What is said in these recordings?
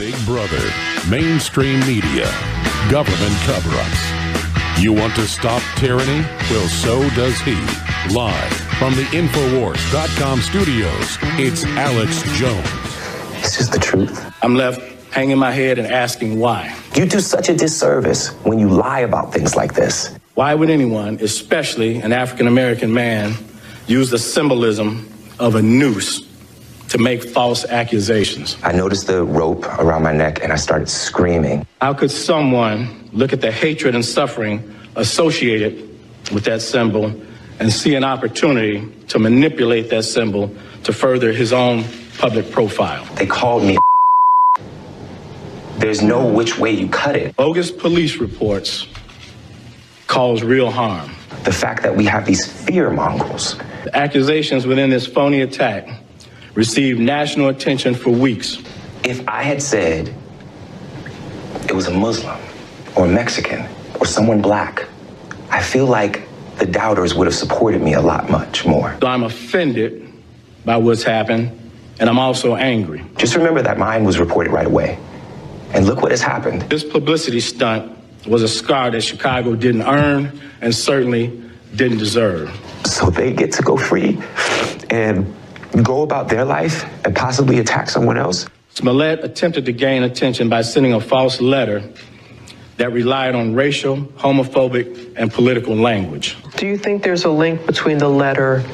Big Brother, mainstream media, government cover ups. You want to stop tyranny? Well, so does he. Live from the Infowars.com studios, it's Alex Jones. This is the truth. I'm left hanging my head and asking why. You do such a disservice when you lie about things like this. Why would anyone, especially an African American man, use the symbolism of a noose to make false accusations? I noticed the rope around my neck and I started screaming. How could someone look at the hatred and suffering associated with that symbol and see an opportunity to manipulate that symbol to further his own public profile? They called me. There's no which way you cut it. Bogus police reports cause real harm. The fact that we have these fear mongrels. The accusations within this phony attack received national attention for weeks. If I had said it was a Muslim or a Mexican or someone black, I feel like the doubters would have supported me a lot much more. So I'm offended by what's happened, and I'm also angry. Just remember that mine was reported right away. And look what has happened. This publicity stunt was a scar that Chicago didn't earn and certainly didn't deserve. So they get to go free and go about their life and possibly attack someone else. Smollett attempted to gain attention by sending a false letter that relied on racial, homophobic, and political language. Do you think there's a link between the letter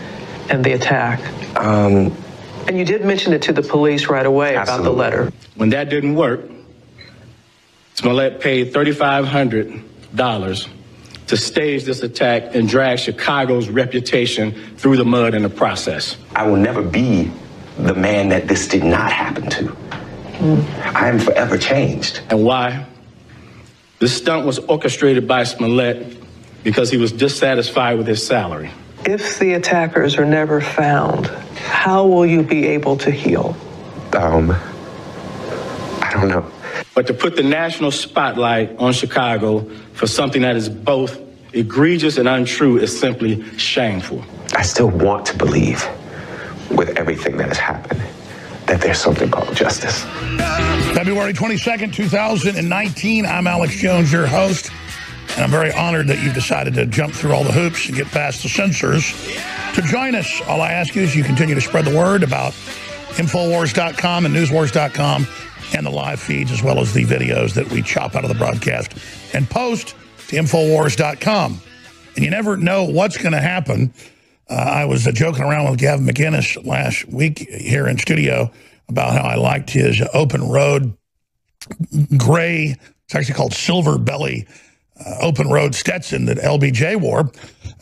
and the attack? Um, and you did mention it to the police right away Absolutely. about the letter. When that didn't work, Smollett paid $3,500 to stage this attack and drag Chicago's reputation through the mud in the process. I will never be the man that this did not happen to. I am forever changed. And why? This stunt was orchestrated by Smollett because he was dissatisfied with his salary. If the attackers are never found, how will you be able to heal? Um, I don't know. But to put the national spotlight on Chicago for something that is both egregious and untrue is simply shameful. I still want to believe, with everything that has happened, that there's something called justice. February 22nd, 2019. I'm Alex Jones, your host. And I'm very honored that you've decided to jump through all the hoops and get past the censors to join us. All I ask you is you continue to spread the word about Infowars.com and Newswars.com and the live feeds, as well as the videos that we chop out of the broadcast and post to Infowars.com. And you never know what's going to happen. Uh, I was uh, joking around with Gavin McInnes last week here in studio about how I liked his open road gray, it's actually called silver belly uh, open road Stetson that LBJ wore.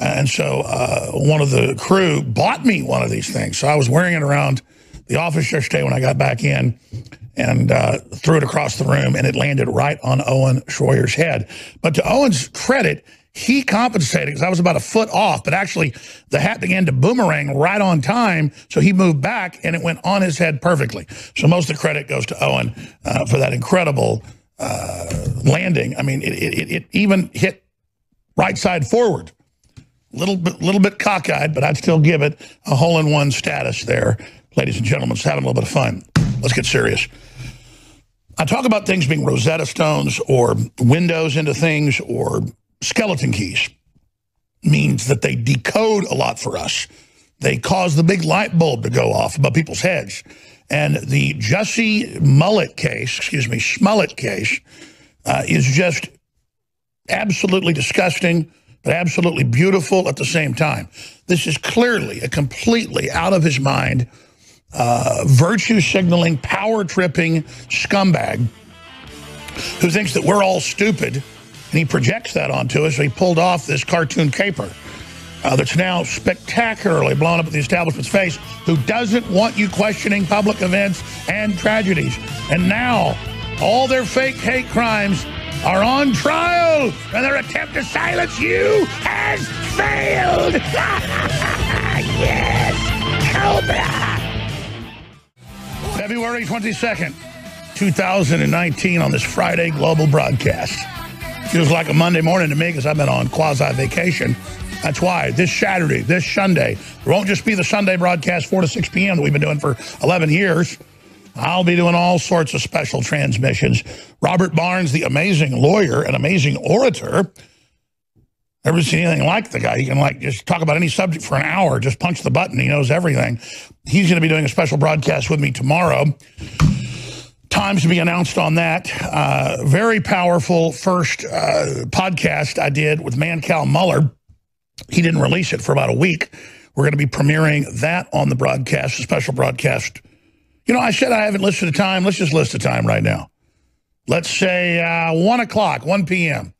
And so uh, one of the crew bought me one of these things. So I was wearing it around the office yesterday when I got back in and uh, threw it across the room, and it landed right on Owen Schroyer's head. But to Owen's credit, he compensated because I was about a foot off, but actually the hat began to boomerang right on time, so he moved back, and it went on his head perfectly. So most of the credit goes to Owen uh, for that incredible uh, landing. I mean, it, it, it even hit right side forward. Little bit, little bit cockeyed, but I'd still give it a hole-in-one status there. Ladies and gentlemen, let's have a little bit of fun. Let's get serious. I talk about things being Rosetta Stones or windows into things or skeleton keys. Means that they decode a lot for us. They cause the big light bulb to go off above people's heads. And the Jussie Mullet case, excuse me, Schmullet case, uh, is just absolutely disgusting, but absolutely beautiful at the same time. This is clearly a completely out of his mind, uh, virtue signaling, power tripping scumbag who thinks that we're all stupid, and he projects that onto us. So he pulled off this cartoon caper uh, that's now spectacularly blown up at the establishment's face, who doesn't want you questioning public events and tragedies. And now, all their fake hate crimes are on trial, and their attempt to silence you has failed. yes, Cobra. February 22nd, 2019, on this Friday global broadcast. Feels like a Monday morning to me because I've been on quasi vacation. That's why this Saturday, this Sunday, it won't just be the Sunday broadcast 4 to 6 p.m. that we've been doing for 11 years. I'll be doing all sorts of special transmissions. Robert Barnes, the amazing lawyer and amazing orator. Never seen anything like the guy. He can like just talk about any subject for an hour, just punch the button. He knows everything. He's going to be doing a special broadcast with me tomorrow. Times to be announced on that. Uh, very powerful first uh, podcast I did with Mancow Muller. He didn't release it for about a week. We're going to be premiering that on the broadcast, a special broadcast you know, I said I haven't listed a time. Let's just list a time right now. Let's say uh, 1 o'clock, 1 p.m.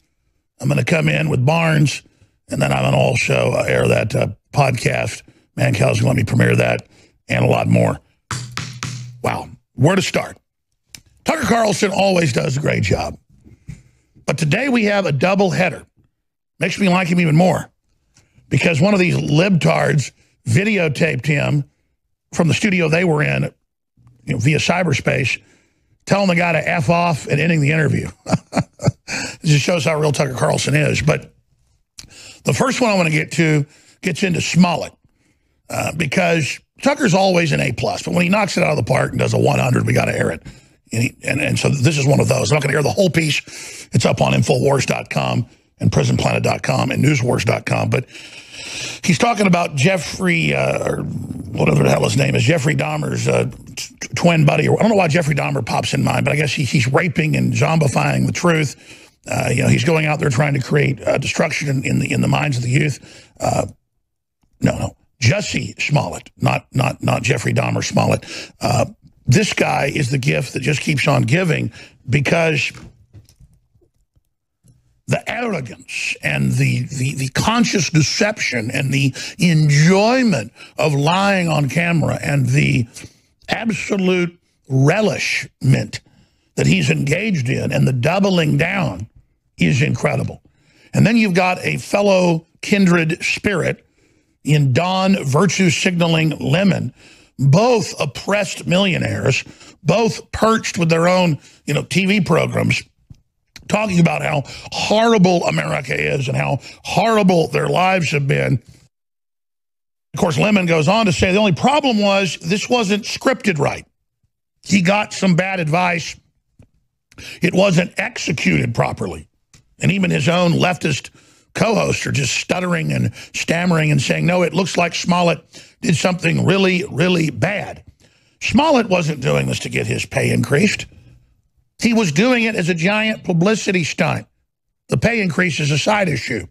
I'm going to come in with Barnes, and then I'm going to also air that uh, podcast. Mancow's going to let me premiere that and a lot more. Wow. Where to start? Tucker Carlson always does a great job. But today we have a double header. Makes me like him even more because one of these libtards videotaped him from the studio they were in you know, via cyberspace, telling the guy to F off and ending the interview. it just shows how real Tucker Carlson is. But the first one I want to get to gets into Smollett uh, because Tucker's always an A+, plus, but when he knocks it out of the park and does a 100, we got to air it. And, he, and, and, so this is one of those. I'm not going to air the whole piece. It's up on Infowars.com and PrisonPlanet.com and NewsWars.com. But he's talking about Jeffrey, uh, or whatever the hell his name is, Jeffrey Dahmer's uh, twin buddy. I don't know why Jeffrey Dahmer pops in mind, but I guess he, he's raping and zombifying the truth. Uh, you know, he's going out there trying to create uh, destruction in, in, the in the minds of the youth. Uh, no, no, Jesse Smollett, not not not Jeffrey Dahmer Smollett. Uh, this guy is the gift that just keeps on giving because the arrogance and the, the, the conscious deception and the enjoyment of lying on camera and the absolute relishment that he's engaged in and the doubling down is incredible. And then you've got a fellow kindred spirit in Don Virtue Signaling Lemon, both oppressed millionaires, both perched with their own you know, TV programs, talking about how horrible America is and how horrible their lives have been. Of course, Lemon goes on to say the only problem was this wasn't scripted right. He got some bad advice. It wasn't executed properly. And even his own leftist co-hosts are just stuttering and stammering and saying, no, it looks like Smollett did something really, really bad. Smollett wasn't doing this to get his pay increased. He was doing it as a giant publicity stunt. The pay increase is a side issue.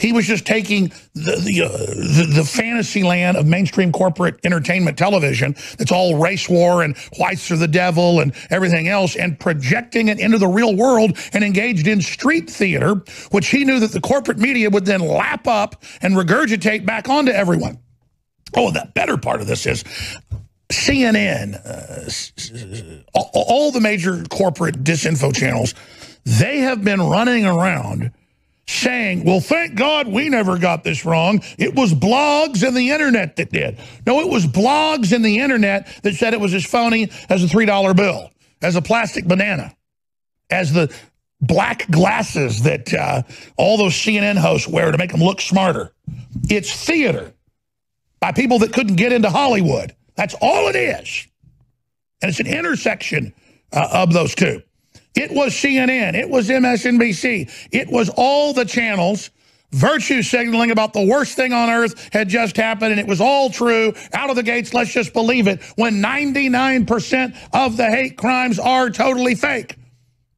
He was just taking the the, uh, the, the fantasy land of mainstream corporate entertainment television that's all race war and whites are the devil and everything else and projecting it into the real world and engaged in street theater, which he knew that the corporate media would then lap up and regurgitate back onto everyone. Oh, the better part of this is CNN, uh, all the major corporate disinfo channels, they have been running around saying, well, thank God we never got this wrong. It was blogs and the internet that did. No, it was blogs and the internet that said it was as phony as a $3 bill, as a plastic banana, as the black glasses that uh, all those CNN hosts wear to make them look smarter. It's theater by people that couldn't get into Hollywood. That's all it is. And it's an intersection uh, of those two. It was CNN. It was MSNBC. It was all the channels virtue signaling about the worst thing on earth had just happened and it was all true out of the gates let's just believe it when 99% of the hate crimes are totally fake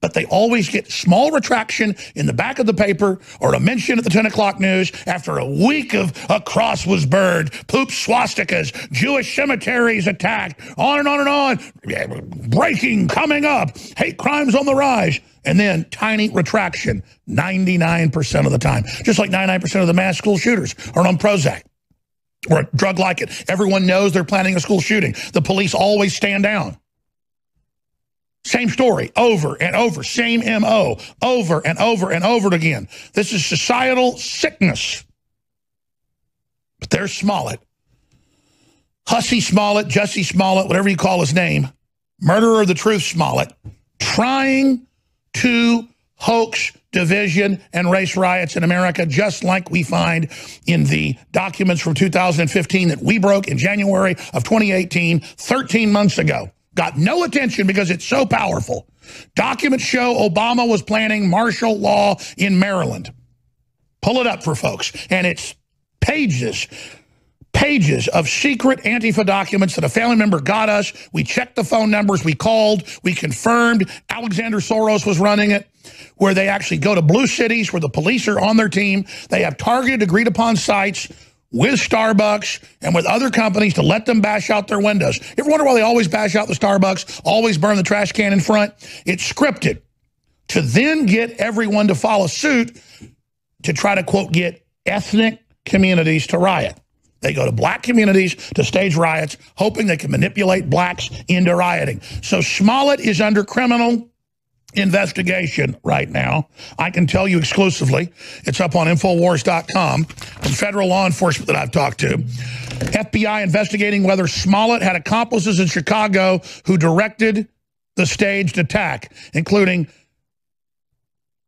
but they always get small retraction in the back of the paper or a mention at the 10 o'clock news after a week of a cross was burned, poop swastikas, Jewish cemeteries attacked, on and on and on, breaking, coming up, hate crimes on the rise, and then tiny retraction 99% of the time. Just like 99% of the mass school shooters are on Prozac or a drug like it. Everyone knows they're planning a school shooting. The police always stand down. Same story over and over, same MO over and over and over again. This is societal sickness. But there's Smollett. Hussy Smollett, Jussie Smollett, whatever you call his name, murderer of the truth Smollett, trying to hoax division and race riots in America, just like we find in the documents from 2015 that we broke in January of 2018, 13 months ago got no attention because it's so powerful. Documents show Obama was planning martial law in Maryland. Pull it up for folks. And it's pages, pages of secret Antifa documents that a family member got us. We checked the phone numbers. We called. We confirmed Alexander Soros was running it, where they actually go to blue cities where the police are on their team. They have targeted, agreed upon sites with Starbucks and with other companies to let them bash out their windows. You ever wonder why they always bash out the Starbucks, always burn the trash can in front? It's scripted to then get everyone to follow suit to try to, quote, get ethnic communities to riot. They go to black communities to stage riots, hoping they can manipulate blacks into rioting. So Smollett is under criminal investigation right now. I can tell you exclusively. It's up on Infowars.com from federal law enforcement that I've talked to. FBI investigating whether Smollett had accomplices in Chicago who directed the staged attack, including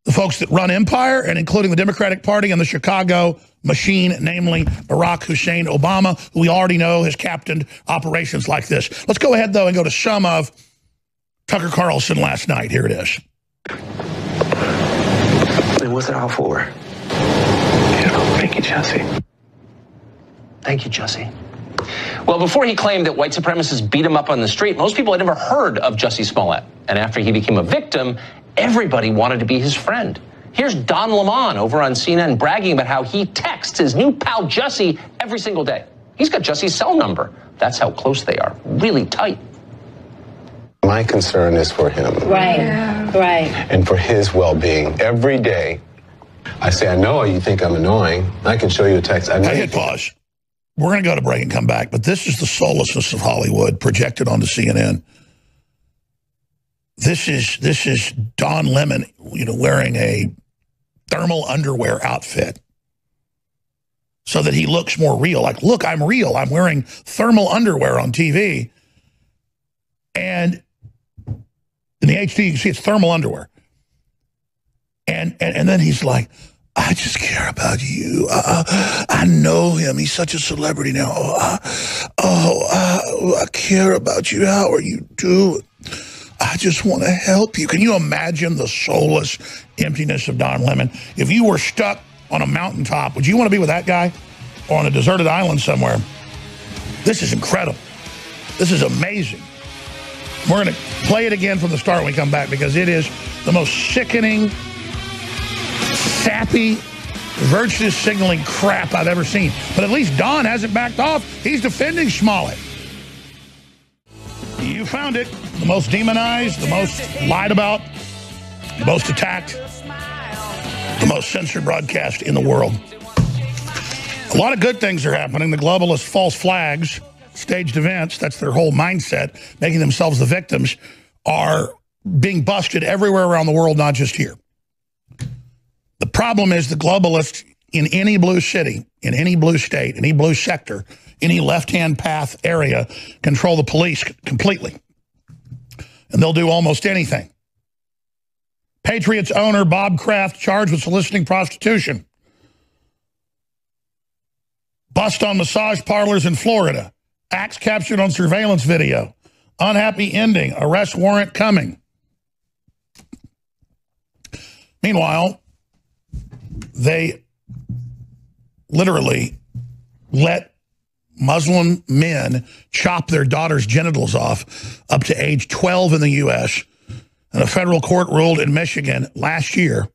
the folks that run Empire and including the Democratic Party and the Chicago machine, namely Barack Hussein Obama, who we already know has captained operations like this. Let's go ahead, though, and go to some of Tucker Carlson last night. Here it is. And what's it all for? Thank you, Jesse. Thank you, Jesse. Well, before he claimed that white supremacists beat him up on the street, most people had never heard of Jussie Smollett. And after he became a victim, everybody wanted to be his friend. Here's Don Lemon over on CNN bragging about how he texts his new pal Jussie every single day. He's got Jussie's cell number. That's how close they are. Really tight. My concern is for him. Right, yeah. right. And for his well being. Every day, I say, I know you think I'm annoying. I can show you a text. I, know I hit pause. We're going to go to break and come back, but this is the soullessness of Hollywood projected onto CNN. This is this is Don Lemon, you know, wearing a thermal underwear outfit so that he looks more real. Like, look, I'm real. I'm wearing thermal underwear on TV. And in the HD, you can see it's thermal underwear. And, and, and then he's like, I just care about you. Uh, I know him. He's such a celebrity now. Oh, uh, oh uh, I care about you. How are you doing? I just want to help you. Can you imagine the soulless emptiness of Don Lemon? If you were stuck on a mountaintop, would you want to be with that guy? Or on a deserted island somewhere? This is incredible. This is amazing. We're going to play it again from the start when we come back because it is the most sickening, sappy, virtue signaling crap I've ever seen. But at least Don hasn't backed off. He's defending Smollett. You found it. The most demonized, the most lied about, the most attacked, the most censored broadcast in the world. A lot of good things are happening. The globalist false flags, staged events, that's their whole mindset, making themselves the victims, are being busted everywhere around the world, not just here. The problem is the globalists in any blue city, in any blue state, any blue sector, any left-hand path area control the police completely. And they'll do almost anything. Patriots owner Bob Kraft charged with soliciting prostitution. Bust on massage parlors in Florida. Acts captured on surveillance video. Unhappy ending. Arrest warrant coming. Meanwhile, they literally let Muslim men chop their daughters' genitals off up to age 12 in the U.S. And a federal court ruled in Michigan last year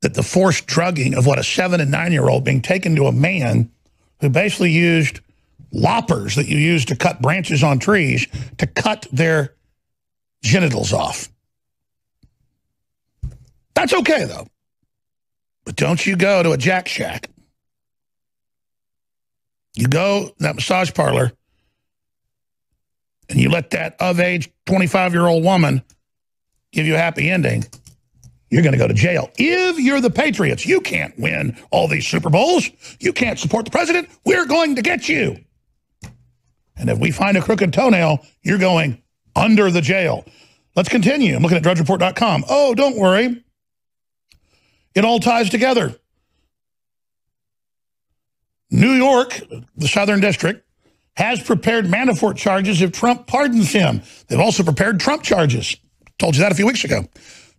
that the forced drugging of what a seven and nine-year-old being taken to a man who basically used loppers that you use to cut branches on trees to cut their genitals off. That's okay, though. But don't you go to a jack shack you go that massage parlor and you let that of age 25 year old woman give you a happy ending, you're going to go to jail. If you're the Patriots, you can't win all these Super Bowls. You can't support the president. We're going to get you. And if we find a crooked toenail, you're going under the jail. Let's continue. I'm looking at drudgereport.com. Oh, don't worry. It all ties together. New York, the Southern District, has prepared Manafort charges if Trump pardons him. They've also prepared Trump charges. Told you that a few weeks ago.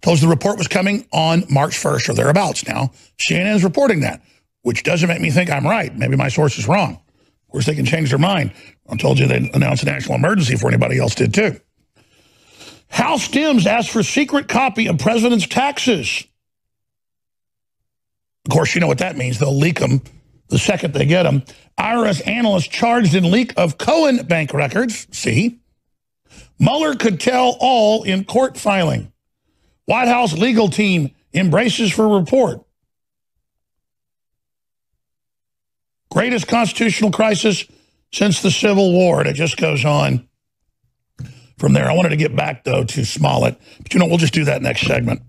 Told you the report was coming on March 1st or thereabouts. Now, CNN is reporting that, which doesn't make me think I'm right. Maybe my source is wrong. Course, they can change their mind. I told you they announced a national emergency before anybody else did, too. House Dems asked for secret copy of president's taxes. Of course, you know what that means. They'll leak them the second they get them. IRS analyst charged in leak of Cohen bank records. See? Mueller could tell all in court filing. White House legal team embraces for report. Greatest constitutional crisis since the Civil War. And it just goes on from there. I wanted to get back, though, to Smollett. But, you know, we'll just do that next segment.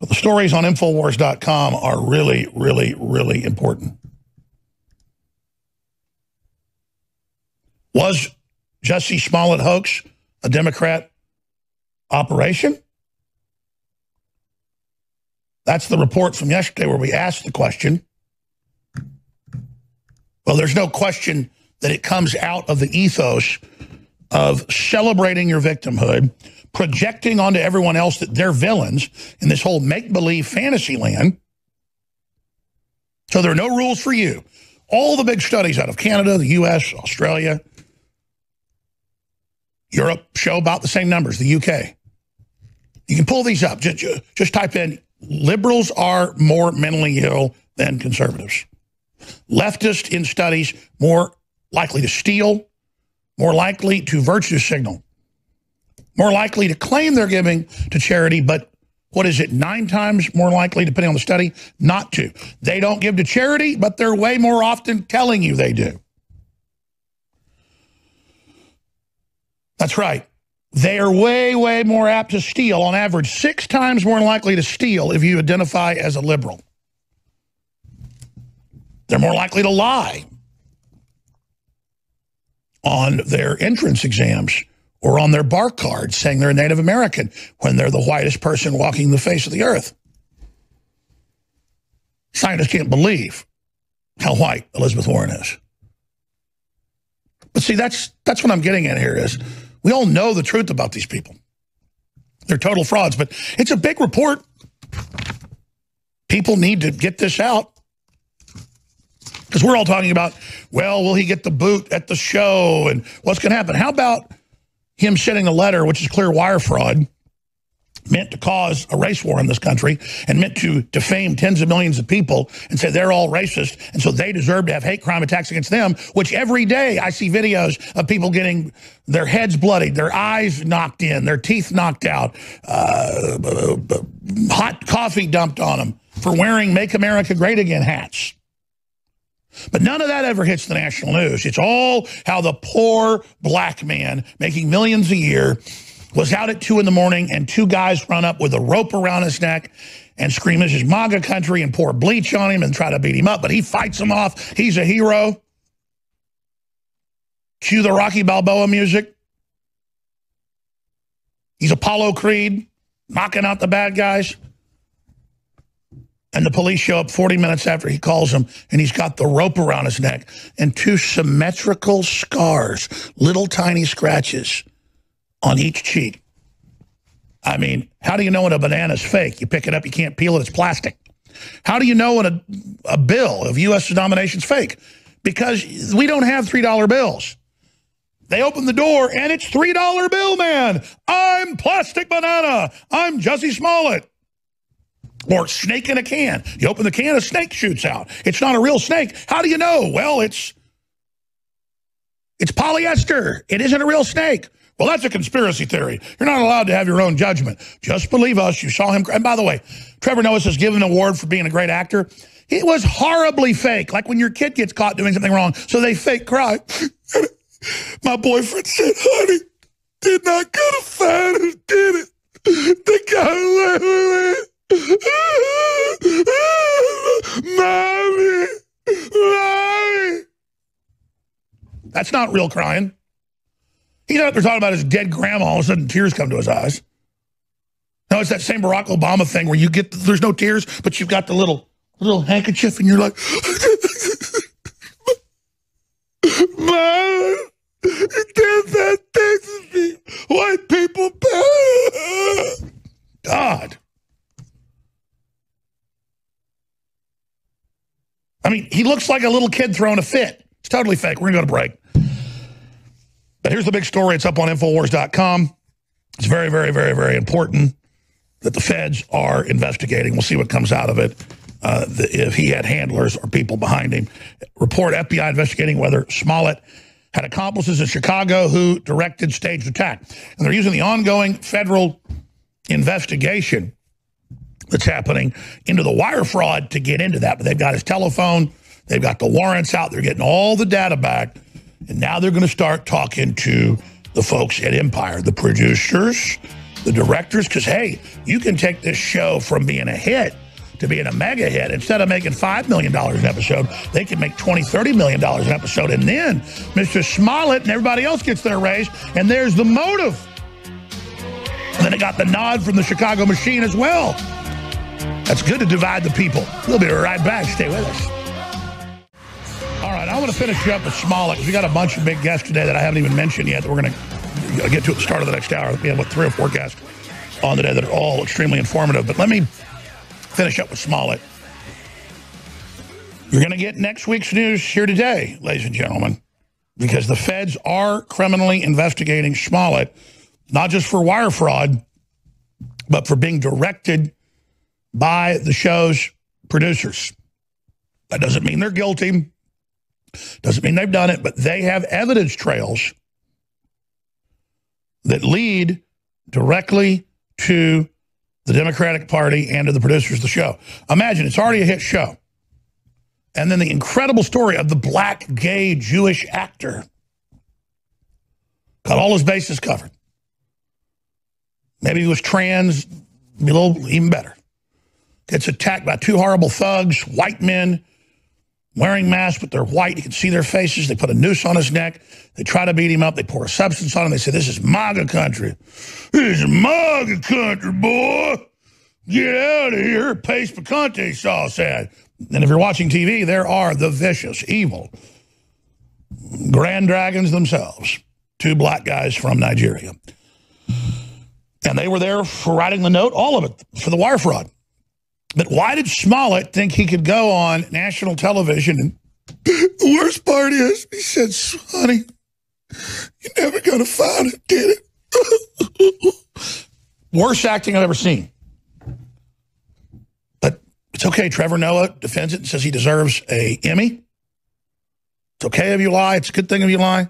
But the stories on Infowars.com are really, really, really important. Was Jesse Smollett hoax a Democrat operation? That's the report from yesterday where we asked the question. Well, there's no question that it comes out of the ethos of celebrating your victimhood, projecting onto everyone else that they're villains in this whole make-believe fantasy land. So there are no rules for you. All the big studies out of Canada, the U.S., Australia, Europe show about the same numbers, the UK. You can pull these up. Just, just type in, liberals are more mentally ill than conservatives. Leftist in studies, more likely to steal, more likely to virtue signal, more likely to claim they're giving to charity, but what is it, nine times more likely, depending on the study, not to. They don't give to charity, but they're way more often telling you they do. That's right. They are way, way more apt to steal, on average, six times more likely to steal if you identify as a liberal. They're more likely to lie on their entrance exams or on their bar cards saying they're a Native American when they're the whitest person walking the face of the earth. Scientists can't believe how white Elizabeth Warren is. But see, that's that's what I'm getting at here is we all know the truth about these people. They're total frauds, but it's a big report. People need to get this out. Because we're all talking about, well, will he get the boot at the show and what's going to happen? How about him sending a letter, which is clear wire fraud, meant to cause a race war in this country and meant to defame tens of millions of people and say they're all racist and so they deserve to have hate crime attacks against them, which every day I see videos of people getting their heads bloodied, their eyes knocked in, their teeth knocked out, uh, hot coffee dumped on them for wearing Make America Great Again hats. But none of that ever hits the national news. It's all how the poor black man making millions a year was out at 2 in the morning and two guys run up with a rope around his neck and scream, this is MAGA country and pour bleach on him and try to beat him up. But he fights them off. He's a hero. Cue the Rocky Balboa music. He's Apollo Creed, knocking out the bad guys. And the police show up 40 minutes after he calls them, and he's got the rope around his neck and two symmetrical scars, little tiny scratches on each cheek. I mean, how do you know when a banana's fake? You pick it up, you can't peel it, it's plastic. How do you know when a, a bill of U.S. denomination's fake? Because we don't have $3 bills. They open the door, and it's $3 bill man. I'm Plastic Banana. I'm Jussie Smollett. Or snake in a can. You open the can, a snake shoots out. It's not a real snake. How do you know? Well, it's it's polyester. It isn't a real snake. Well, that's a conspiracy theory. You're not allowed to have your own judgment. Just believe us. You saw him. And by the way, Trevor Noah has given an award for being a great actor. It was horribly fake, like when your kid gets caught doing something wrong, so they fake cry. My boyfriend said, honey, did not go to finals, did it? They got away with it. Mommy, mommy. That's not real crying. He's out there talking about his dead grandma. All of a sudden, tears come to his eyes. No, it's that same Barack Obama thing where you get, the, there's no tears, but you've got the little, little handkerchief and you're like, "Mom, Man, that Texas white people. God. I mean, he looks like a little kid throwing a fit. It's totally fake. We're going to go to break. But here's the big story. It's up on Infowars.com. It's very, very, very, very important that the feds are investigating. We'll see what comes out of it. Uh, the, if he had handlers or people behind him. Report FBI investigating whether Smollett had accomplices in Chicago who directed staged attack. And they're using the ongoing federal investigation that's happening into the wire fraud to get into that. But they've got his telephone. They've got the warrants out. They're getting all the data back. And now they're going to start talking to the folks at Empire, the producers, the directors, because, hey, you can take this show from being a hit to being a mega hit. Instead of making $5 million an episode, they can make $20, $30 million an episode. And then Mr. Smollett and everybody else gets their raise, and there's the motive. And then it got the nod from the Chicago machine as well. That's good to divide the people. We'll be right back. Stay with us. All right, I want to finish you up with Smollett. We got a bunch of big guests today that I haven't even mentioned yet that we're going to get to at the start of the next hour. We have, what, three or four guests on today that are all extremely informative. But let me finish up with Smollett. You're going to get next week's news here today, ladies and gentlemen, because the feds are criminally investigating Smollett, not just for wire fraud, but for being directed by the show's producers. That doesn't mean they're guilty. Doesn't mean they've done it, but they have evidence trails that lead directly to the Democratic Party and to the producers of the show. Imagine, it's already a hit show. And then the incredible story of the black, gay, Jewish actor got all his bases covered. Maybe he was trans, a little even better. Gets attacked by two horrible thugs, white men, wearing masks, but they're white. You can see their faces. They put a noose on his neck. They try to beat him up. They pour a substance on him. They say, this is MAGA country. This is MAGA country, boy. Get out of here. Pace picante sauce ad. And if you're watching TV, there are the vicious, evil grand dragons themselves. Two black guys from Nigeria. And they were there for writing the note, all of it, for the wire fraud. But why did Smollett think he could go on national television and the worst part is, he said, Sonny, you're never going to find it, did it? Worst acting I've ever seen. But it's okay. Trevor Noah defends it and says he deserves a Emmy. It's okay if you lie. It's a good thing if you lie.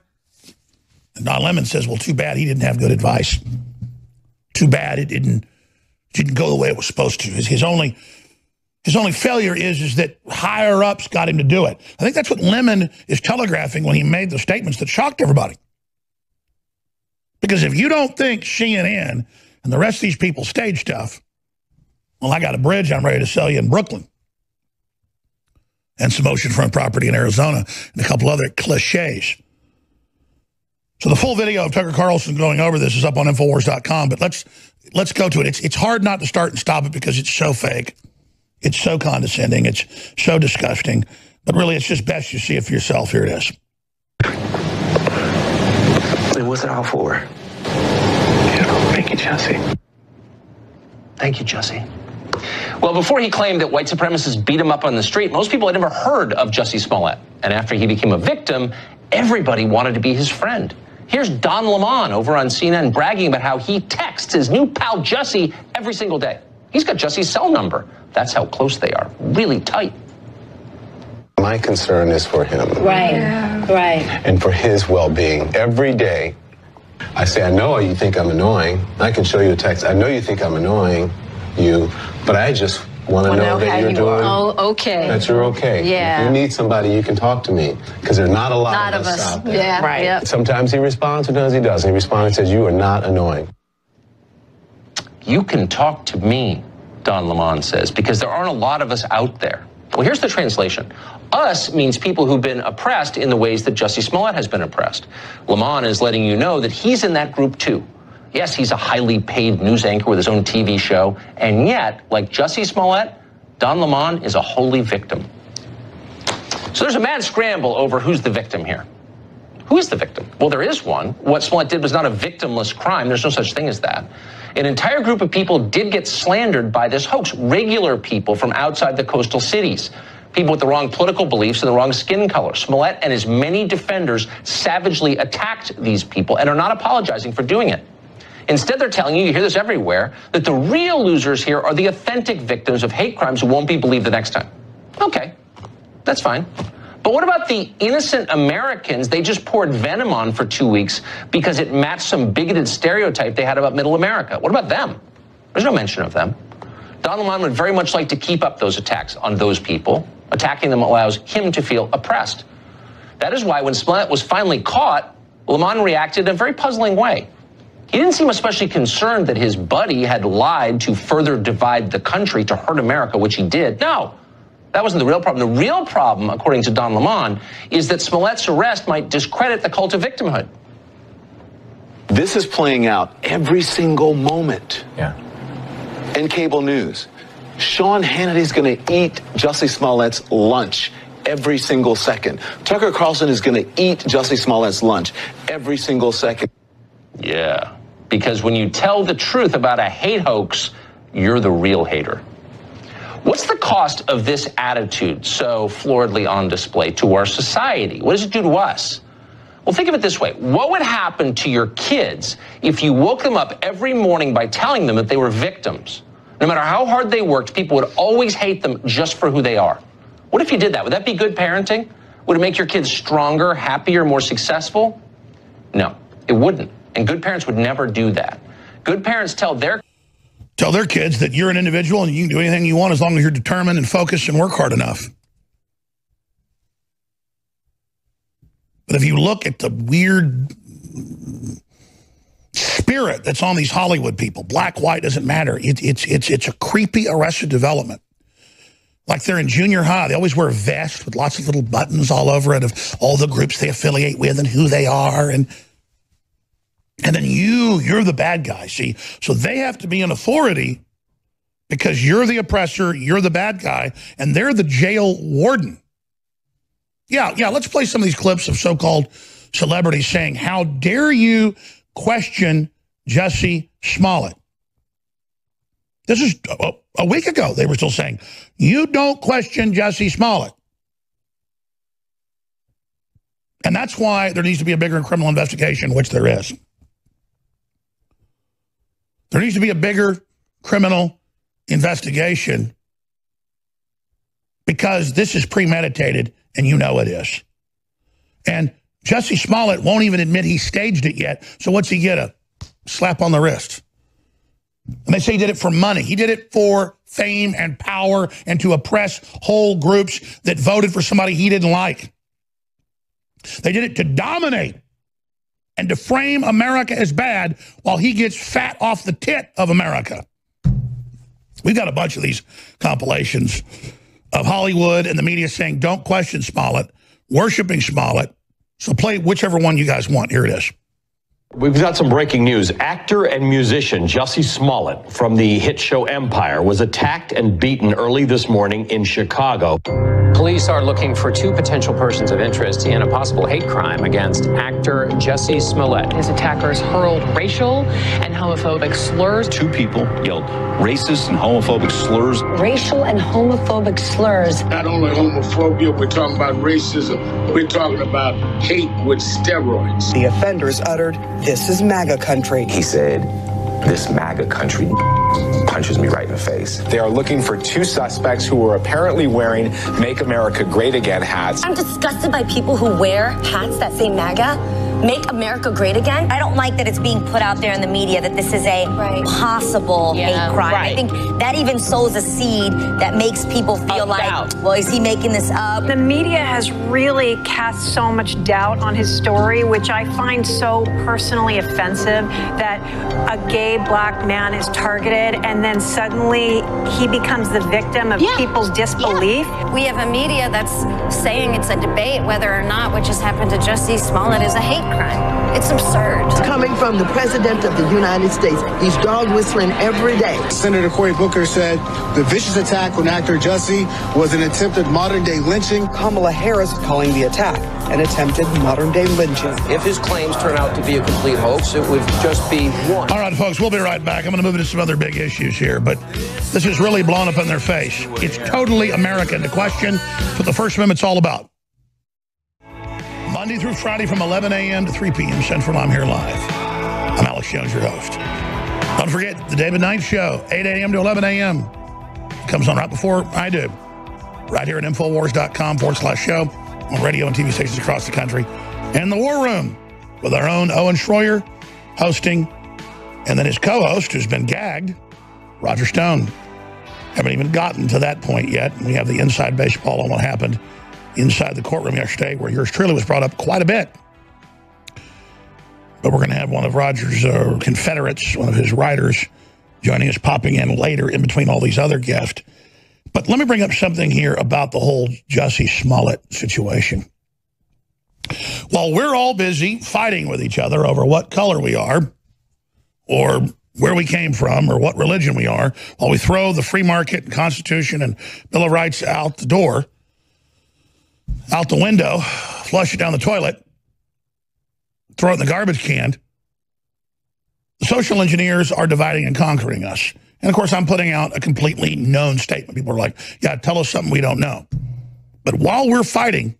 And Don Lemon says, well, too bad he didn't have good advice. Too bad it didn't didn't go the way it was supposed to. His, his only his only failure is, is that higher ups got him to do it. I think that's what Lemon is telegraphing when he made the statements that shocked everybody. Because if you don't think CNN and the rest of these people stage stuff, well, I got a bridge I'm ready to sell you in Brooklyn. And some oceanfront property in Arizona and a couple other cliches. So the full video of Tucker Carlson going over this is up on Infowars.com, but let's let's go to it. It's, it's hard not to start and stop it because it's so fake. It's so condescending. It's so disgusting. But really, it's just best you see it for yourself. Here it is. And what's it all for? Thank you, Jesse. Thank you, Jesse. Well, before he claimed that white supremacists beat him up on the street, most people had never heard of Jussie Smollett. And after he became a victim, everybody wanted to be his friend. Here's Don Lemon over on CNN bragging about how he texts his new pal Jussie every single day. He's got Jussie's cell number. That's how close they are. Really tight. My concern is for him. Right, yeah. right. And for his well being. Every day, I say, I know you think I'm annoying. I can show you a text. I know you think I'm annoying, you, but I just want to know, know that you're you doing. Oh, okay. That you're okay. Yeah. If you need somebody, you can talk to me because there's not a lot not of, of us, us out there. Yeah, right. Yep. Sometimes he responds, sometimes he doesn't. He responds and says, "You are not annoying." You can talk to me, Don Lemon says, because there aren't a lot of us out there. Well, here's the translation. Us means people who've been oppressed in the ways that Jussie Smollett has been oppressed. Lemon is letting you know that he's in that group too. Yes, he's a highly paid news anchor with his own TV show, and yet, like Jussie Smollett, Don Lemon is a holy victim. So there's a mad scramble over who's the victim here. Who is the victim? Well, there is one. What Smollett did was not a victimless crime. There's no such thing as that. An entire group of people did get slandered by this hoax. Regular people from outside the coastal cities. People with the wrong political beliefs and the wrong skin color. Smollett and his many defenders savagely attacked these people and are not apologizing for doing it. Instead, they're telling you, you hear this everywhere, that the real losers here are the authentic victims of hate crimes who won't be believed the next time. Okay, that's fine. But what about the innocent Americans they just poured venom on for two weeks because it matched some bigoted stereotype they had about middle America? What about them? There's no mention of them. Don Lemon would very much like to keep up those attacks on those people. Attacking them allows him to feel oppressed. That is why when Smollett was finally caught, Lemon reacted in a very puzzling way. He didn't seem especially concerned that his buddy had lied to further divide the country to hurt America, which he did. No, that wasn't the real problem. The real problem, according to Don Lemon, is that Smollett's arrest might discredit the cult of victimhood. This is playing out every single moment. Yeah. In cable news. Sean Hannity's going to eat Jussie Smollett's lunch every single second. Tucker Carlson is going to eat Jussie Smollett's lunch every single second. Yeah. Because when you tell the truth about a hate hoax, you're the real hater. What's the cost of this attitude so floridly on display to our society? What does it do to us? Well, think of it this way. What would happen to your kids if you woke them up every morning by telling them that they were victims? No matter how hard they worked, people would always hate them just for who they are. What if you did that? Would that be good parenting? Would it make your kids stronger, happier, more successful? No, it wouldn't. And good parents would never do that. Good parents tell their tell their kids that you're an individual and you can do anything you want as long as you're determined and focused and work hard enough. But if you look at the weird spirit that's on these Hollywood people, black, white, doesn't matter. It, it's, it's, it's a creepy arrested development. Like they're in junior high. They always wear a vest with lots of little buttons all over it of all the groups they affiliate with and who they are. And and then you, you're the bad guy, see? So they have to be an authority because you're the oppressor, you're the bad guy, and they're the jail warden. Yeah, yeah, let's play some of these clips of so-called celebrities saying, how dare you question Jesse Smollett? This is a, a week ago. They were still saying, you don't question Jesse Smollett. And that's why there needs to be a bigger criminal investigation, which there is. There needs to be a bigger criminal investigation because this is premeditated and you know it is. And Jesse Smollett won't even admit he staged it yet. So what's he get? A slap on the wrist. And they say he did it for money. He did it for fame and power and to oppress whole groups that voted for somebody he didn't like. They did it to dominate and to frame America as bad while he gets fat off the tit of America. We've got a bunch of these compilations of Hollywood and the media saying, don't question Smollett, worshiping Smollett. So play whichever one you guys want. Here it is. We've got some breaking news. Actor and musician Jussie Smollett from the hit show Empire was attacked and beaten early this morning in Chicago. Police are looking for two potential persons of interest in a possible hate crime against actor Jussie Smollett. His attackers hurled racial and homophobic slurs. Two people yelled racist and homophobic slurs. Racial and homophobic slurs. Not only homophobia, we're talking about racism. We're talking about hate with steroids. The offenders uttered this is MAGA country. He said, this MAGA country punches me right in the face. They are looking for two suspects who were apparently wearing Make America Great Again hats. I'm disgusted by people who wear hats that say MAGA make America great again. I don't like that it's being put out there in the media that this is a right. possible yeah, hate crime. Right. I think that even sows a seed that makes people feel of like, doubt. well, is he making this up? The media has really cast so much doubt on his story, which I find so personally offensive that a gay black man is targeted and then suddenly he becomes the victim of yeah. people's disbelief. Yeah. We have a media that's saying it's a debate whether or not what just happened to Jussie Smollett is a hate crime. It's absurd. Coming from the President of the United States. He's dog whistling every day. Senator Cory Booker said the vicious attack on actor Jussie was an attempted modern day lynching. Kamala Harris calling the attack an attempted modern-day lynching. If his claims turn out to be a complete hoax, it would just be one. All right, folks, we'll be right back. I'm going to move into some other big issues here, but this is really blown up in their face. It's totally American. The question, what the First Amendment's all about. Monday through Friday from 11 a.m. to 3 p.m. Central, I'm here live. I'm Alex Jones, your host. Don't forget, the David Knight Show, 8 a.m. to 11 a.m. Comes on right before I do. Right here at Infowars.com forward slash show on radio and TV stations across the country. And the War Room with our own Owen Schroyer hosting. And then his co-host, who's been gagged, Roger Stone. Haven't even gotten to that point yet. We have the inside baseball on what happened inside the courtroom yesterday, where yours truly was brought up quite a bit. But we're going to have one of Roger's uh, Confederates, one of his writers, joining us, popping in later in between all these other guests. But let me bring up something here about the whole Jussie Smollett situation. While we're all busy fighting with each other over what color we are, or where we came from, or what religion we are, while we throw the free market and Constitution and Bill of Rights out the door, out the window, flush it down the toilet, throw it in the garbage can, the social engineers are dividing and conquering us. And of course, I'm putting out a completely known statement. People are like, yeah, tell us something we don't know. But while we're fighting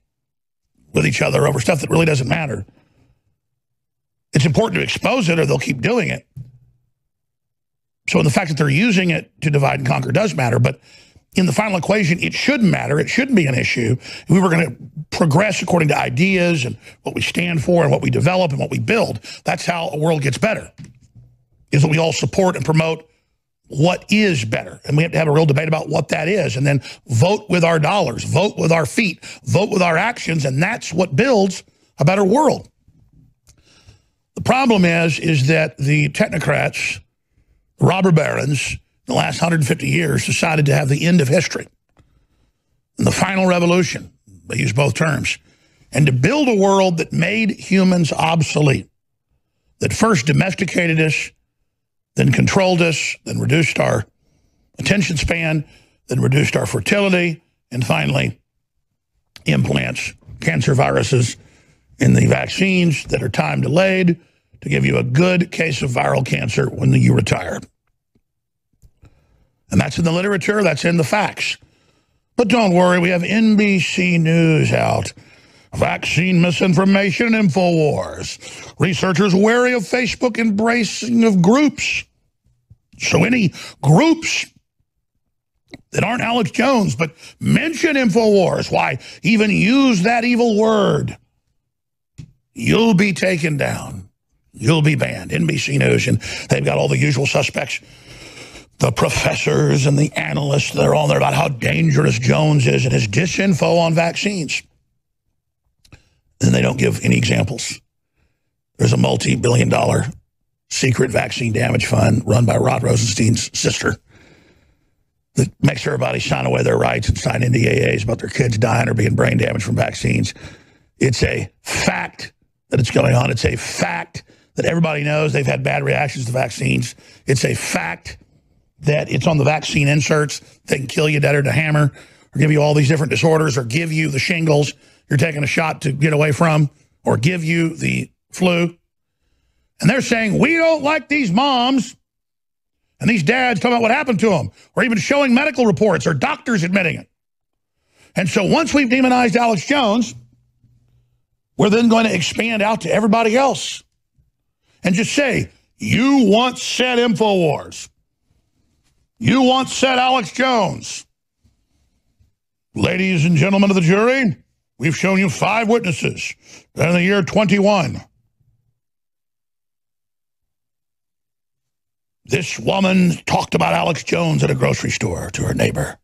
with each other over stuff that really doesn't matter, it's important to expose it or they'll keep doing it. So the fact that they're using it to divide and conquer does matter. But in the final equation, it shouldn't matter. It shouldn't be an issue. If we were going to progress according to ideas and what we stand for and what we develop and what we build, that's how a world gets better, is that we all support and promote what is better. And we have to have a real debate about what that is. And then vote with our dollars, vote with our feet, vote with our actions. And that's what builds a better world. The problem is, is that the technocrats, robber barons, the last 150 years decided to have the end of history. And the final revolution, they use both terms, and to build a world that made humans obsolete, that first domesticated us, then controlled us, then reduced our attention span, then reduced our fertility, and finally implants cancer viruses in the vaccines that are time delayed to give you a good case of viral cancer when you retire. And that's in the literature, that's in the facts. But don't worry, we have NBC News out. Vaccine misinformation and InfoWars. Researchers wary of Facebook embracing of groups. So any groups that aren't Alex Jones, but mention InfoWars, why even use that evil word, you'll be taken down. You'll be banned. NBC News, and they've got all the usual suspects the professors and the analysts they're on there about how dangerous Jones is and his disinfo on vaccines. And they don't give any examples. There's a multi-billion dollar secret vaccine damage fund run by Rod Rosenstein's sister that makes everybody sign away their rights and sign NDAs about their kids dying or being brain damaged from vaccines. It's a fact that it's going on. It's a fact that everybody knows they've had bad reactions to vaccines. It's a fact that it's on the vaccine inserts. They can kill you dead or to hammer or give you all these different disorders or give you the shingles you're taking a shot to get away from or give you the flu. And they're saying, we don't like these moms and these dads talking about what happened to them or even showing medical reports or doctors admitting it. And so once we've demonized Alex Jones, we're then going to expand out to everybody else and just say, you once said InfoWars. You once said Alex Jones. Ladies and gentlemen of the jury, we've shown you five witnesses in the year 21. This woman talked about Alex Jones at a grocery store to her neighbor,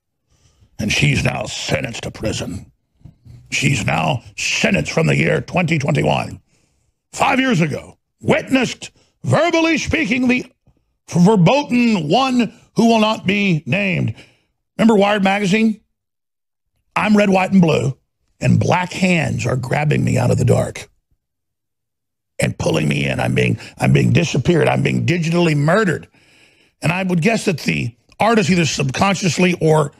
and she's now sentenced to prison. She's now sentenced from the year 2021. Five years ago, witnessed verbally speaking the verboten one who will not be named. Remember Wired Magazine? I'm red, white, and blue, and black hands are grabbing me out of the dark and pulling me in. I'm being, I'm being disappeared. I'm being digitally murdered. And I would guess that the artist either subconsciously or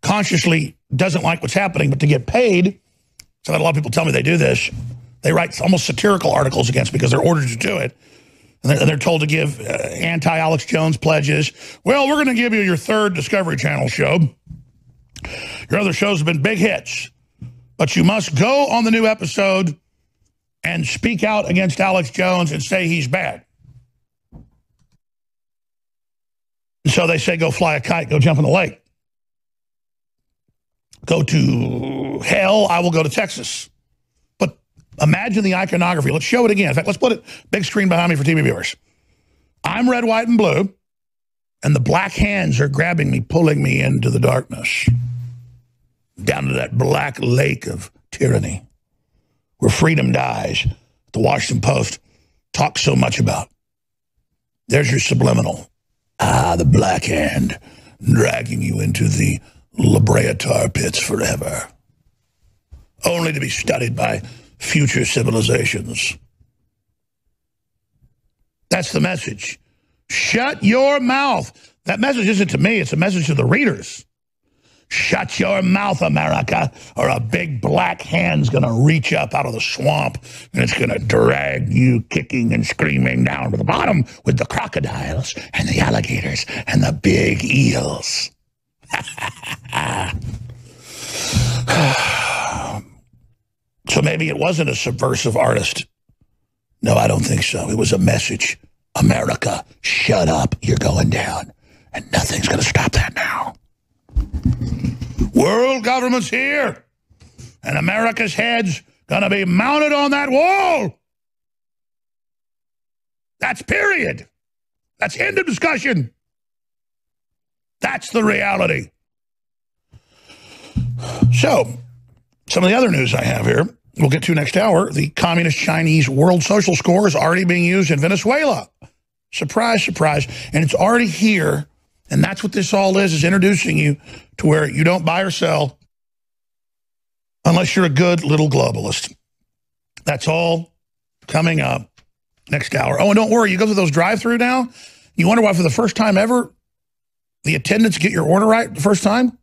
consciously doesn't like what's happening, but to get paid, So I had a lot of people tell me they do this. They write almost satirical articles against because they're ordered to do it. And they're, and they're told to give uh, anti-Alex Jones pledges. Well, we're going to give you your third Discovery Channel show. Your other shows have been big hits. But you must go on the new episode and speak out against Alex Jones and say he's bad. So they say, go fly a kite, go jump in the lake. Go to hell, I will go to Texas. But imagine the iconography. Let's show it again. In fact, let's put it big screen behind me for TV viewers. I'm red, white, and blue, and the black hands are grabbing me, pulling me into the darkness, down to that black lake of tyranny where freedom dies, the Washington Post talks so much about. There's your subliminal. Ah, the black hand dragging you into the La Brea tar pits forever, only to be studied by future civilizations. That's the message. Shut your mouth. That message isn't to me, it's a message to the readers. Shut your mouth, America, or a big black hand's going to reach up out of the swamp and it's going to drag you kicking and screaming down to the bottom with the crocodiles and the alligators and the big eels. so maybe it wasn't a subversive artist. No, I don't think so. It was a message. America, shut up. You're going down. And nothing's going to stop that now. World government's here. And America's head's going to be mounted on that wall. That's period. That's end of discussion. That's the reality. So, some of the other news I have here, we'll get to next hour. The Communist Chinese World Social Score is already being used in Venezuela. Surprise, surprise. And it's already here and that's what this all is, is introducing you to where you don't buy or sell unless you're a good little globalist. That's all coming up next hour. Oh, and don't worry, you go through those drive-through now, you wonder why for the first time ever, the attendants get your order right the first time?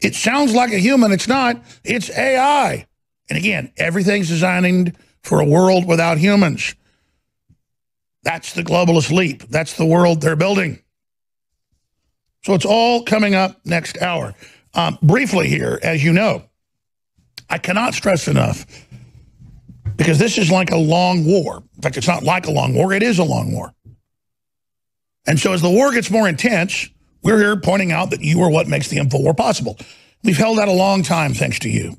It sounds like a human. It's not. It's AI. And again, everything's designed for a world without humans. That's the globalist leap. That's the world they're building. So it's all coming up next hour. Um, briefly here, as you know, I cannot stress enough, because this is like a long war. In fact, it's not like a long war. It is a long war. And so as the war gets more intense, we're here pointing out that you are what makes the info war possible. We've held that a long time thanks to you,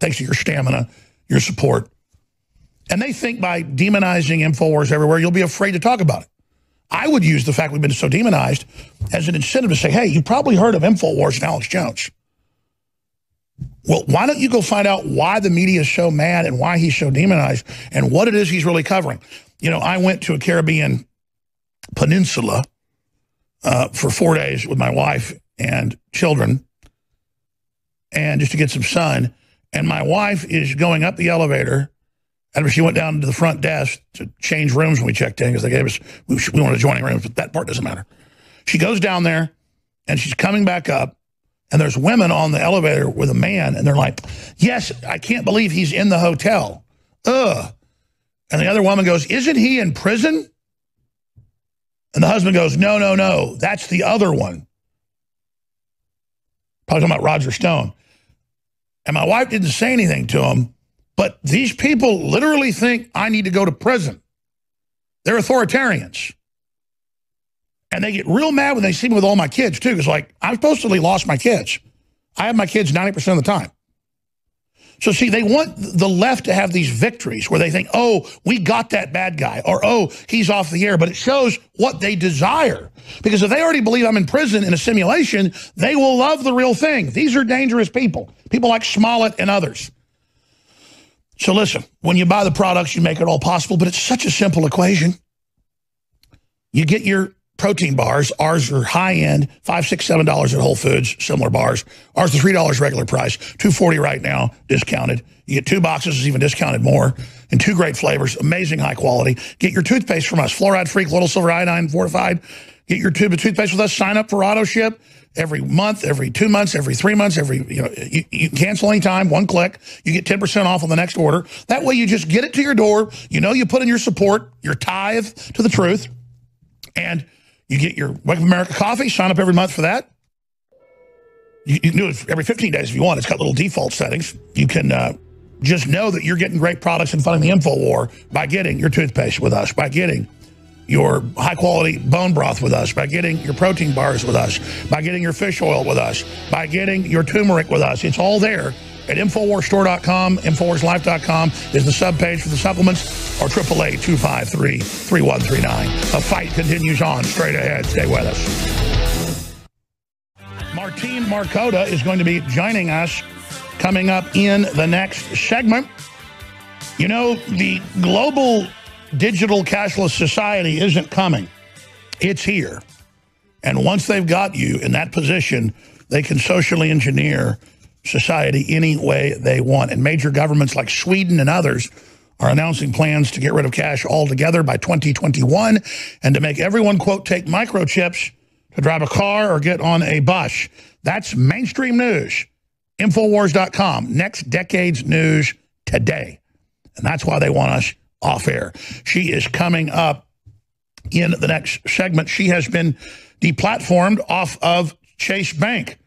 thanks to your stamina, your support. And they think by demonizing InfoWars everywhere, you'll be afraid to talk about it. I would use the fact we've been so demonized as an incentive to say, hey, you probably heard of InfoWars and Alex Jones. Well, why don't you go find out why the media is so mad and why he's so demonized and what it is he's really covering? You know, I went to a Caribbean peninsula uh, for four days with my wife and children and just to get some sun. And my wife is going up the elevator and she went down to the front desk to change rooms when we checked in because they gave us, we, we wanted adjoining rooms, but that part doesn't matter. She goes down there and she's coming back up and there's women on the elevator with a man and they're like, yes, I can't believe he's in the hotel. Ugh. And the other woman goes, isn't he in prison? And the husband goes, no, no, no, that's the other one. Probably talking about Roger Stone. And my wife didn't say anything to him but these people literally think I need to go to prison. They're authoritarians. And they get real mad when they see me with all my kids, too, because, like, I've supposedly lost my kids. I have my kids 90% of the time. So, see, they want the left to have these victories where they think, oh, we got that bad guy, or oh, he's off the air. But it shows what they desire. Because if they already believe I'm in prison in a simulation, they will love the real thing. These are dangerous people, people like Smollett and others. So listen, when you buy the products, you make it all possible, but it's such a simple equation. You get your protein bars. Ours are high-end, five, six, seven dollars at Whole Foods, similar bars. Ours are three dollars regular price, two forty right now, discounted. You get two boxes, is even discounted more, and two great flavors, amazing high quality. Get your toothpaste from us, fluoride-free, colloidal silver iodine fortified. Get your tube of toothpaste with us. Sign up for auto ship every month, every two months, every three months, every, you know, you, you cancel anytime, one click. You get 10% off on the next order. That way you just get it to your door. You know you put in your support, your tithe to the truth. And you get your Wake Up America coffee. Sign up every month for that. You, you, can do it every 15 days if you want. It's got little default settings. You can uh, just know that you're getting great products and fighting the info war by getting your toothpaste with us, by getting your high quality bone broth with us, by getting your protein bars with us, by getting your fish oil with us, by getting your turmeric with us. It's all there at InfoWarsStore.com. InfoWarsLife.com is the subpage for the supplements or 888-253-3139. The fight continues on straight ahead. Stay with us. Martina Markota is going to be joining us coming up in the next segment. You know, the global digital cashless society isn't coming. It's here. And once they've got you in that position, they can socially engineer society any way they want. And major governments like Sweden and others are announcing plans to get rid of cash altogether by 2021 and to make everyone, quote, take microchips to drive a car or get on a bus. That's mainstream news. Infowars.com. Next decade's news today. And that's why they want us off air. She is coming up in the next segment. She has been deplatformed off of Chase Bank.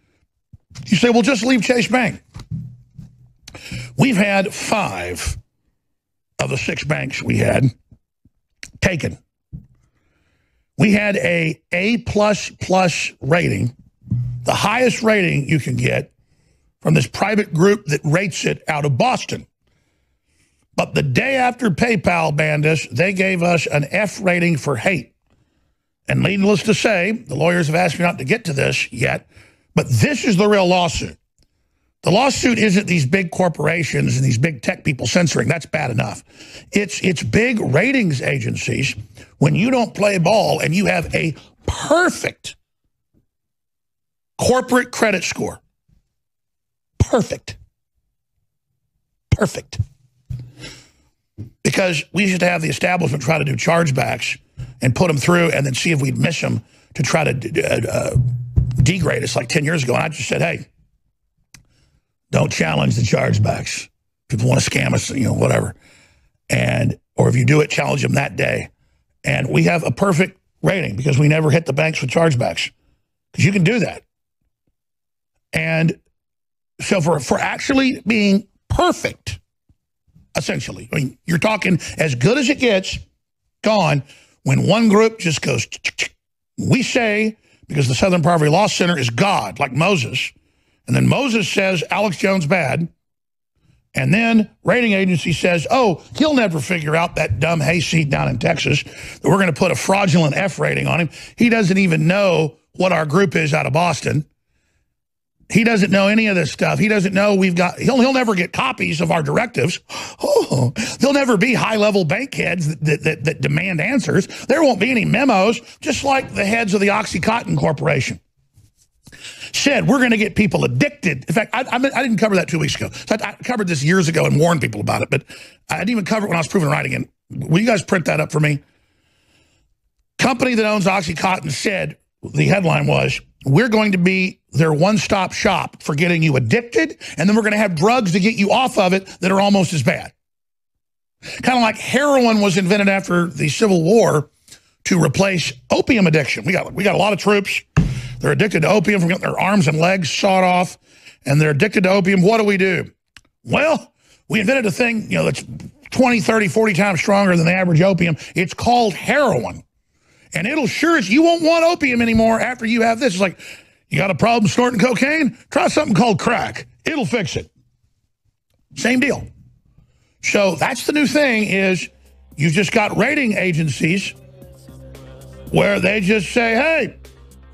You say, well, just leave Chase Bank. We've had five of the six banks we had taken. We had a A plus plus rating, the highest rating you can get from this private group that rates it out of Boston. But the day after PayPal banned us, they gave us an F rating for hate. And needless to say, the lawyers have asked me not to get to this yet, but this is the real lawsuit. The lawsuit isn't these big corporations and these big tech people censoring. That's bad enough. It's, it's big ratings agencies when you don't play ball and you have a perfect corporate credit score perfect. Perfect. Because we used to have the establishment try to do chargebacks and put them through and then see if we'd miss them to try to uh, uh, degrade us like 10 years ago. And I just said, hey, don't challenge the chargebacks. People want to scam us, you know, whatever. And, or if you do it, challenge them that day. And we have a perfect rating because we never hit the banks with chargebacks. Because you can do that. And so for, for actually being perfect, essentially, I mean, you're talking as good as it gets, gone, when one group just goes, we say, because the Southern Poverty Law Center is God, like Moses, and then Moses says Alex Jones bad, and then rating agency says, oh, he'll never figure out that dumb hayseed down in Texas that we're going to put a fraudulent F rating on him. He doesn't even know what our group is out of Boston. He doesn't know any of this stuff. He doesn't know we've got, he'll, he'll never get copies of our directives. Oh, there'll never be high-level bank heads that, that, that demand answers. There won't be any memos, just like the heads of the Oxycontin Corporation said we're going to get people addicted. In fact, I, I, I, didn't cover that two weeks ago. I, covered this years ago and warned people about it, but I didn't even cover it when I was proven right again. Will you guys print that up for me? Company that owns Oxycontin said, the headline was, we're going to be their one-stop shop for getting you addicted, and then we're going to have drugs to get you off of it that are almost as bad. Kind of like heroin was invented after the Civil War to replace opium addiction. We got, we got a lot of troops. They're addicted to opium from getting their arms and legs sawed off, and they're addicted to opium. What do we do? Well, we invented a thing, you know, that's 20, 30, 40 times stronger than the average opium. It's called heroin. And it'll sure as you won't want opium anymore after you have this. It's like, you got a problem snorting cocaine? Try something called crack. It'll fix it. Same deal. So that's the new thing is you've just got rating agencies where they just say, hey,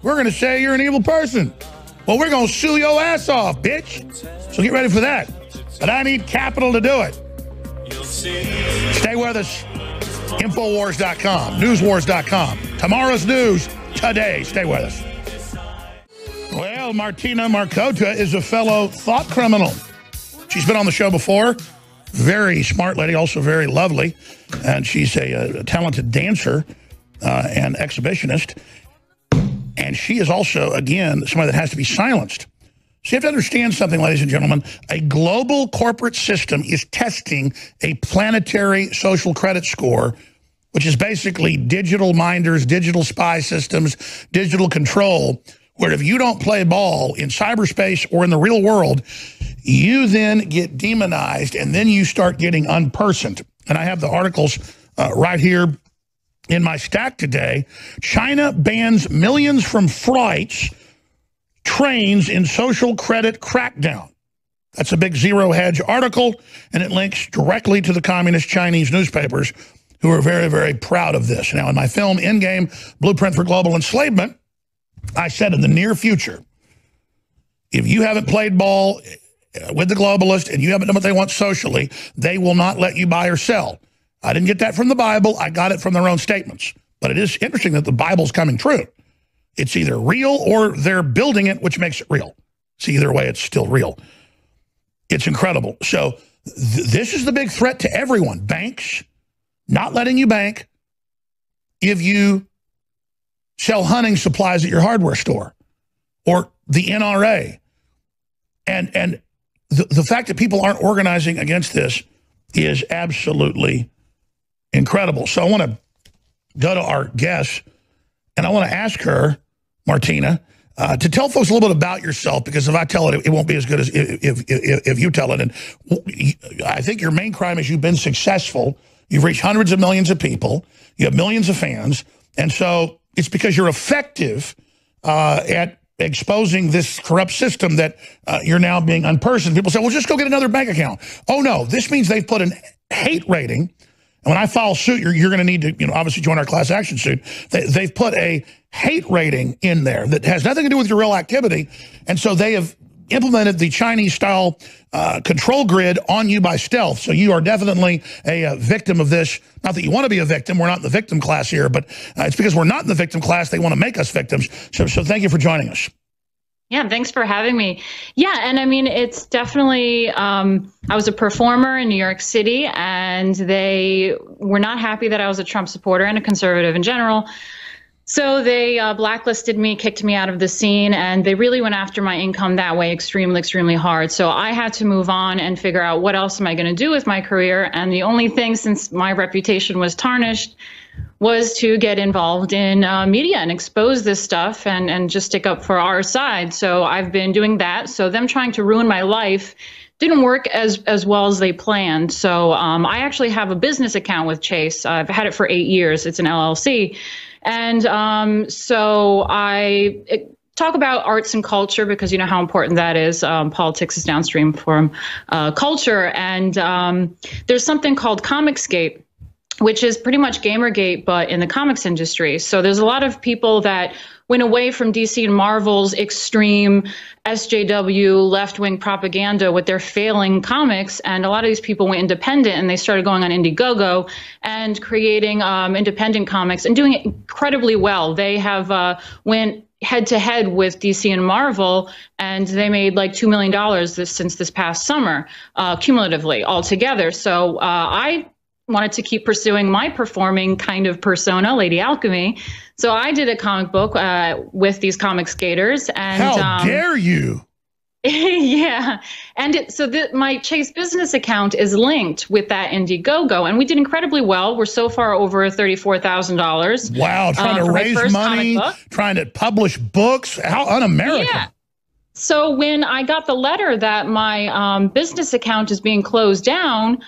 we're going to say you're an evil person. Well, we're going to sue your ass off, bitch. So get ready for that. But I need capital to do it. Stay with us. Infowars.com, newswars.com. Tomorrow's news today. Stay with us. Well, Martina Markota is a fellow thought criminal. She's been on the show before. Very smart lady, also very lovely. And she's a, a talented dancer uh, and exhibitionist. And she is also, again, somebody that has to be silenced. So you have to understand something, ladies and gentlemen. A global corporate system is testing a planetary social credit score, which is basically digital minders, digital spy systems, digital control, where if you don't play ball in cyberspace or in the real world, you then get demonized and then you start getting unpersoned. And I have the articles uh, right here in my stack today. China bans millions from flights, trains in social credit crackdown. That's a big zero hedge article, and it links directly to the communist Chinese newspapers who are very, very proud of this. Now, in my film, Endgame, Blueprint for Global Enslavement, I said in the near future, if you haven't played ball uh, with the globalists and you haven't done what they want socially, they will not let you buy or sell. I didn't get that from the Bible. I got it from their own statements. But it is interesting that the Bible's coming true. It's either real or they're building it, which makes it real. See, either way, it's still real. It's incredible. So th this is the big threat to everyone. Banks not letting you bank if you sell hunting supplies at your hardware store or the NRA. And, and the, the fact that people aren't organizing against this is absolutely incredible. So I want to go to our guest, and I want to ask her, Martina, uh, to tell folks a little bit about yourself, because if I tell it, it won't be as good as if, if, if you tell it. And I think your main crime is you've been successful. You've reached hundreds of millions of people. You have millions of fans. And so it's because you're effective uh, at exposing this corrupt system that uh, you're now being unpersoned. People say, well, just go get another bank account. Oh, no, this means they've put an hate rating. And when I file suit, you're, you're going to need to, you know, obviously join our class action suit. They, they've put a hate rating in there that has nothing to do with your real activity. And so they have implemented the Chinese style uh, control grid on you by stealth. So you are definitely a, a, victim of this. Not that you want to be a victim. We're not in the victim class here, but uh, it's because we're not in the victim class. They want to make us victims. So, so thank you for joining us. Yeah, thanks for having me. Yeah, and I mean, it's definitely, um, I was a performer in New York City, and they were not happy that I was a Trump supporter and a conservative in general. So they uh, blacklisted me, kicked me out of the scene, and they really went after my income that way extremely, extremely hard. So I had to move on and figure out what else am I going to do with my career. And the only thing, since my reputation was tarnished, was to get involved in uh, media and expose this stuff and, and just stick up for our side. So I've been doing that. So them trying to ruin my life didn't work as as well as they planned. So um, I actually have a business account with Chase. I've had it for eight years. It's an LLC. And um, so I talk about arts and culture because you know how important that is. Um, politics is downstream from uh, culture. And um, there's something called Comicsgate which is pretty much Gamergate, but in the comics industry. So there's a lot of people that went away from DC and Marvel's extreme SJW left wing propaganda with their failing comics. And a lot of these people went independent and they started going on Indiegogo and creating um, independent comics and doing it incredibly well. They have uh, went head to head with DC and Marvel, and they made like $2 million this, since this past summer, uh, cumulatively altogether. So uh, I wanted to keep pursuing my performing kind of persona, Lady Alchemy. So I did a comic book uh, with these Comicsgaters. And how um, dare you? yeah, and it, so the, my Chase business account is linked with that Indiegogo, and we did incredibly well. We're so far over thirty-four thousand dollars. Wow, trying uh, to raise money, trying to publish books. How un-American! Yeah. So when I got the letter that my um, business account is being closed down,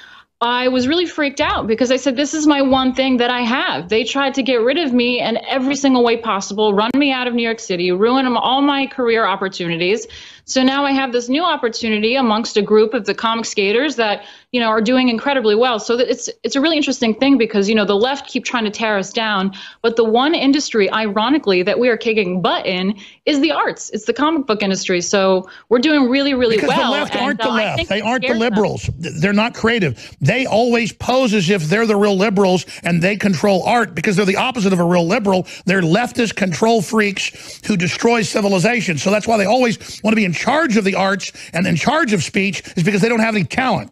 I was really freaked out because I said, This is my one thing that I have. They tried to get rid of me in every single way possible, run me out of New York City, ruin all my career opportunities. So now I have this new opportunity amongst a group of the Comicsgaters that you know are doing incredibly well. So it's it's a really interesting thing because you know the left keep trying to tear us down, but the one industry, ironically, that we are kicking butt in is the arts. It's the comic book industry. So we're doing really really because well. the left and, aren't the uh, left. They aren't the liberals. Them. They're not creative. They always pose as if they're the real liberals and they control art because they're the opposite of a real liberal. They're leftist control freaks who destroy civilization. So that's why they always want to be in charge of the arts and in charge of speech is because they don't have any talent.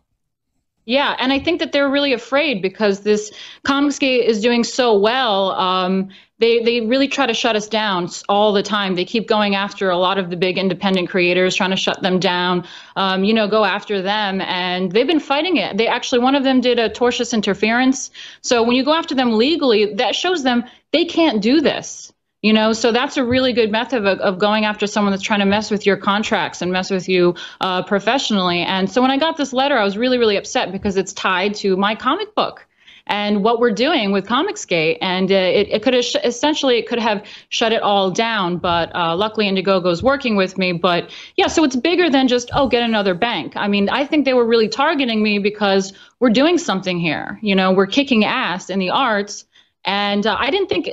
Yeah, and I think that they're really afraid because this Comicsgate is doing so well. Um, they they really try to shut us down all the time. They keep going after a lot of the big independent creators, trying to shut them down. Um, you know, go after them, and they've been fighting it. They actually one of them did a tortious interference. So when you go after them legally, that shows them they can't do this. You know, so that's a really good method of, of going after someone that's trying to mess with your contracts and mess with you uh, professionally. And so when I got this letter, I was really, really upset because it's tied to my comic book and what we're doing with Comicsgate. And uh, it, it could have sh- essentially it could have shut it all down, but uh, luckily Indiegogo's working with me. But yeah, so it's bigger than just oh get another bank. I mean, I think they were really targeting me because we're doing something here. You know, we're kicking ass in the arts and uh, I didn't think,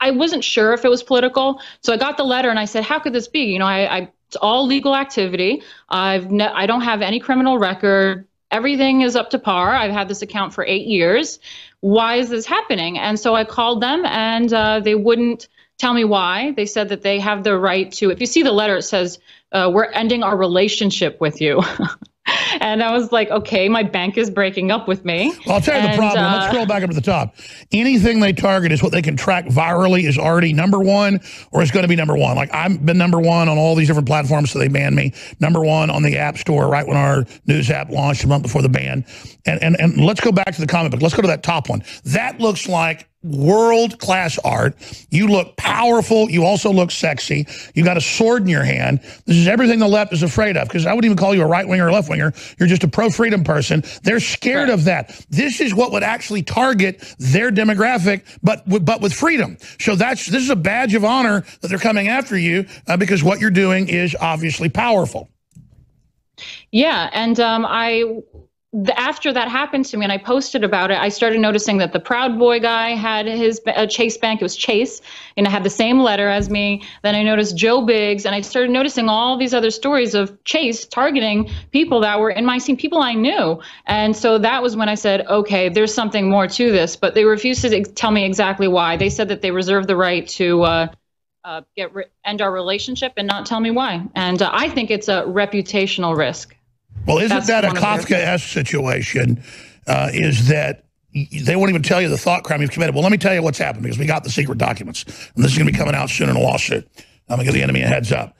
I wasn't sure if it was political. So I got the letter and I said, how could this be? You know, I, I it's all legal activity. I've I don't have any criminal record. Everything is up to par. I've had this account for eight years. Why is this happening? And so I called them and uh, they wouldn't tell me why. They said that they have the right to, if you see the letter, it says, uh, we're ending our relationship with you. and I was like, okay, my bank is breaking up with me. Well, I'll tell you and, the problem. Uh, Let's scroll back up to the top. Anything they target is what they can track virally is already number one or it's going to be number one. Like I've been number one on all these different platforms, so they banned me. Number one on the App Store right when our news app launched a month before the ban. And, and, and let's go back to the comic book. Let's go to that top one. That looks like world-class art. You look powerful. You also look sexy. You got a sword in your hand. This is everything the left is afraid of because I wouldn't even call you a right-winger or left-winger. You're just a pro-freedom person. They're scared right. of that. This is what would actually target their demographic, but but with freedom. So that's this is a badge of honor that they're coming after you uh, because what you're doing is obviously powerful. Yeah, and um, I the, after that happened to me and I posted about it, I started noticing that the Proud Boy guy had his uh, Chase Bank. It was Chase, and it had the same letter as me. Then I noticed Joe Biggs, and I started noticing all these other stories of Chase targeting people that were in my scene, people I knew. And so that was when I said, okay, there's something more to this. But they refused to tell me exactly why. They said that they reserved the right to. Uh, uh, get re- end our relationship and not tell me why. And uh, I think it's a reputational risk. Well, isn't That's that a Kafka-esque situation? Uh, is that they won't even tell you the thought crime you've committed. Well, let me tell you what's happened because we got the secret documents. And this is going to be coming out soon in a lawsuit. I'm going to give the enemy a heads up.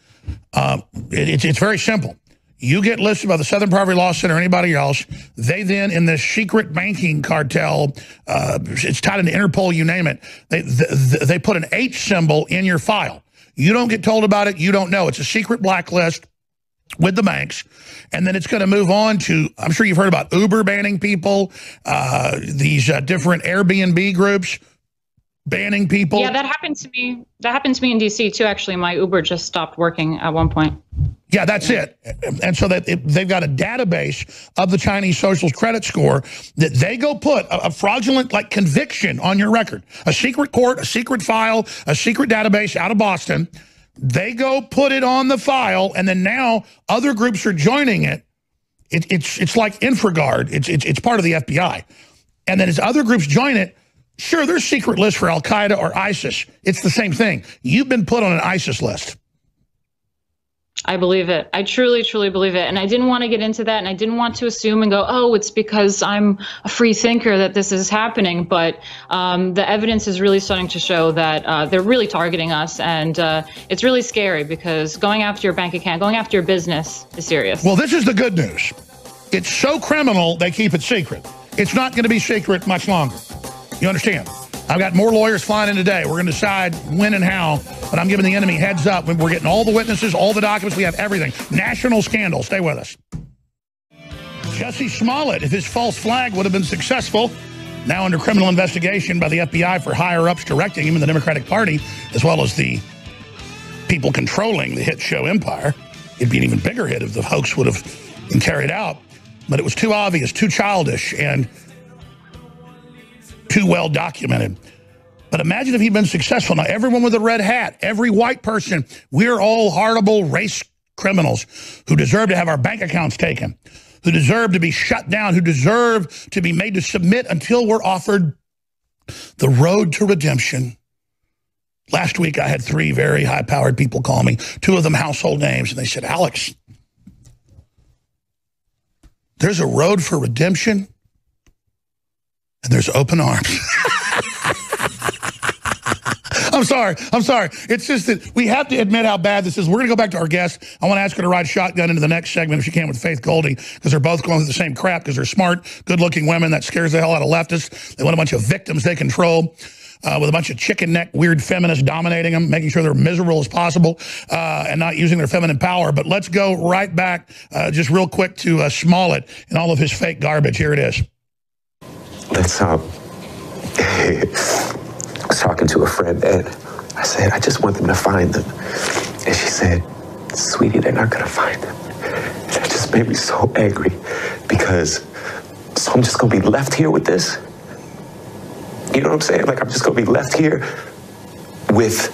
Um, it, it's, it's very simple. You get listed by the Southern Poverty Law Center or anybody else. They then, in this secret banking cartel, uh, it's tied into Interpol, you name it, they, they, they put an H symbol in your file. You don't get told about it. You don't know. It's a secret blacklist with the banks. And then it's going to move on to, I'm sure you've heard about Uber banning people, uh, these uh, different Airbnb groups banning people. Yeah, that happened to me. That happened to me in D.C. too, actually. My Uber just stopped working at one point. Yeah, that's it. And so that they've got a database of the Chinese socials credit score that they go put a, a, fraudulent like conviction on your record. A secret court, a secret file, a secret database out of Boston they go put it on the file, and then now other groups are joining it. it it's it's like InfraGard. It's, it's, it's part of the FBI. And then as other groups join it, sure, there's secret lists for Al-Qaeda or ISIS. It's the same thing. You've been put on an ISIS list. I believe it. I truly, truly believe it. And I didn't want to get into that. And I didn't want to assume and go, oh, it's because I'm a free thinker that this is happening. But um, the evidence is really starting to show that uh, they're really targeting us. And uh, it's really scary because going after your bank account, going after your business is serious. Well, this is the good news. It's so criminal, they keep it secret. It's not going to be secret much longer. You understand? I've got more lawyers flying in today. We're going to decide when and how, but I'm giving the enemy heads up. We're getting all the witnesses, all the documents. We have everything. National scandal. Stay with us. Jussie Smollett, if his false flag would have been successful, now under criminal investigation by the FBI for higher-ups directing him in the Democratic Party, as well as the people controlling the hit show Empire. It'd be an even bigger hit if the hoax would have been carried out. But it was too obvious, too childish, and too well documented. But imagine if he'd been successful. Now, everyone with a red hat, every white person, we're all horrible race criminals who deserve to have our bank accounts taken, who deserve to be shut down, who deserve to be made to submit until we're offered the road to redemption. Last week, I had three very high-powered people call me, two of them household names, and they said, Alex, there's a road for redemption and there's open arms. I'm sorry. I'm sorry. It's just that we have to admit how bad this is. We're going to go back to our guest. I want to ask her to ride shotgun into the next segment if she can with Faith Goldy because they're both going through the same crap because they're smart, good-looking women that scares the hell out of leftists. They want a bunch of victims they control. Uh, with a bunch of chicken neck weird feminists dominating them, making sure they're miserable as possible uh, and not using their feminine power. But let's go right back uh, just real quick to uh, Smollett and all of his fake garbage. Here it is. Let's, um, I was talking to a friend and I said, I just want them to find them. And she said, sweetie, they're not to find them. And that just made me so angry because, so I'm just to be left here with this? You know what I'm saying? Like, I'm just to be left here with,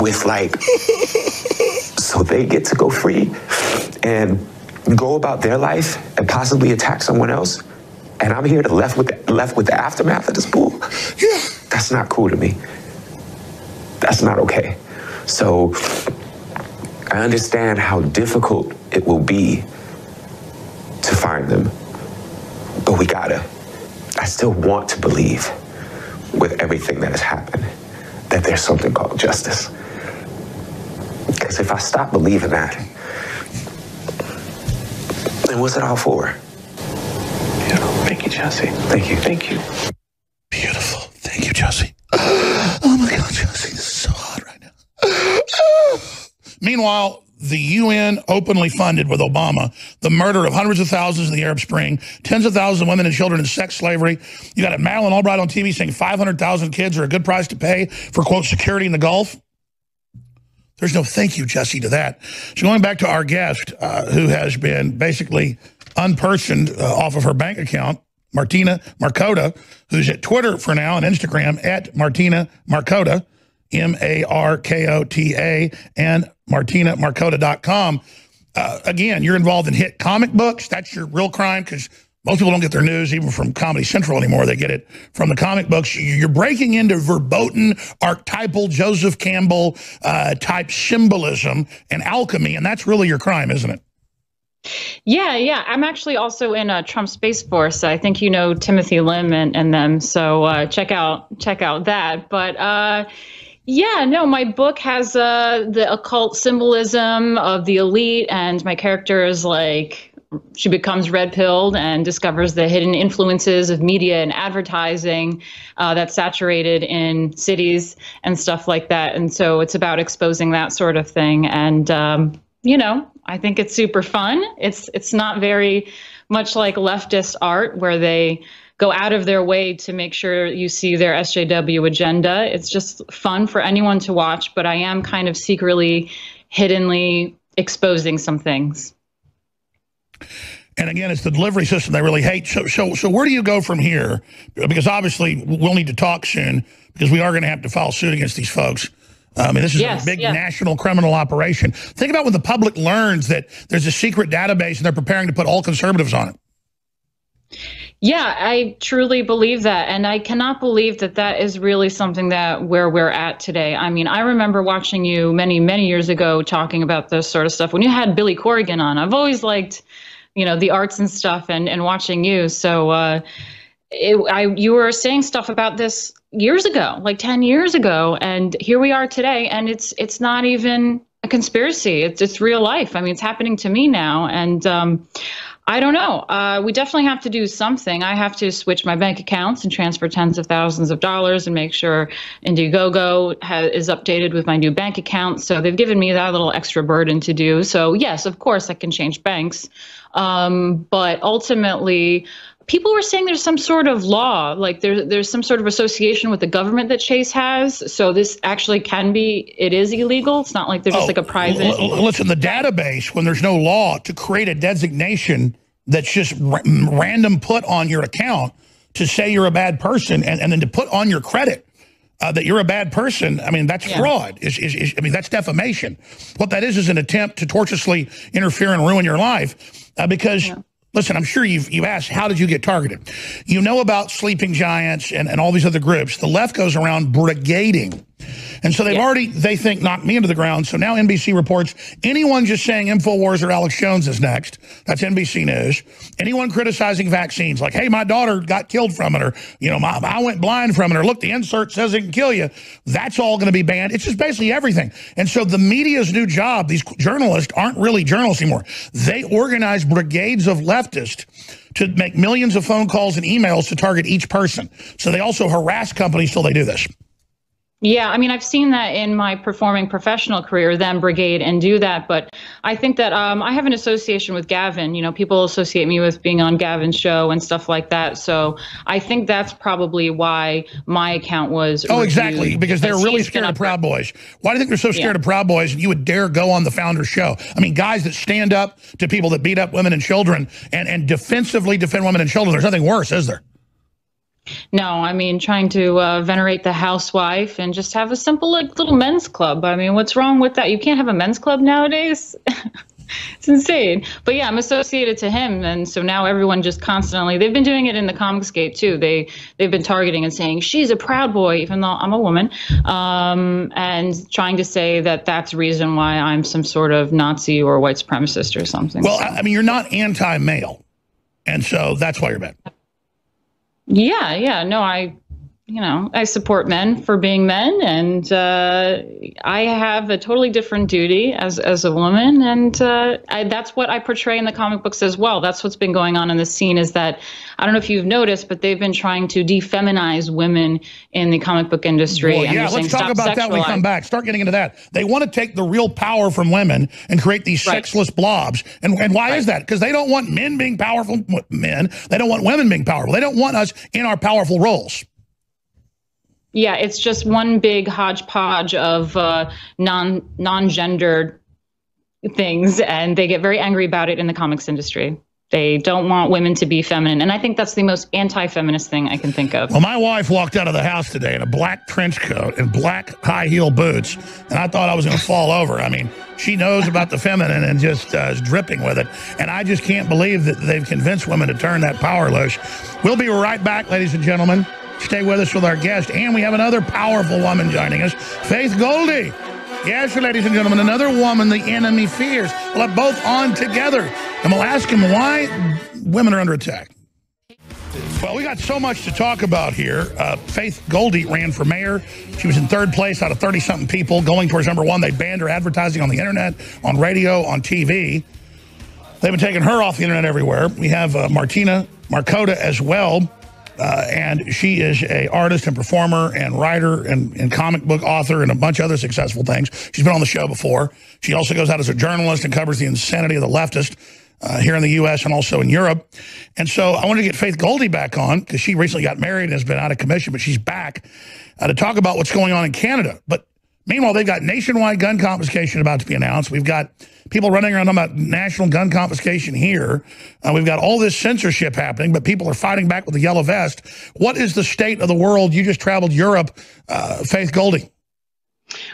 with like, so they get to go free and go about their life and possibly attack someone else. And I'm here to left with the, left with the aftermath of this bull. Yeah. That's not cool to me. That's not okay. So I understand how difficult it will be to find them. But we gotta I still want to believe with everything that has happened that there's something called justice. Because if I stop believing that, then what's it all for? Thank you, Jesse. Thank you. Thank you. Beautiful. Thank you, Jesse. Oh my God, Jesse, this is so hot right now. Meanwhile, the UN openly funded with Obama the murder of hundreds of thousands in the Arab Spring, tens of thousands of women and children in sex slavery. You got it, Madeleine Albright on TV saying 500,000 kids are a good price to pay for, quote, security in the Gulf. There's no thank you, Jesse, to that. So going back to our guest, uh, who has been basically unpersoned uh, off of her bank account, Martina Markota, who's at Twitter for now and Instagram at Martina Markota, M-A-R-K-O-T-A, and martinamarkota.com. Uh, again, you're involved in hit comic books. That's your real crime because most people don't get their news even from Comedy Central anymore. They get it from the comic books. You're breaking into verboten, archetypal, Joseph Campbell uh, type symbolism and alchemy, and that's really your crime, isn't it? Yeah, yeah. I'm actually also in a Trump Space Force. I think you know Timothy Lim and, and them. So uh, check out check out that. But uh, yeah, no, my book has uh, the occult symbolism of the elite, and my character is like she becomes red pilled and discovers the hidden influences of media and advertising uh, that's saturated in cities and stuff like that. And so it's about exposing that sort of thing. And um, you know, I think it's super fun. It's it's not very much like leftist art where they go out of their way to make sure you see their SJW agenda. It's just fun for anyone to watch, but I am kind of secretly, hiddenly exposing some things. And again, it's the delivery system they really hate. So, so, so where do you go from here? Because obviously we'll need to talk soon because we are going to have to file suit against these folks. I mean, this is yes, a big yes. national criminal operation. Think about when the public learns that there's a secret database and they're preparing to put all conservatives on it. Yeah, I truly believe that. And I cannot believe that that is really something that where we're at today. I mean, I remember watching you many, many years ago talking about this sort of stuff when you had Billy Corgan on. I've always liked, you know, the arts and stuff and, and watching you. So, uh, it, I, you were saying stuff about this years ago, like 10 years ago. And here we are today. And it's, it's not even a conspiracy. It's, it's real life. I mean, it's happening to me now. And, um, I don't know. Uh, we definitely have to do something. I have to switch my bank accounts and transfer tens of thousands of dollars and make sure Indiegogo is updated with my new bank account. So they've given me that little extra burden to do. So, yes, of course, I can change banks. Um, but ultimately, people were saying there's some sort of law, like there's there's some sort of association with the government that Chase has. So this actually can be, it is illegal. It's not like there's oh, just like a private. Listen, the database, when there's no law to create a designation that's just random put on your account to say you're a bad person and, and then to put on your credit uh, that you're a bad person, I mean, that's yeah. fraud. Is, is, is, I mean, that's defamation. What that is is an attempt to tortuously interfere and ruin your life uh, because yeah. Listen, I'm sure you've, you've asked, how did you get targeted? You know about sleeping giants and, and all these other groups. The left goes around brigading And so they've yeah. already, they think, knocked me into the ground. So now NBC reports anyone just saying InfoWars or Alex Jones is next. That's NBC News. Anyone criticizing vaccines, like, hey, my daughter got killed from it, or, you know, my, I went blind from it, or look, the insert says it can kill you. That's all going to be banned. It's just basically everything. And so the media's new job, these journalists aren't really journalists anymore. They organize brigades of leftists to make millions of phone calls and emails to target each person. So they also harass companies till they do this. Yeah, I mean, I've seen that in my performing professional career, them brigade and do that. But I think that um, I have an association with Gavin. You know, people associate me with being on Gavin's show and stuff like that. So I think that's probably why my account was. Oh, exactly, because they're really scared of Proud Boys. Why do you think they're so scared yeah. of Proud Boys? You would dare go on the Founders show? I mean, guys that stand up to people that beat up women and children and and defensively defend women and children. There's nothing worse, is there? No, I mean trying to uh, venerate the housewife and just have a simple like little men's club. I mean, what's wrong with that? You can't have a men's club nowadays. it's insane. But yeah, I'm associated to him, and so now everyone just constantly. They've been doing it in the Comicsgate too. They they've been targeting and saying she's a proud boy, even though I'm a woman, um, and trying to say that that's reason why I'm some sort of Nazi or white supremacist or something. Well, so. I mean, you're not anti-male, and so that's why you're bad. Yeah, yeah. No, I you know, I support men for being men, and uh, I have a totally different duty as as a woman, and uh, I, that's what I portray in the comic books as well. That's what's been going on in the scene. Is that I don't know if you've noticed, but they've been trying to defeminize women in the comic book industry. Well, yeah, let's talk about that when we come back. Start getting into that. They want to take the real power from women and create these right. sexless blobs. And and why right. is that? Because they don't want men being powerful men. They don't want women being powerful. They don't want us in our powerful roles. Yeah, it's just one big hodgepodge of uh, non non-gendered things, and they get very angry about it in the comics industry. They don't want women to be feminine. And I think that's the most anti feminist thing I can think of. Well, my wife walked out of the house today in a black trench coat and black high heel boots. And I thought I was going to fall over. I mean, she knows about the feminine and just uh, is dripping with it. And I just can't believe that they've convinced women to turn that power loose. We'll be right back, ladies and gentlemen. Stay with us with our guest. And we have another powerful woman joining us, Faith Goldy. Yes, ladies and gentlemen, another woman the enemy fears. We'll have both on together. And we'll ask him why women are under attack. Well, we got so much to talk about here. Uh, Faith Goldy ran for mayor. She was in third place out of 30-something people going towards number one. They banned her advertising on the internet, on radio, on TV. They've been taking her off the internet everywhere. We have uh, Martina Markota as well. Uh, and she is a artist and performer and writer and, and, comic book author and a bunch of other successful things. She's been on the show before. She also goes out as a journalist and covers the insanity of the leftist uh, here in the U.S. and also in Europe. And so I wanted to get Faith Goldy back on because she recently got married and has been out of commission, but she's back uh, to talk about what's going on in Canada. But Meanwhile, they've got nationwide gun confiscation about to be announced. We've got people running around about national gun confiscation here. Uh, we've got all this censorship happening, but people are fighting back with the yellow vest. What is the state of the world? You just traveled Europe, uh, Faith Goldy.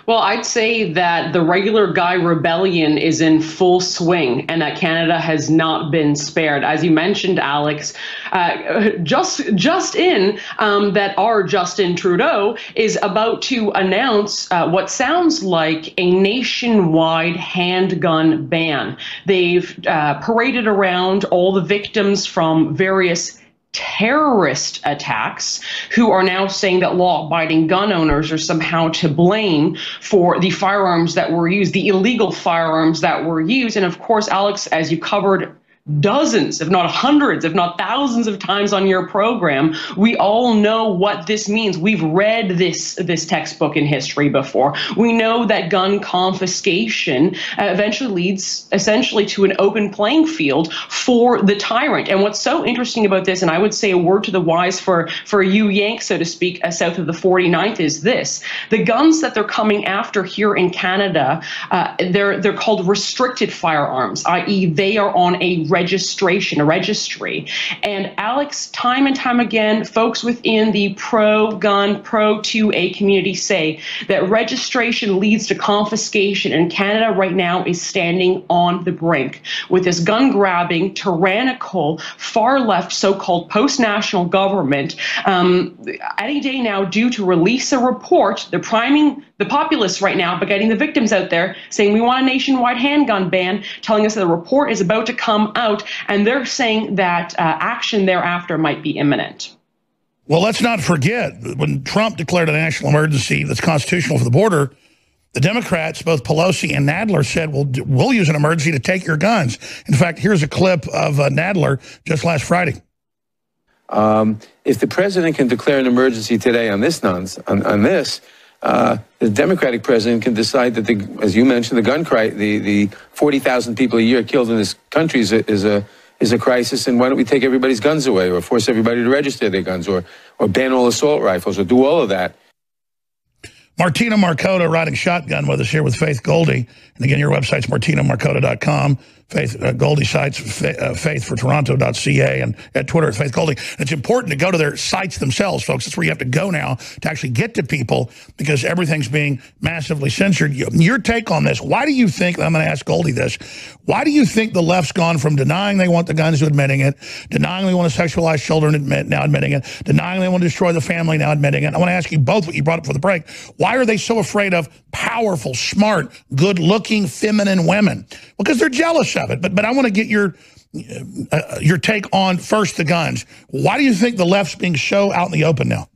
Well, I'd say that the regular guy rebellion is in full swing and that Canada has not been spared. As you mentioned, Alex, uh, just just in um, that our Justin Trudeau is about to announce uh, what sounds like a nationwide handgun ban. They've uh, paraded around all the victims from various terrorist attacks who are now saying that law abiding gun owners are somehow to blame for the firearms that were used, the illegal firearms that were used. And of course, Alex, as you covered dozens, if not hundreds, if not thousands of times on your program. We all know what this means. We've read this this textbook in history before. We know that gun confiscation uh, eventually leads essentially to an open playing field for the tyrant. And what's so interesting about this, and I would say a word to the wise for for you Yank, so to speak, uh, south of the 49th, is this: the guns that they're coming after here in Canada, uh, they're they're called restricted firearms, i.e., they are on a registration, a registry. And Alex, time and time again, folks within the pro gun, pro 2A community say that registration leads to confiscation. And Canada right now is standing on the brink with this gun grabbing, tyrannical, far left so called post national government. Um, any day now, due to release a report, they're priming the populace right now, but getting the victims out there saying we want a nationwide handgun ban, telling us that a report is about to come out, and they're saying that uh, action thereafter might be imminent. Well, let's not forget when Trump declared a national emergency that's constitutional for the border, the Democrats, both Pelosi and Nadler, said, well, we'll use an emergency to take your guns. In fact, here's a clip of uh, Nadler just last Friday. Um, if the president can declare an emergency today on this nonsense, on, on this, uh, the Democratic president can decide that, the, as you mentioned, the gun cri- the the 40,000 people a year killed in this country is a, is a is a crisis, and why don't we take everybody's guns away, or force everybody to register their guns, or or ban all assault rifles, or do all of that? Martina Markota riding shotgun with us here with Faith Goldy. And again, your website's martinamarkota.com. Faith uh, Goldy sites, uh, faithfortoronto.ca, and at Twitter at Faith Goldy. It's important to go to their sites themselves, folks. That's where you have to go now to actually get to people because everything's being massively censored. Your take on this, why do you think, I'm going to ask Goldy this, why do you think the left's gone from denying they want the guns to admitting it, denying they want to sexualize children, admit, now admitting it, denying they want to destroy the family, now admitting it? I want to ask you both what you brought up for the break. Why are they so afraid of powerful, smart, good-looking, feminine women? Because they're jealous of it. But but I want to get your uh, your take on first the guns. Why do you think the left's being so out in the open now?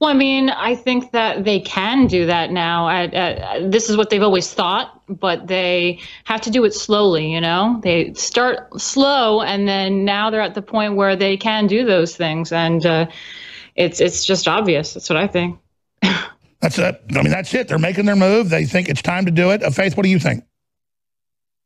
Well, I mean, I think that they can do that now. Uh, this is what they've always thought, but they have to do it slowly, you know? They start slow, and then now they're at the point where they can do those things. And uh, it's, it's just obvious. That's what I think. that's it. I mean, that's it. They're making their move. They think it's time to do it. Uh, Faith, what do you think?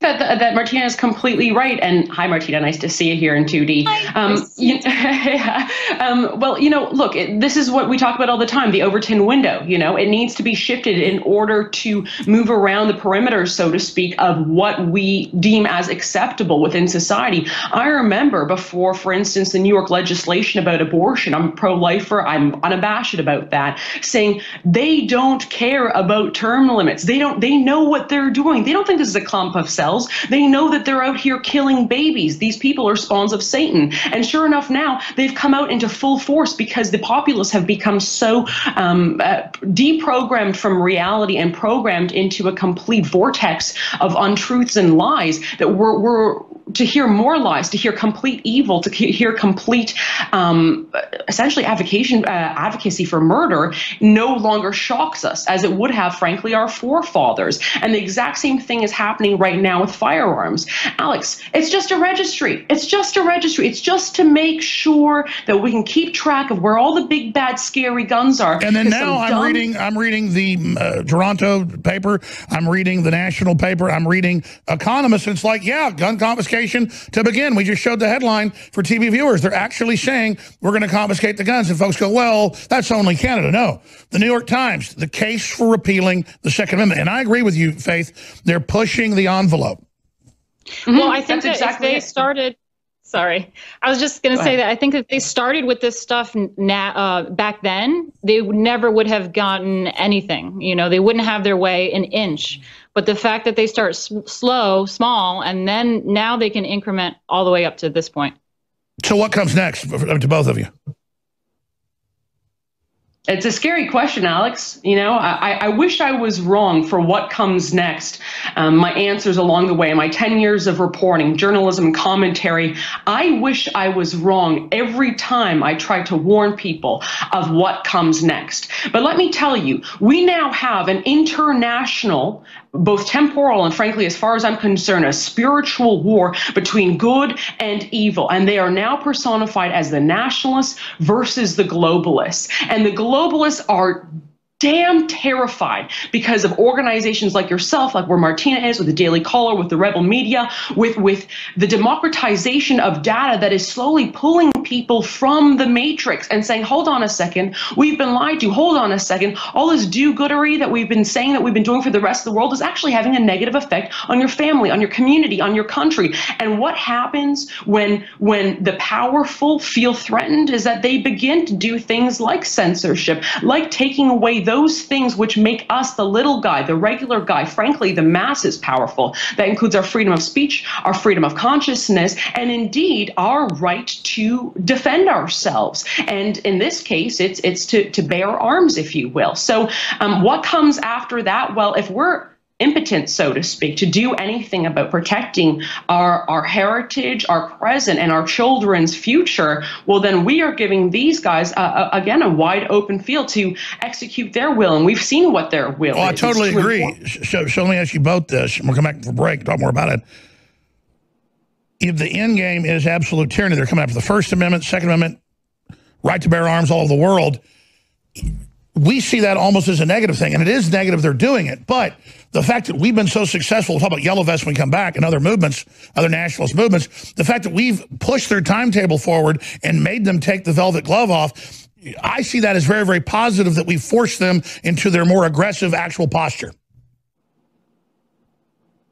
That, that, that Martina is completely right. And hi, Martina, nice to see you here in 2D. Hi, um, you, yeah. um, well, you know, look, it, this is what we talk about all the time, the Overton window. You know, it needs to be shifted in order to move around the perimeters, so to speak, of what we deem as acceptable within society. I remember before, for instance, the New York legislation about abortion, I'm pro-lifer, I'm unabashed about that, saying they don't care about term limits. They don't, they know what they're doing. They don't think this is a clump of cells They know that they're out here killing babies. These people are spawns of Satan. And sure enough, now they've come out into full force because the populace have become so um, uh, deprogrammed from reality and programmed into a complete vortex of untruths and lies that we're, we're to hear more lies, to hear complete evil, to hear complete, um, essentially advocation, uh, advocacy for murder, no longer shocks us as it would have, frankly, our forefathers. And the exact same thing is happening right now with firearms. Alex, it's just a registry. It's just a registry. It's just to make sure that we can keep track of where all the big, bad, scary guns are. And then now I'm reading, I'm reading the uh, Toronto paper. I'm reading the national paper. I'm reading Economist. And it's like, yeah, gun confiscation confiscation to begin. We just showed the headline for TV viewers. They're actually saying we're going to confiscate the guns. And folks go, well, that's only Canada. No. The New York Times, the case for repealing the Second Amendment. And I agree with you, Faith. They're pushing the envelope. Mm -hmm. Well, I think that's that exactly if they started sorry i was just going to say ahead. that i think if they started with this stuff na- uh, back then they never would have gotten anything you know they wouldn't have their way an inch but the fact that they start s- slow small and then now they can increment all the way up to this point so what comes next to both of you it's a scary question, Alex. You know, I, I wish I was wrong for what comes next. Um, my answers along the way, my 10 years of reporting, journalism, commentary, I wish I was wrong every time I try to warn people of what comes next. But let me tell you, we now have an international both temporal and frankly, as far as I'm concerned, a spiritual war between good and evil. And they are now personified as the nationalists versus the globalists. And the globalists are damn terrified because of organizations like yourself, like where Martina is, with the Daily Caller, with the Rebel Media, with with the democratization of data that is slowly pulling people from the matrix and saying, hold on a second, we've been lied to. Hold on a second, all this do-goodery that we've been saying that we've been doing for the rest of the world is actually having a negative effect on your family, on your community, on your country. And what happens when when the powerful feel threatened is that they begin to do things like censorship, like taking away those things which make us, the little guy, the regular guy, frankly, the masses powerful. That includes our freedom of speech, our freedom of consciousness, and indeed our right to defend ourselves. And in this case, it's it's to, to bear arms, if you will. So um, what comes after that? Well, if we're impotent, so to speak, to do anything about protecting our, our heritage, our present, and our children's future, well, then we are giving these guys, uh, again, a wide open field to execute their will. And we've seen what their will well, is. I totally agree. So, so let me ask you both this, and we'll come back for a break talk more about it. If the end game is absolute tyranny, they're coming after the First Amendment, Second Amendment, right to bear arms all over the world we see that almost as a negative thing, and it is negative they're doing it. But the fact that we've been so successful, we'll talk about Yellow Vest when we come back and other movements, other nationalist movements, the fact that we've pushed their timetable forward and made them take the velvet glove off, I see that as very, very positive that we forced them into their more aggressive actual posture.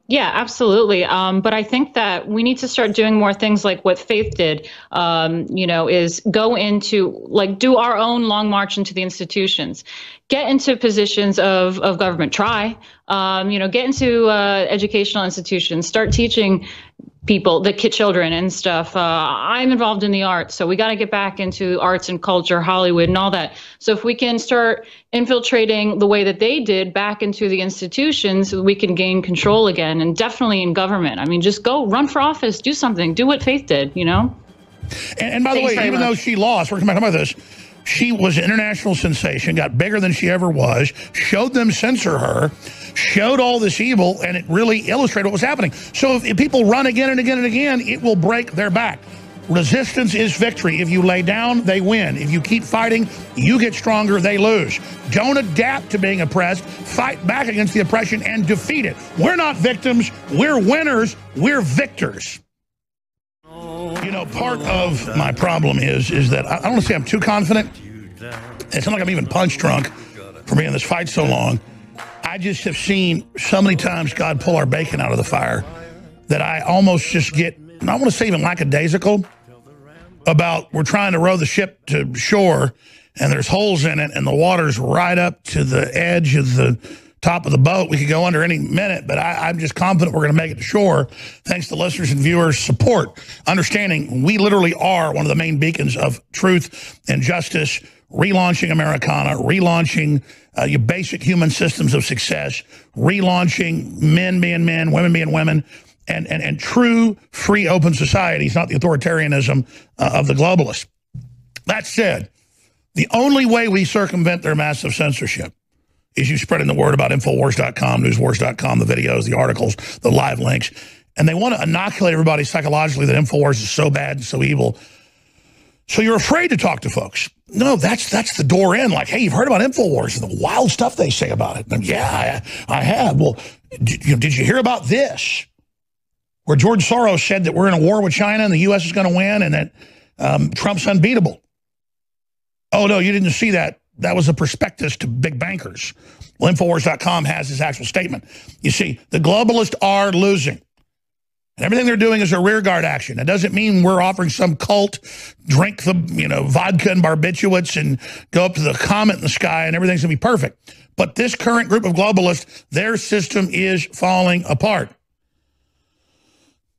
Yeah, absolutely. Um, but I think that we need to start doing more things like what Faith did. Um, you know, is go into like do our own long march into the institutions, get into positions of of government. Try, um, you know, get into uh, educational institutions. Start teaching people, the kid children and stuff. Uh, I'm involved in the arts, so we got to get back into arts and culture, Hollywood, and all that. So if we can start infiltrating the way that they did back into the institutions, we can gain control again, and definitely in government. I mean, just go run for office, do something, do what Faith did, you know. And, and by Thanks the way, even much. though she lost, we're coming about this. She was an international sensation, got bigger than she ever was, showed them censor her showed all this evil, and it really illustrated what was happening. So if, people run again and again and again, it will break their back. Resistance is victory. If you lay down, they win. If you keep fighting, you get stronger, they lose. Don't adapt to being oppressed. Fight back against the oppression and defeat it. We're not victims. We're winners. We're victors. You know, part of my problem is is that I don't want to say I'm too confident. It's not like I'm even punch drunk for being in this fight so long. I just have seen so many times God pull our bacon out of the fire that I almost just get, I don't want to say even lackadaisical about we're trying to row the ship to shore and there's holes in it and the water's right up to the edge of the top of the boat. We could go under any minute, but I, am just confident we're going to make it to shore thanks to listeners and viewers' support. Understanding we literally are one of the main beacons of truth and justice relaunching Americana, relaunching uh, your basic human systems of success, relaunching men being men, women being women, and, and, and true, free, open societies, not the authoritarianism uh, of the globalists. That said, the only way we circumvent their massive censorship is you spreading the word about Infowars.com, Newswars.com, the videos, the articles, the live links. And they want to inoculate everybody psychologically that Infowars is so bad and so evil. So you're afraid to talk to folks. No, that's that's the door in. Like, hey, you've heard about InfoWars and the wild stuff they say about it. And yeah, I, I have. Well, did you, did you hear about this? Where George Soros said that we're in a war with China and the U.S. is going to win and that um, Trump's unbeatable. Oh, no, you didn't see that. That was a prospectus to big bankers. Well, Infowars.com has his actual statement. You see, the globalists are losing. And everything they're doing is a rearguard action. It doesn't mean we're offering some cult, drink the, you know, vodka and barbiturates and go up to the comet in the sky and everything's going to be perfect. But this current group of globalists, their system is falling apart.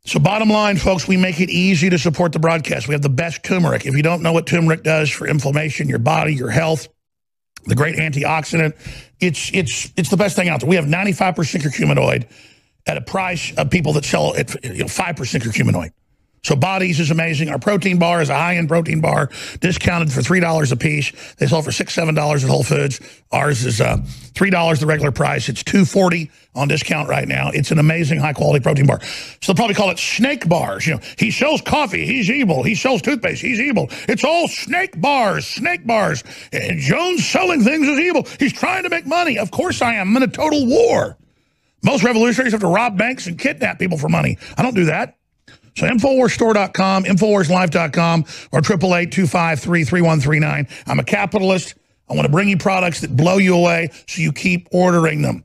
So bottom line, folks, we make it easy to support the broadcast. We have the best turmeric. If you don't know what turmeric does for inflammation, your body, your health, the great antioxidant, it's it's it's the best thing out there. We have 95% curcuminoid at a price of people that sell at 5% curcuminoid. So Bodies is amazing. Our protein bar is a high-end protein bar, discounted for $3 a piece. They sell for six, $7 at Whole Foods. Ours is uh, $3 the regular price. It's $2.40 on discount right now. It's an amazing high-quality protein bar. So they'll probably call it snake bars. You know, he sells coffee. He's evil. He sells toothpaste. He's evil. It's all snake bars, snake bars. And Jones selling things is evil. He's trying to make money. Of course I am. I'm in a total war. Most revolutionaries have to rob banks and kidnap people for money. I don't do that. So InfoWarsStore.com, InfoWarsLife.com, or 888-253-3139. I'm a capitalist. I want to bring you products that blow you away so you keep ordering them.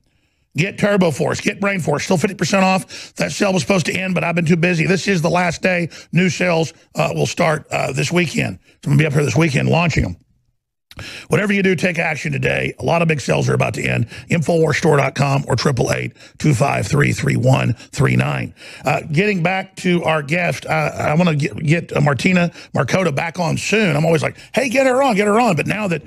Get Turbo Force, get Brain Force, still 50% off. That sale was supposed to end, but I've been too busy. This is the last day. New sales uh, will start uh, this weekend. So I'm going to be up here this weekend launching them. Whatever you do, take action today. A lot of big sales are about to end. Infowarsstore.com or 888-253-3139. Uh, getting back to our guest, uh, I want to get, get uh, Martina Markota back on soon. I'm always like, hey, get her on, get her on. But now that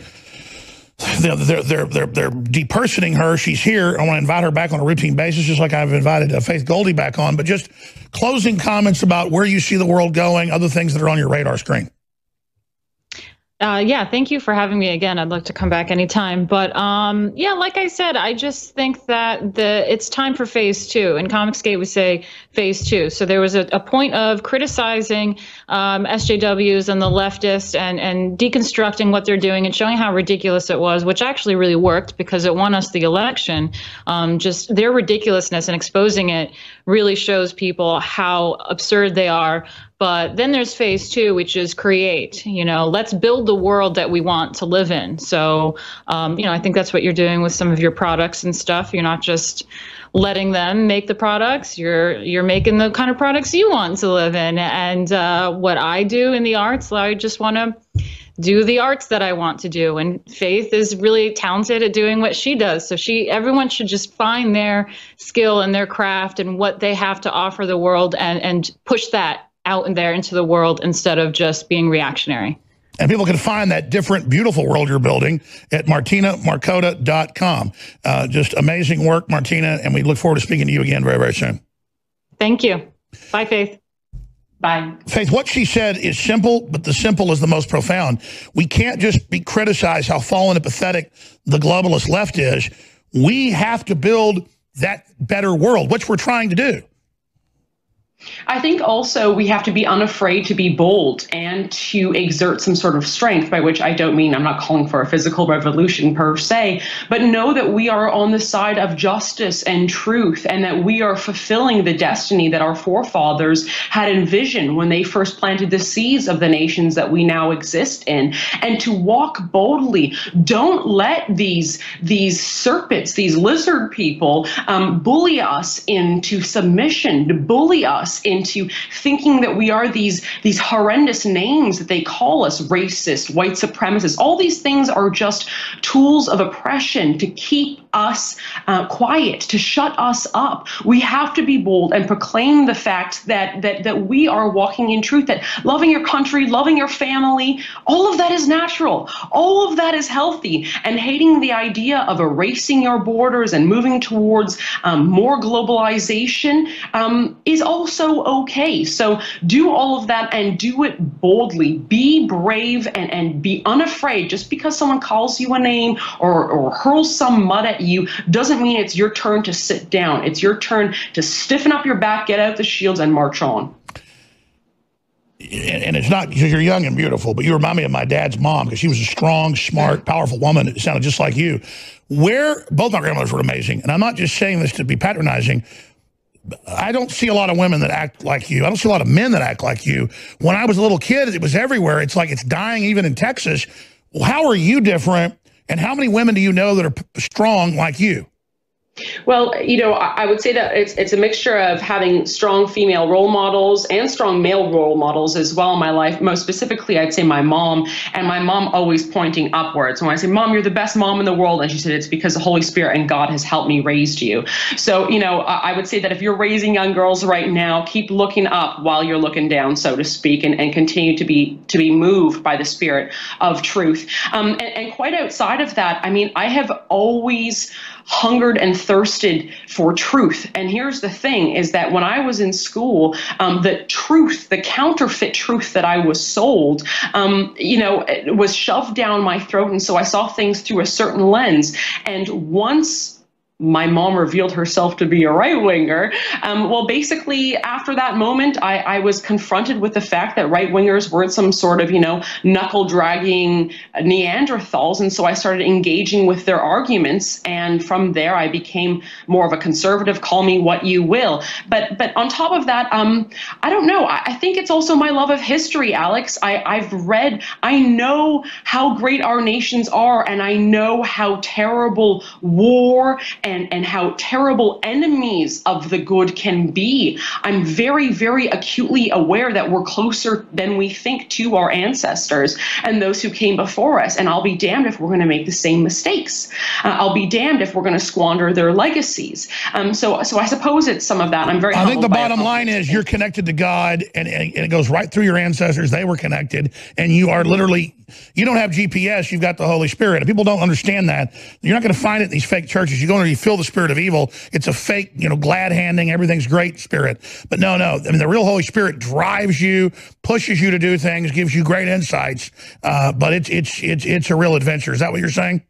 they're, they're, they're, they're, they're depersoning her, she's here. I want to invite her back on a routine basis, just like I've invited uh, Faith Goldy back on. But just closing comments about where you see the world going, other things that are on your radar screen. Uh, yeah, thank you for having me again. I'd like to come back anytime. But um, yeah, like I said, I just think that the it's time for phase two. In Comicsgate, we say phase two. So there was a, a point of criticizing um, SJWs and the leftists and, and deconstructing what they're doing and showing how ridiculous it was, which actually really worked because it won us the election. Um, just their ridiculousness and exposing it really shows people how absurd they are. But then there's phase two, which is create. You know, let's build the world that we want to live in. So, um, you know, I think that's what you're doing with some of your products and stuff. You're not just letting them make the products. You're you're making the kind of products you want to live in. And uh, what I do in the arts, I just want to do the arts that I want to do. And Faith is really talented at doing what she does. So she everyone should just find their skill and their craft and what they have to offer the world and and push that out in there into the world instead of just being reactionary. And people can find that different, beautiful world you're building at martinamarkota.com. Uh, just amazing work, Martina, and we look forward to speaking to you again very, very soon. Thank you. Bye, Faith. Bye. Faith, what she said is simple, but the simple is the most profound. We can't just be criticized how fallen and pathetic the globalist left is. We have to build that better world, which we're trying to do. I think also we have to be unafraid to be bold and to exert some sort of strength, by which I don't mean I'm not calling for a physical revolution per se, but know that we are on the side of justice and truth and that we are fulfilling the destiny that our forefathers had envisioned when they first planted the seeds of the nations that we now exist in. And to walk boldly, don't let these, these serpents, these lizard people, um, bully us into submission, to bully us into thinking that we are these these horrendous names that they call us racist white supremacists all these things are just tools of oppression to keep us uh, quiet to shut us up. We have to be bold and proclaim the fact that that that we are walking in truth that loving your country loving your family all of that is natural. All of that is healthy. And hating the idea of erasing your borders and moving towards um, more globalization um, is also okay. So do all of that and do it boldly. Be brave and, and be unafraid. Just because someone calls you a name or, or hurls some mud at you doesn't mean it's your turn to sit down. It's your turn to stiffen up your back, get out the shields, and march on and it's not because you're young and beautiful, but you remind me of my dad's mom because she was a strong, smart, powerful woman. It sounded just like you. Where both my grandmothers were amazing, and I'm not just saying this to be patronizing. I don't see a lot of women that act like you. I don't see a lot of men that act like you. When I was a little kid, it was everywhere. It's like it's dying even in Texas. how are you different? And how many women do you know that are strong like you? Well, you know, I would say that it's it's a mixture of having strong female role models and strong male role models as well in my life. Most specifically, I'd say my mom, and my mom always pointing upwards. When I say, "Mom, you're the best mom in the world," and she said, "It's because the Holy Spirit and God has helped me raise you." So, you know, I would say that if you're raising young girls right now, keep looking up while you're looking down, so to speak, and, and continue to be to be moved by the Spirit of truth. Um, and, and quite outside of that, I mean, I have always hungered and thirsted for truth. And here's the thing is that when I was in school, um, the truth, the counterfeit truth that I was sold, um, you know, was shoved down my throat. And so I saw things through a certain lens. And once my mom revealed herself to be a right winger. Um, well, basically, after that moment, I, I, was confronted with the fact that right wingers weren't some sort of, you know, knuckle dragging Neanderthals. And so I started engaging with their arguments. And from there, I became more of a conservative, call me what you will. But but on top of that, um, I don't know. I, I think it's also my love of history, Alex. I, I've read, I know how great our nations are, and I know how terrible war and, and how terrible enemies of the good can be, I'm very, very acutely aware that we're closer than we think to our ancestors and those who came before us. And I'll be damned if we're going to make the same mistakes. Uh, I'll be damned if we're going to squander their legacies. Um, so, so I suppose it's some of that. I'm very. I think the bottom line is you're connected to God, and, and it goes right through your ancestors. They were connected, and you are literally. You don't have GPS. You've got the Holy Spirit. People don't understand that. You're not going to find it in these fake churches. You go and you feel the spirit of evil. It's a fake, you know, glad handing, everything's great spirit. But no, no. I mean, the real Holy Spirit drives you, pushes you to do things, gives you great insights. Uh, but it's it's it's it's a real adventure. Is that what you're saying?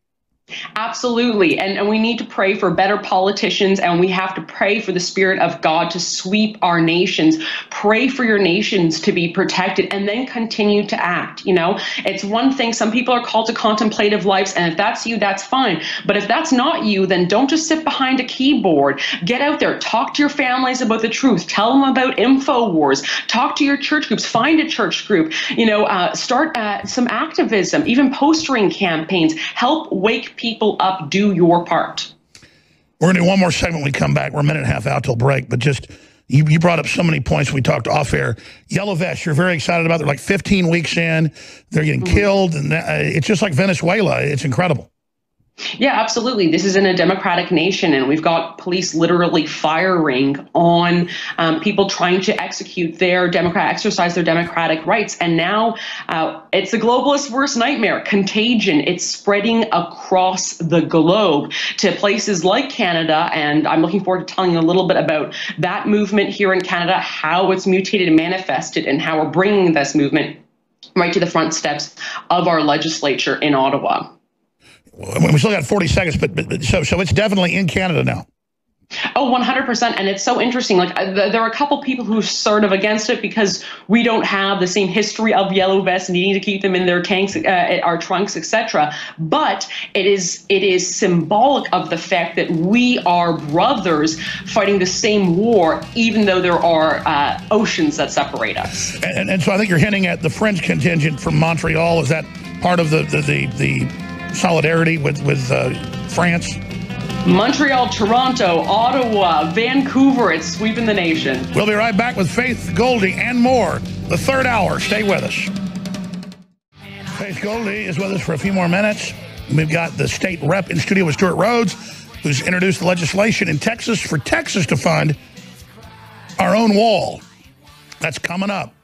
Absolutely. And, and we need to pray for better politicians and we have to pray for the Spirit of God to sweep our nations. Pray for your nations to be protected and then continue to act. You know, it's one thing, some people are called to contemplative lives, and if that's you, that's fine. But if that's not you, then don't just sit behind a keyboard. Get out there, talk to your families about the truth, tell them about InfoWars, talk to your church groups, find a church group, you know, uh, start uh, some activism, even postering campaigns, help wake people up, do your part. We're going to do one more segment when we come back. We're a minute and a half out till break, but just you, you brought up so many points we talked off air. Yellow Vest, you're very excited about. They're like 15 weeks in. They're getting mm -hmm. killed, and uh, it's just like Venezuela. It's incredible. Yeah, absolutely. This is in a democratic nation, and we've got police literally firing on um, people trying to execute their democrat, exercise their democratic rights. And now uh, it's the globalist worst nightmare, contagion. It's spreading across the globe to places like Canada. And I'm looking forward to telling you a little bit about that movement here in Canada, how it's mutated and manifested, and how we're bringing this movement right to the front steps of our legislature in Ottawa we still got 40 seconds, but, but, so so it's definitely in Canada now. Oh, 100%. And it's so interesting. Like, uh, there are a couple people who are sort of against it because we don't have the same history of yellow vests needing to keep them in their tanks, uh, our trunks, etc. But it is it is symbolic of the fact that we are brothers fighting the same war, even though there are uh, oceans that separate us. And, and, so I think you're hinting at the French contingent from Montreal. Is that part of the, the, the, the solidarity with, with uh, France? Montreal, Toronto, Ottawa, Vancouver, it's sweeping the nation. We'll be right back with Faith Goldy and more. The third hour. Stay with us. Faith Goldy is with us for a few more minutes. We've got the state rep in studio with Stewart Rhodes, who's introduced legislation in Texas for Texas to fund our own wall. That's coming up.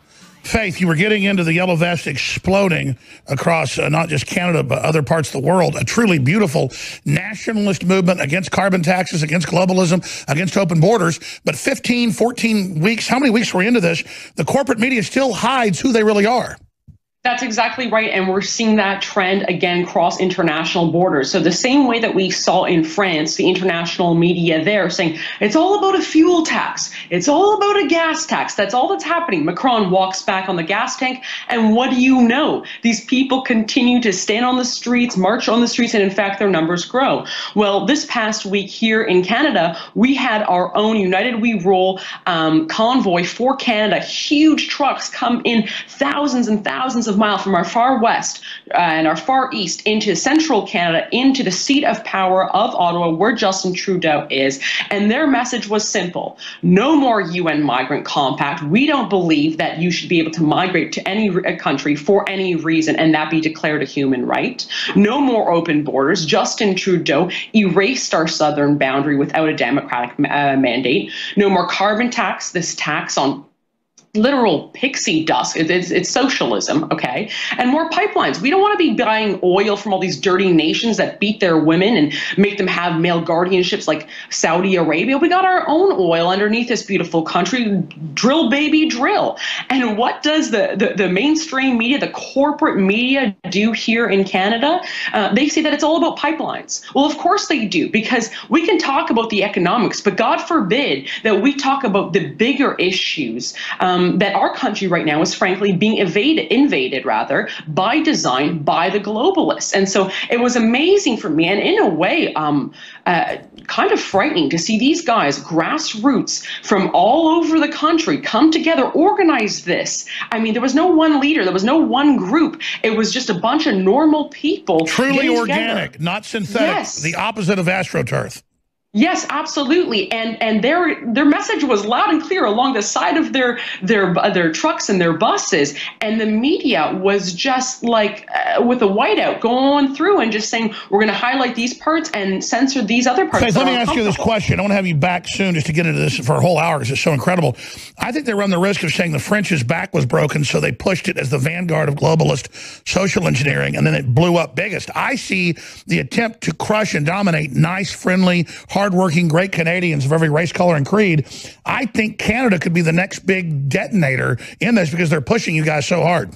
Faith, you were getting into the yellow vest exploding across uh, not just Canada, but other parts of the world. A truly beautiful nationalist movement against carbon taxes, against globalism, against open borders. But 15, 14 weeks, how many weeks were into this? The corporate media still hides who they really are. That's exactly right. And we're seeing that trend again cross international borders. So, the same way that we saw in France, the international media there saying it's all about a fuel tax, it's all about a gas tax. That's all that's happening. Macron walks back on the gas tank. And what do you know? These people continue to stand on the streets, march on the streets, and in fact, their numbers grow. Well, this past week here in Canada, we had our own United We Roll um, convoy for Canada. Huge trucks come in thousands and thousands of of mile from our far west uh, and our far east into central Canada, into the seat of power of Ottawa, where Justin Trudeau is. And their message was simple no more UN migrant compact. We don't believe that you should be able to migrate to any country for any reason and that be declared a human right. No more open borders. Justin Trudeau erased our southern boundary without a democratic uh, mandate. No more carbon tax, this tax on literal pixie dust. It's, it's, socialism, okay? And more pipelines. We don't want to be buying oil from all these dirty nations that beat their women and make them have male guardianships like Saudi Arabia. We got our own oil underneath this beautiful country. Drill, baby, drill. And what does the, the, the mainstream media, the corporate media do here in Canada? Uh, they say that it's all about pipelines. Well, of course they do, because we can talk about the economics, but God forbid that we talk about the bigger issues. Um, um, that our country right now is frankly being evaded, invaded rather, by design by the globalists. And so it was amazing for me, and in a way, um, uh, kind of frightening to see these guys, grassroots from all over the country, come together, organize this. I mean, there was no one leader, there was no one group. It was just a bunch of normal people. Truly organic, together. not synthetic. Yes. The opposite of AstroTurf. Yes, absolutely, and and their their message was loud and clear along the side of their their their trucks and their buses, and the media was just like uh, with a whiteout going through and just saying we're going to highlight these parts and censor these other parts. Faith, let me ask you this question. I want to have you back soon just to get into this for a whole hour because it's so incredible. I think they run the risk of saying the French's back was broken, so they pushed it as the vanguard of globalist social engineering, and then it blew up biggest. I see the attempt to crush and dominate nice, friendly, hardworking, great Canadians of every race, color, and creed. I think Canada could be the next big detonator in this because they're pushing you guys so hard.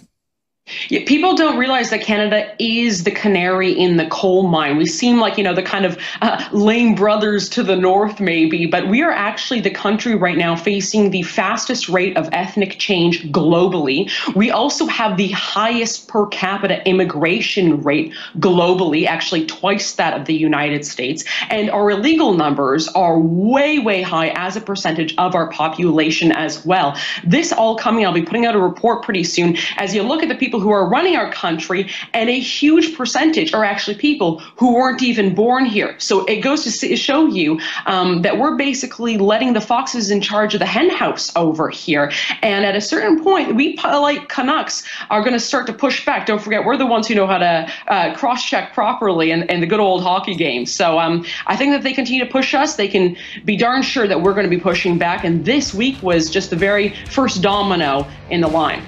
Yeah, people don't realize that Canada is the canary in the coal mine. We seem like, you know, the kind of uh, lame brothers to the north, maybe, but we are actually the country right now facing the fastest rate of ethnic change globally. We also have the highest per capita immigration rate globally, actually twice that of the United States. And our illegal numbers are way, way high as a percentage of our population as well. This all coming, I'll be putting out a report pretty soon. As you look at the people people who are running our country, and a huge percentage are actually people who weren't even born here. So it goes to show you um, that we're basically letting the foxes in charge of the henhouse over here. And at a certain point, we like Canucks are going to start to push back. Don't forget, we're the ones who know how to uh, cross-check properly in, in the good old hockey game. So um, I think that they continue to push us. They can be darn sure that we're going to be pushing back. And this week was just the very first domino in the line.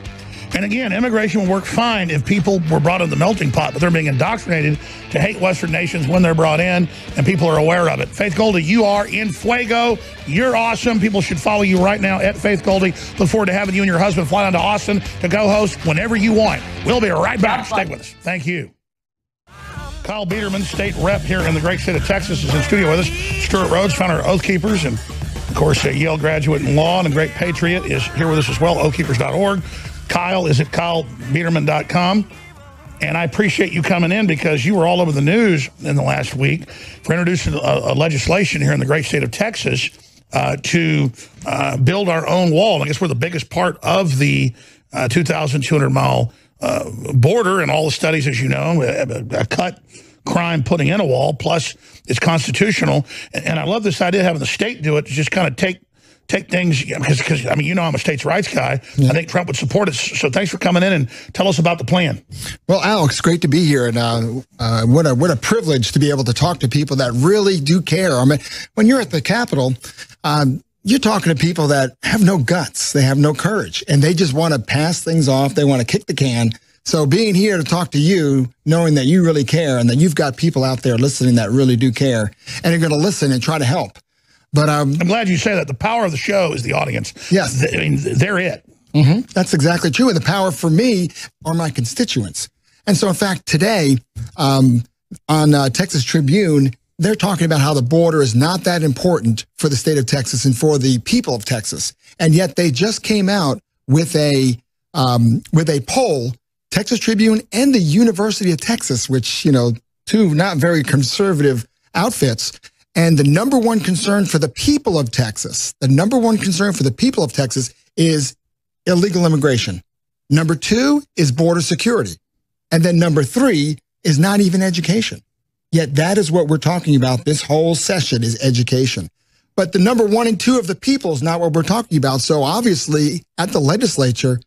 And again, immigration will work fine if people were brought in the melting pot, but they're being indoctrinated to hate Western nations when they're brought in, and people are aware of it. Faith Goldy, you are in fuego. You're awesome. People should follow you right now at Faith Goldy. Look forward to having you and your husband fly down to Austin to go host whenever you want. We'll be right back. Stay with us. Thank you. Kyle Biedermann, state rep here in the great state of Texas, is in studio with us. Stewart Rhodes, founder of Oath Keepers, and of course, a Yale graduate in law and a great patriot, is here with us as well, oathkeepers.org. Kyle is at kylebiedermann.com. And I appreciate you coming in because you were all over the news in the last week for introducing a, a legislation here in the great state of Texas uh, to uh, build our own wall. I guess we're the biggest part of the uh, 2,200 mile uh, border and all the studies, as you know, a, a, cut crime putting in a wall, plus it's constitutional. And, and I love this idea of having the state do it to just kind of take take things because I mean you know I'm a states' rights guy. Yeah. I think Trump would support it. So thanks for coming in and tell us about the plan. Well, Alex, great to be here, and uh, uh, what a what a privilege to be able to talk to people that really do care. I mean, when you're at the Capitol. Um, you're talking to people that have no guts, they have no courage, and they just want to pass things off. They want to kick the can. So being here to talk to you, knowing that you really care and that you've got people out there listening that really do care and are going to listen and try to help. But um, I'm glad you say that. The power of the show is the audience. Yes. I mean, they're it. Mm -hmm. That's exactly true. And the power for me are my constituents. And so, in fact, today um, on uh, Texas Tribune, they're talking about how the border is not that important for the state of Texas and for the people of Texas. And yet they just came out with a um, with a poll, Texas Tribune and the University of Texas, which, you know, two not very conservative outfits and the number one concern for the people of Texas, the number one concern for the people of Texas is illegal immigration. Number two is border security. And then number three is not even education. Yet that is what we're talking about this whole session is education. But the number one and two of the people is not what we're talking about. So obviously at the legislature,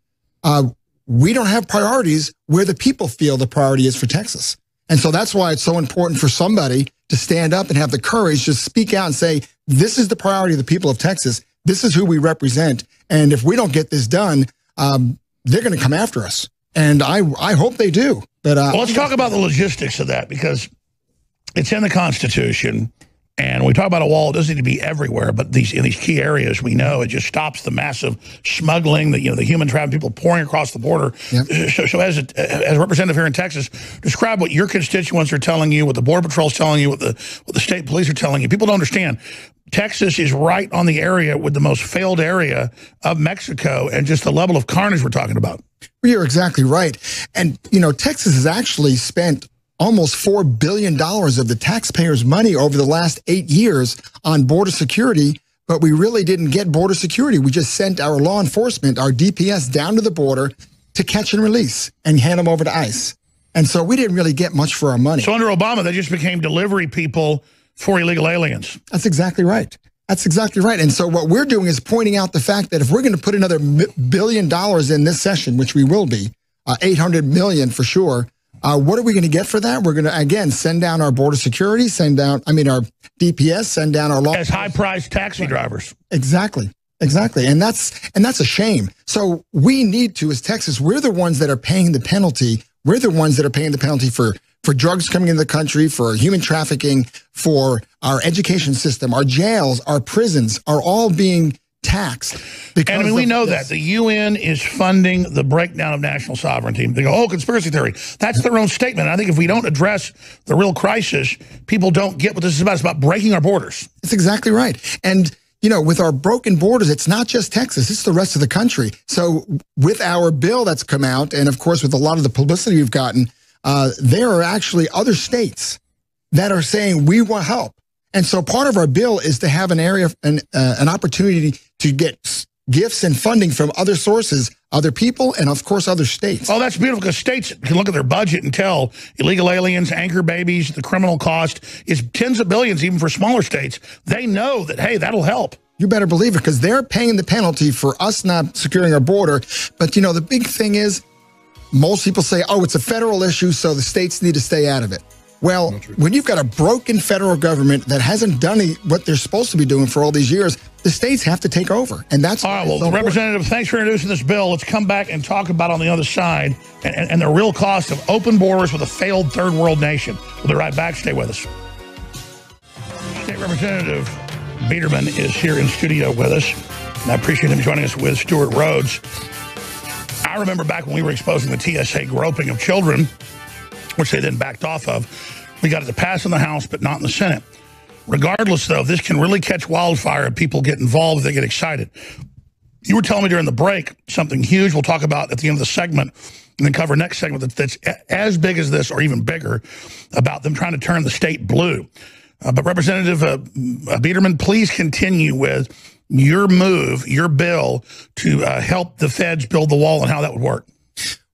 uh, we don't have priorities where the people feel the priority is for Texas. And so that's why it's so important for somebody to stand up and have the courage to speak out and say, this is the priority of the people of Texas. This is who we represent. And if we don't get this done, um, they're going to come after us. And I, I hope they do. But uh, well, let's talk about the logistics of that because it's in the Constitution. And when we talk about a wall, it doesn't need to be everywhere, but these in these key areas, we know it just stops the massive smuggling, the you know the human trafficking, people pouring across the border. Yep. So, so, as a, as a representative here in Texas, describe what your constituents are telling you, what the border patrol is telling you, what the what the state police are telling you. People don't understand. Texas is right on the area with the most failed area of Mexico, and just the level of carnage we're talking about. You're exactly right. And, you know, Texas has actually spent almost $4 billion of the taxpayers' money over the last eight years on border security, but we really didn't get border security. We just sent our law enforcement, our DPS, down to the border to catch and release and hand them over to ICE. And so we didn't really get much for our money. So under Obama, they just became delivery people for illegal aliens. That's exactly right. That's exactly right. And so what we're doing is pointing out the fact that if we're going to put another billion dollars in this session, which we will be, uh, 800 million for sure, uh, what are we going to get for that? We're going to, again, send down our border security, send down, I mean, our DPS, send down our law. As high priced taxi drivers. Exactly. Exactly. And that's, and that's a shame. So we need to, as Texas, we're the ones that are paying the penalty. We're the ones that are paying the penalty for, for drugs coming into the country, for human trafficking, for our education system, our jails, our prisons are all being taxed. And I mean, we know this. that. The UN is funding the breakdown of national sovereignty. They go, oh, conspiracy theory. That's their own statement. And I think if we don't address the real crisis, people don't get what this is about. It's about breaking our borders. That's exactly right. And you know, with our broken borders, it's not just Texas, it's the rest of the country. So with our bill that's come out, and of course with a lot of the publicity we've gotten, uh, there are actually other states that are saying we want help. And so part of our bill is to have an area, an, uh, an opportunity to get gifts and funding from other sources, other people, and of course, other states. Oh, that's beautiful because states can look at their budget and tell illegal aliens, anchor babies, the criminal cost is tens of billions even for smaller states. They know that, hey, that'll help. You better believe it because they're paying the penalty for us not securing our border. But, you know, the big thing is most people say, oh, it's a federal issue, so the states need to stay out of it. Well, when you've got a broken federal government that hasn't done what they're supposed to be doing for all these years, the states have to take over. And that's all right. Well, Representative, thanks for introducing this bill. Let's come back and talk about on the other side and, and, and the real cost of open borders with a failed third world nation. We'll be right back. Stay with us. State Representative Biedermann is here in studio with us. And I appreciate him joining us with Stewart Rhodes. I remember back when we were exposing the TSA groping of children which they then backed off of. We got it to pass in the House, but not in the Senate. Regardless, though, this can really catch wildfire if people get involved, they get excited. You were telling me during the break something huge we'll talk about at the end of the segment and then cover next segment that's as big as this or even bigger about them trying to turn the state blue. Uh, but Representative uh, Biedermann, please continue with your move, your bill to uh, help the feds build the wall and how that would work.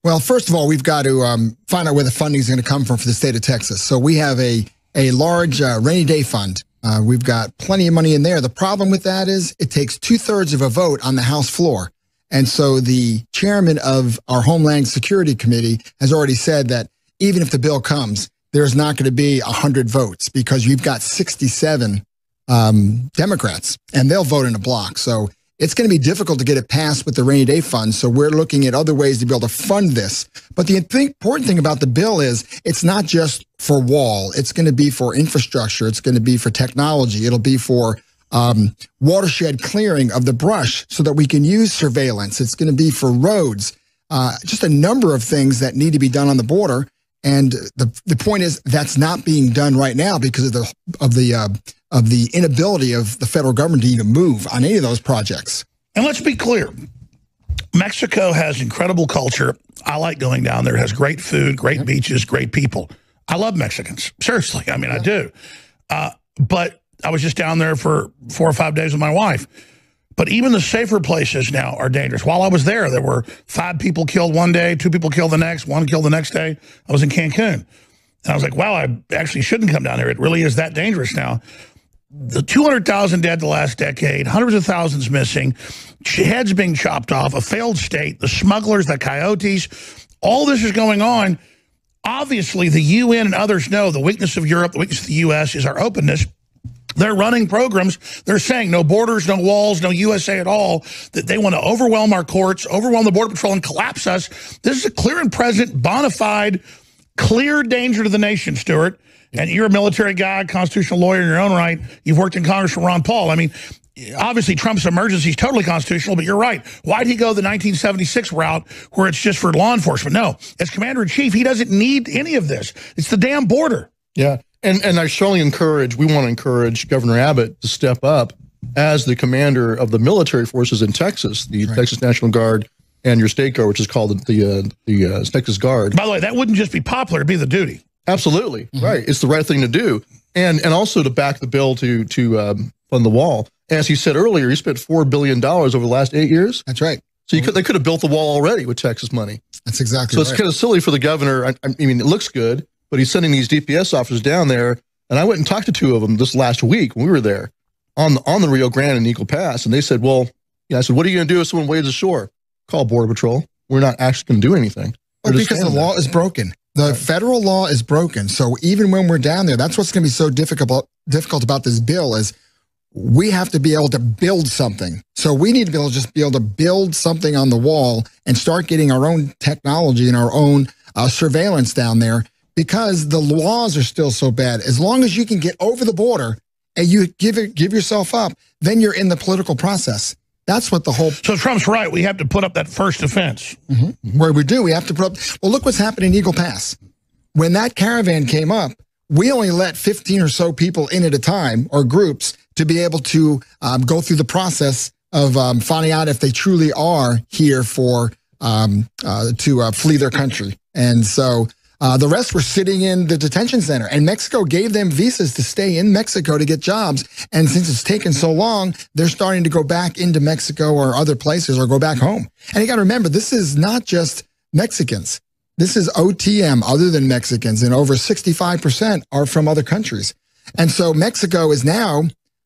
Well, first of all, we've got to um, find out where the funding is going to come from for the state of Texas. So we have a a large uh, rainy day fund. Uh, we've got plenty of money in there. The problem with that is it takes two thirds of a vote on the House floor. And so the chairman of our Homeland Security Committee has already said that even if the bill comes, there's not going to be 100 votes because you've got 67 um, Democrats and they'll vote in a block. So it's going to be difficult to get it passed with the rainy day fund. So we're looking at other ways to be able to fund this. But the important thing about the bill is it's not just for wall. It's going to be for infrastructure. It's going to be for technology. It'll be for um, watershed clearing of the brush so that we can use surveillance. It's going to be for roads. Uh, just a number of things that need to be done on the border. And the the point is that's not being done right now because of the of the uh, of the inability of the federal government to even move on any of those projects. And let's be clear. Mexico has incredible culture. I like going down there. It has great food, great beaches, great people. I love Mexicans. Seriously. I mean, yeah. I do. Uh, but I was just down there for four or five days with my wife. But even the safer places now are dangerous. While I was there, there were five people killed one day, two people killed the next, one killed the next day. I was in Cancun. And I was like, wow, I actually shouldn't come down here. It really is that dangerous now the 200,000 dead the last decade, hundreds of thousands missing, heads being chopped off, a failed state, the smugglers, the coyotes, all this is going on. Obviously, the UN and others know the weakness of Europe, the weakness of the U.S. is our openness. They're running programs. They're saying no borders, no walls, no USA at all, that they want to overwhelm our courts, overwhelm the Border Patrol, and collapse us. This is a clear and present, bona fide, clear danger to the nation, Stewart. And you're a military guy, constitutional lawyer in your own right. You've worked in Congress for Ron Paul. I mean, obviously Trump's emergency is totally constitutional, but you're right. Why'd he go the 1976 route where it's just for law enforcement? No, as commander-in-chief, he doesn't need any of this. It's the damn border. Yeah, and, and I strongly encourage, we want to encourage Governor Abbott to step up as the commander of the military forces in Texas, the right. Texas National Guard, and your state guard, which is called the uh, the uh, Texas Guard. By the way, that wouldn't just be popular; it'd be the duty. Absolutely. Mm -hmm. Right. It's the right thing to do. And and also to back the bill to to um, fund the wall. As you said earlier, he spent $4 billion over the last eight years. That's right. So you could, they could have built the wall already with Texas money. That's exactly right. So right. it's kind of silly for the governor. I, I mean, it looks good, but he's sending these DPS officers down there And I went and talked to two of them this last week when we were there on the, on the Rio Grande and Eagle Pass. And they said, well, yeah, I said, what are you going to do if someone wades ashore? Call Border Patrol. We're not actually going to do anything. Well, because the law is broken. The federal law is broken. So even when we're down there, that's what's going to be so difficult difficult about this bill is we have to be able to build something. So we need to be able to just be able to build something on the wall and start getting our own technology and our own uh, surveillance down there because the laws are still so bad. As long as you can get over the border and you give it, give yourself up, then you're in the political process. That's what the whole. So Trump's right. We have to put up that first defense. Mm-hmm. Where we do, we have to put up. Well, look what's happened in Eagle Pass. When that caravan came up, we only let 15 or so people in at a time or groups to be able to um, go through the process of um, finding out if they truly are here for um, uh, to uh, flee their country. And so uh, the rest were sitting in the detention center, and Mexico gave them visas to stay in Mexico to get jobs. And since it's taken so long, they're starting to go back into Mexico or other places or go back home. And you got to remember, this is not just Mexicans. This is OTM other than Mexicans, and over 65% are from other countries. And so Mexico is now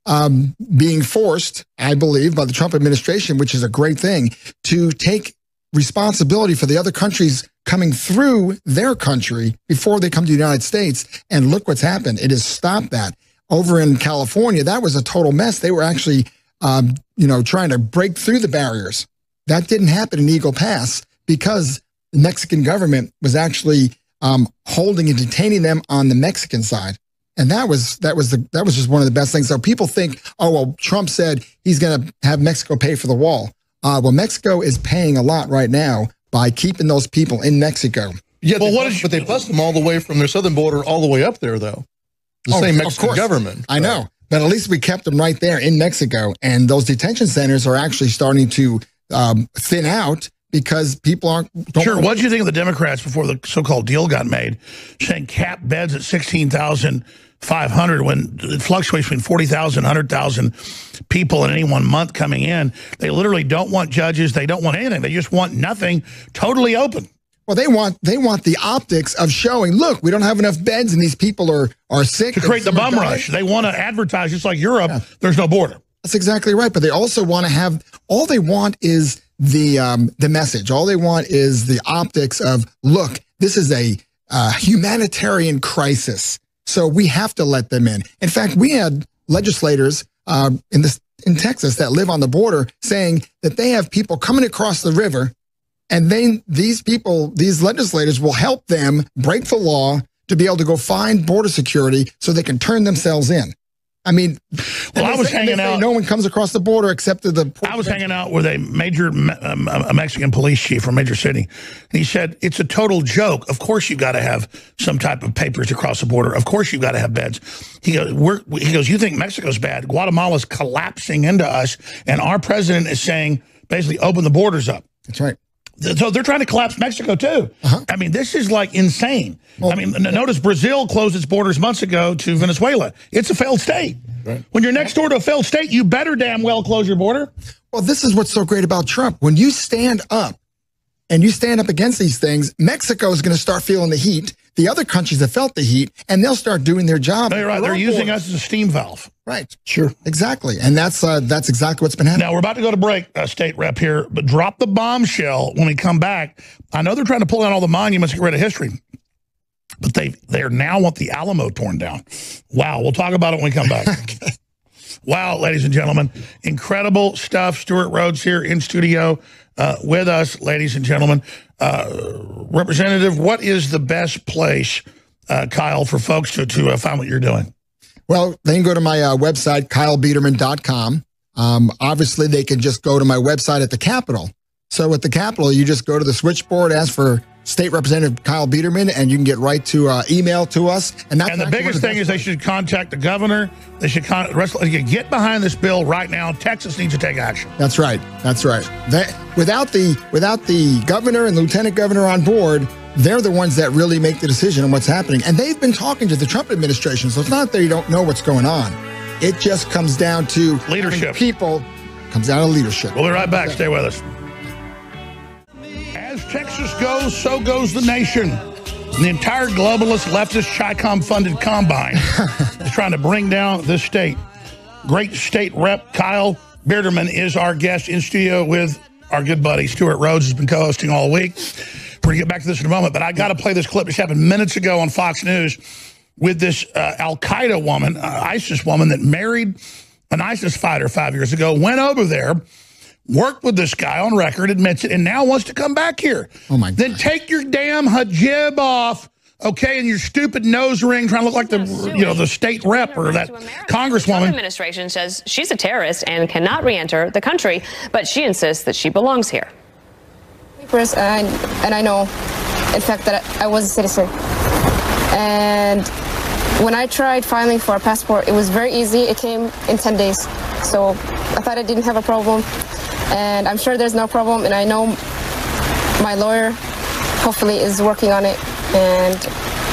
um, being forced, I believe, by the Trump administration, which is a great thing, to take responsibility for the other countries coming through their country before they come to the United States. And look what's happened. It has stopped that. Over in California, that was a total mess. They were actually, um, you know, trying to break through the barriers. That didn't happen in Eagle Pass because the Mexican government was actually um, holding and detaining them on the Mexican side. And that was that was the that was just one of the best things. So people think, oh well, Trump said he's going to have Mexico pay for the wall. Uh, well, Mexico is paying a lot right now by keeping those people in Mexico. Yeah, well, what is, but they bust them all the way from their southern border all the way up there, though. The Oh, same Mexican government. I know, but at least we kept them right there in Mexico, and those detention centers are actually starting to um, thin out because people aren't. don't Sure. What do you think of the Democrats before the so-called deal got made, saying cap beds at 16,500 when it fluctuates between 40,000, 100,000 people in any one month coming in? They literally don't want judges. They don't want anything. They just want nothing totally open. Well, they want they want the optics of showing. Look, we don't have enough beds, and these people are are sick. To create the bum dying. rush. They want to advertise, just like Europe, there's no border. That's exactly right. But they also want to have all they want is the um, the message. All they want is the optics of look. This is a uh, humanitarian crisis, so we have to let them in. In fact, we had legislators uh, in this in Texas that live on the border saying that they have people coming across the river, and then these people, these legislators, will help them break the law to be able to go find border security so they can turn themselves in. I mean, Well, I was say- hanging out- No one comes across the border except to the. I was hanging out with a major um, a Mexican police chief from a major city, and he said it's a total joke. Of course, you've got to have some type of papers to cross the border. Of course, you've got to have beds. He goes, We're, he goes, you think Mexico's bad? Guatemala's collapsing into us, and our president is saying basically open the borders up. That's right. So they're trying to collapse Mexico too. Uh-huh. I mean, this is like insane. I mean, notice Brazil closed its borders months ago to Venezuela. It's a failed state. When you're next door to a failed state, you better damn well close your border. Well, this is what's so great about Trump. When you stand up and you stand up against these things, Mexico is going to start feeling the heat. The other countries have felt the heat, and they'll start doing their job. No, you're right. They're using us as a steam valve. Right. Sure. Exactly. And that's uh, that's exactly what's been happening. Now, we're about to go to break, uh, state rep here, but drop the bombshell when we come back. I know they're trying to pull down all the monuments, get rid of history, but they they now want the Alamo torn down. Wow. We'll talk about it when we come back. Wow, ladies and gentlemen. Incredible stuff. Stewart Rhodes here in studio uh, with us, ladies and gentlemen. Uh, Representative, what is the best place, uh, Kyle, for folks to, to uh, find what you're doing? Well, they can go to my website, kylebiedermann.com. Um, obviously, they can just go to my website at the Capitol. So at the Capitol, you just go to the switchboard, ask for State Representative Kyle Biedermann, and you can get right to uh, email to us. And that's And the biggest of thing is they should contact the governor. They should con- get behind this bill right now. Texas needs to take action. That's right. That's right. That, without the without the governor and lieutenant governor on board, they're the ones that really make the decision on what's happening. And they've been talking to the Trump administration, so it's not that they don't know what's going on. It just comes down to Leadership. People comes down to leadership. We'll be right back. Stay with us. As Texas goes, so goes the nation. The entire globalist leftist CHICOM funded combine is trying to bring down this state. Great state rep Kyle Biedermann is our guest in studio with our good buddy Stewart Rhodes has been co-hosting all week. We're going to get back to this in a moment, but I got to play this clip. This happened minutes ago on Fox News with this uh, Al-Qaeda woman, uh, ISIS woman that married an ISIS fighter five years ago, went over there, worked with this guy on record, admits it, and now wants to come back here. Oh, my God. Then take your damn hijab off, okay, and your stupid nose ring trying to look like the, you know, the state rep or that Trump congresswoman. administration says she's a terrorist and cannot re-enter the country, but she insists that she belongs here. papers and, and I know, in fact, that I was a citizen. And when I tried filing for a passport, it was very easy. It came in 10 days. So I thought I didn't have a problem. And I'm sure there's no problem. And I know my lawyer hopefully is working on it and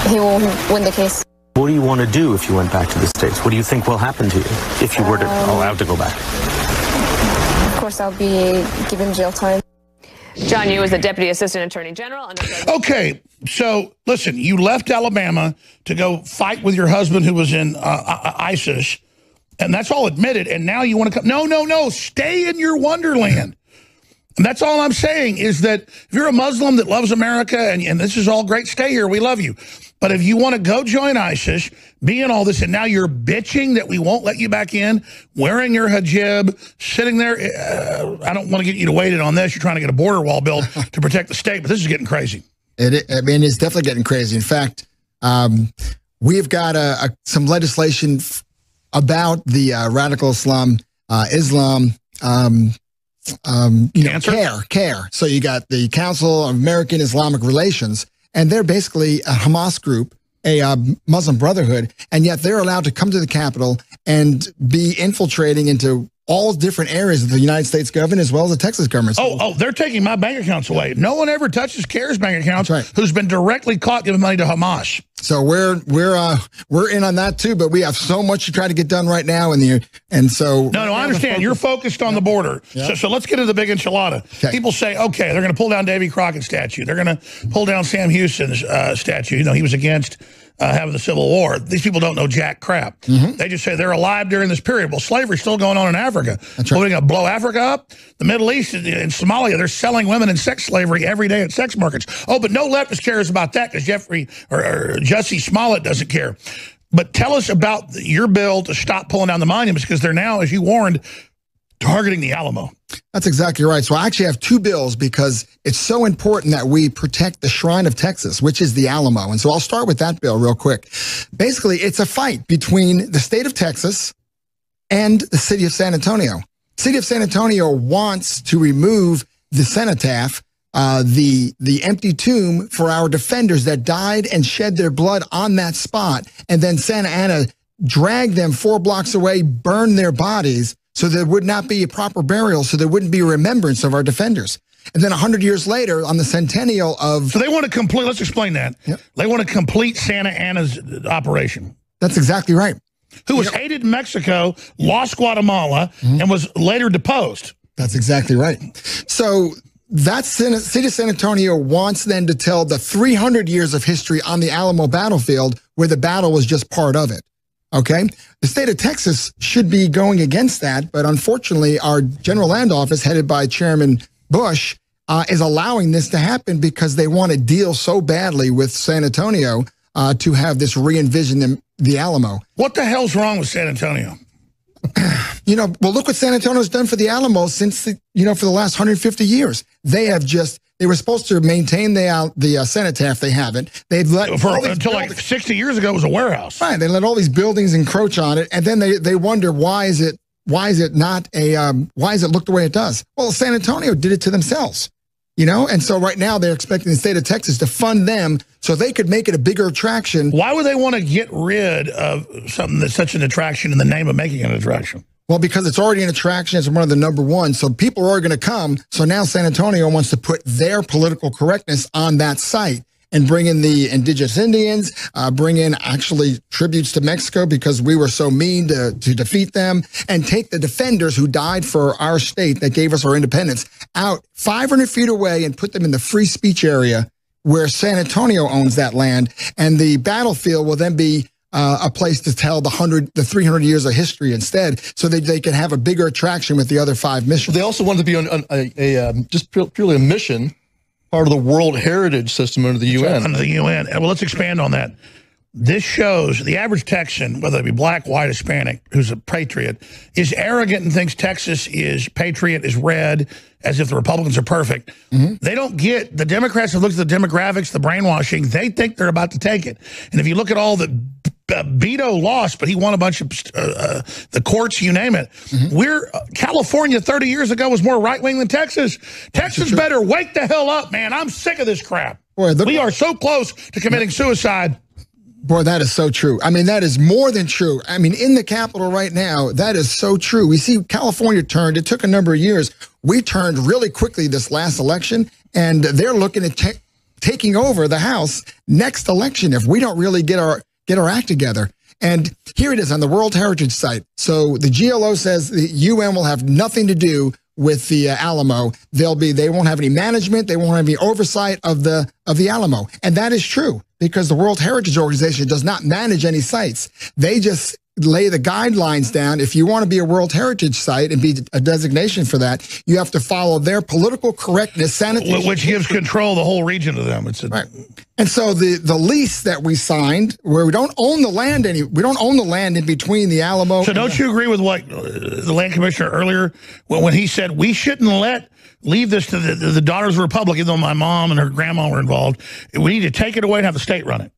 he will win the case. What do you want to do if you went back to the States? What do you think will happen to you if you were to Um, allowed to go back? Of course, I'll be given jail time. John Yoo is the Deputy Assistant Attorney General. Okay, so listen, you left Alabama to go fight with your husband who was in uh, ISIS, and that's all admitted, and now you want to come. No, no, no, stay in your wonderland. And that's all I'm saying is that if you're a Muslim that loves America and, and this is all great, stay here. We love you. But if you want to go join ISIS, be in all this, and now you're bitching that we won't let you back in, wearing your hijab, sitting there. Uh, I don't want to get you to wait in on this. You're trying to get a border wall built to protect the state, but this is getting crazy. It, I mean, it's definitely getting crazy. In fact, um, we've got a, a, some legislation f- about the uh, radical Islam, uh, Islam, um, um, you know, CAIR, CAIR. So you got the Council of American Islamic Relations, and they're basically a Hamas group, a uh, Muslim Brotherhood, and yet they're allowed to come to the capital and be infiltrating into all different areas of the United States government as well as the Texas government. Oh, oh, they're taking my bank accounts away. No one ever touches CAIR's bank accounts who's been directly caught giving money to Hamas. So we're we're uh, we're in on that too, but we have so much to try to get done right now, and the and so No, no, I understand. You're focused on the border. So, so let's get to the big enchilada. People say, okay, they're going to pull down Davy Crockett statue. They're going to pull down Sam Houston's uh, statue. You know, he was against uh, having the Civil War. These people don't know jack crap. They just say they're alive during this period. Well, slavery's still going on in Africa. That's right. We're going to blow Africa up. The Middle East, in in Somalia, they're selling women in sex slavery every day at sex markets. Oh, but no leftist cares about that because Jeffrey or, or Jussie Smollett doesn't care. But tell us about your bill to stop pulling down the monuments because they're now, as you warned, targeting the Alamo. That's exactly right. So I actually have two bills because it's so important that we protect the Shrine of Texas, which is the Alamo. And so I'll start with that bill real quick. Basically, it's a fight between the state of Texas and the city of San Antonio. City of San Antonio wants to remove the cenotaph, uh, the the empty tomb for our defenders that died and shed their blood on that spot, and then Santa Anna dragged them four blocks away, burned their bodies, so there would not be a proper burial, so there wouldn't be a remembrance of our defenders. And then 100 years later, on the centennial of. So they want to complete, let's explain that. They want to complete Santa Anna's operation. That's exactly right. Who was hated in Mexico, lost Guatemala, Mm-hmm. and was later deposed. That's exactly right. So that city of San Antonio wants then to tell the 300 years of history on the Alamo battlefield where the battle was just part of it. Okay. The state of Texas should be going against that. But unfortunately, our general land office headed by Chairman Bush uh, is allowing this to happen because they want to deal so badly with San Antonio uh, to have this re-envision them, the Alamo. What the hell's wrong with San Antonio? You know, well, look what San Antonio's done for the Alamo since, the, you know, for the last 150 years. They have just, they were supposed to maintain the uh, the uh, cenotaph. They haven't. They've let For, until like 60 years ago, it was a warehouse. Right. They let all these buildings encroach on it, and then they they wonder why is it why is it not a um, why is it look the way it does? Well, San Antonio did it to themselves, you know, and so right now they're expecting the state of Texas to fund them so they could make it a bigger attraction. Why would they want to get rid of something that's such an attraction in the name of making an attraction? Well, because it's already an attraction, it's one of the number one. So people are going to come. So now San Antonio wants to put their political correctness on that site and bring in the indigenous Indians, uh, bring in actually tributes to Mexico because we were so mean to, to defeat them, and take the defenders who died for our state that gave us our independence out 500 feet away and put them in the free speech area where San Antonio owns that land, and the battlefield will then be uh, a place to tell the hundred, the 300 years of history instead, so that they can have a bigger attraction with the other five missions. They also wanted to be on, on a, a um, just purely a mission, part of the World Heritage System under the UN. Under the UN. Well, let's expand on that. This shows the average Texan, whether it be black, white, Hispanic, who's a patriot, is arrogant and thinks Texas is patriot, is red, as if the Republicans are perfect. Mm -hmm. They don't get, the Democrats have looked at the demographics, the brainwashing, they think they're about to take it. And if you look at all the Beto lost, but he won a bunch of uh, uh, the courts, you name it. Mm -hmm. We're uh, California 30 years ago was more right wing than Texas. Texas better wake the hell up, man. I'm sick of this crap. Boy, we are so close to committing suicide. Boy, that is so true. I mean, that is more than true. I mean, in the Capitol right now, that is so true. We see California turned. It took a number of years. We turned really quickly this last election, and they're looking at taking over the House next election if we don't really get our get our act together. And here it is on the World Heritage site. So the GLO says the UN will have nothing to do with the uh, Alamo. They'll be they won't have any management, they won't have any oversight of the of the Alamo. And that is true because the World Heritage Organization does not manage any sites. They just lay the guidelines down. If you want to be a World Heritage site and be a designation for that, you have to follow their political correctness sanitation. Which gives control the whole region to them. It's a, right. And so the, the lease that we signed, where we don't own the land any, we don't own the land in between the Alamo. So don't you agree with what uh, the land commissioner earlier, when, when he said we shouldn't let leave this to the, the Daughters of the Republic, even though my mom and her grandma were involved. We need to take it away and have the state run it.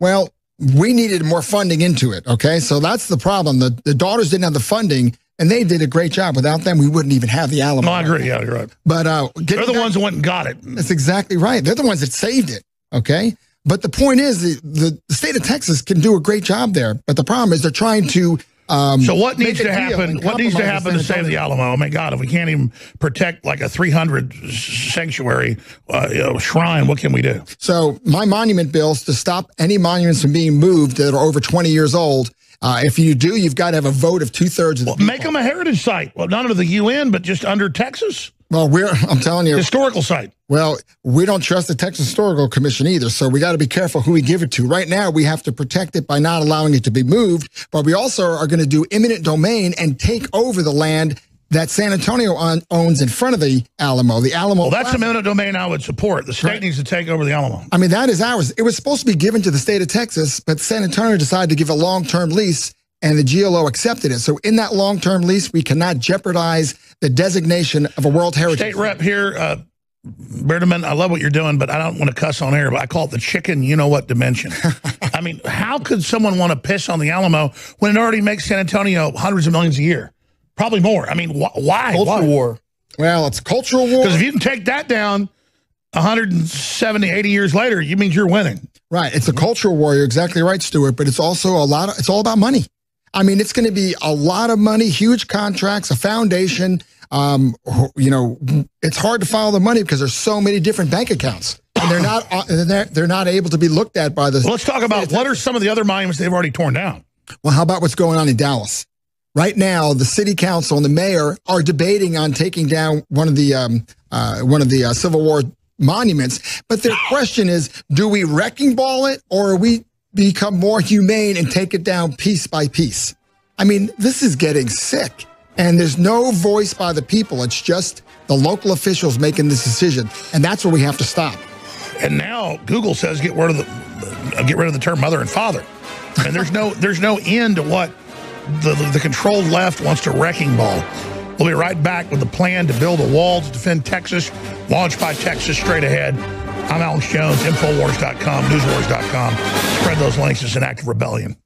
Well, we needed more funding into it. Okay. So that's the problem. The, the daughters didn't have the funding and they did a great job. Without them, we wouldn't even have the Alamo. No, I agree. Yeah, you're right. But uh, they're the ones who went and got it. That's exactly right. They're the ones that saved it. Okay. But the point is, the, the state of Texas can do a great job there. But the problem is, they're trying to um, so what needs to happen? What needs to happen to save the Alamo? Oh my God, if we can't even protect like a 300 sanctuary uh, you know, shrine, what can we do? So my monument bills to stop any monuments from being moved that are over 20 years old. Uh, if you do, you've got to have a vote of two thirds of the well, Make them a heritage site. Well, not under the UN, but just under Texas. Well, we're, I'm telling you. Historical site. Well, we don't trust the Texas Historical Commission either, so we got to be careful who we give it to. Right now, we have to protect it by not allowing it to be moved, but we also are going to do eminent domain and take over the land that San Antonio on, owns in front of the Alamo. The Alamo. Well, that's Plaza. eminent domain I would support. The state right. needs to take over the Alamo. I mean, that is ours. It was supposed to be given to the state of Texas, but San Antonio decided to give a long-term lease and the GLO accepted it. So in that long-term lease, we cannot jeopardize the designation of a World Heritage. State rep here, uh, Biedermann, I love what you're doing, but I don't want to cuss on air, but I call it the chicken you-know-what dimension. I mean, how could someone want to piss on the Alamo when it already makes San Antonio hundreds of millions a year? Probably more. I mean, wh why? Cultural why? war. Well, it's cultural war. Because if you can take that down 170, 80 years later, you means you're winning. Right. It's a cultural war. You're exactly right, Stewart. But it's also a lot of, it's all about money. I mean, it's going to be a lot of money, huge contracts, a foundation. Um, you know, it's hard to follow the money because there's so many different bank accounts. And they're not uh, they're, they're not able to be looked at by the. Well, let's talk about what are some of the other monuments they've already torn down. Well, how about what's going on in Dallas? Right now, the city council and the mayor are debating on taking down one of the um, uh, one of the uh, Civil War monuments. But their question is, do we wrecking ball it or are we become more humane and take it down piece by piece. I mean, this is getting sick. And there's no voice by the people. It's just the local officials making this decision. And that's where we have to stop. And now Google says get rid of the uh, get rid of the term mother and father. And there's no there's no end to what the, the, controlled left wants to wrecking ball. We'll be right back with the plan to build a wall to defend Texas, launched by Texas straight ahead. I'm Alex Jones, Infowars.com, Newswars.com. Spread those links. It's an act of rebellion.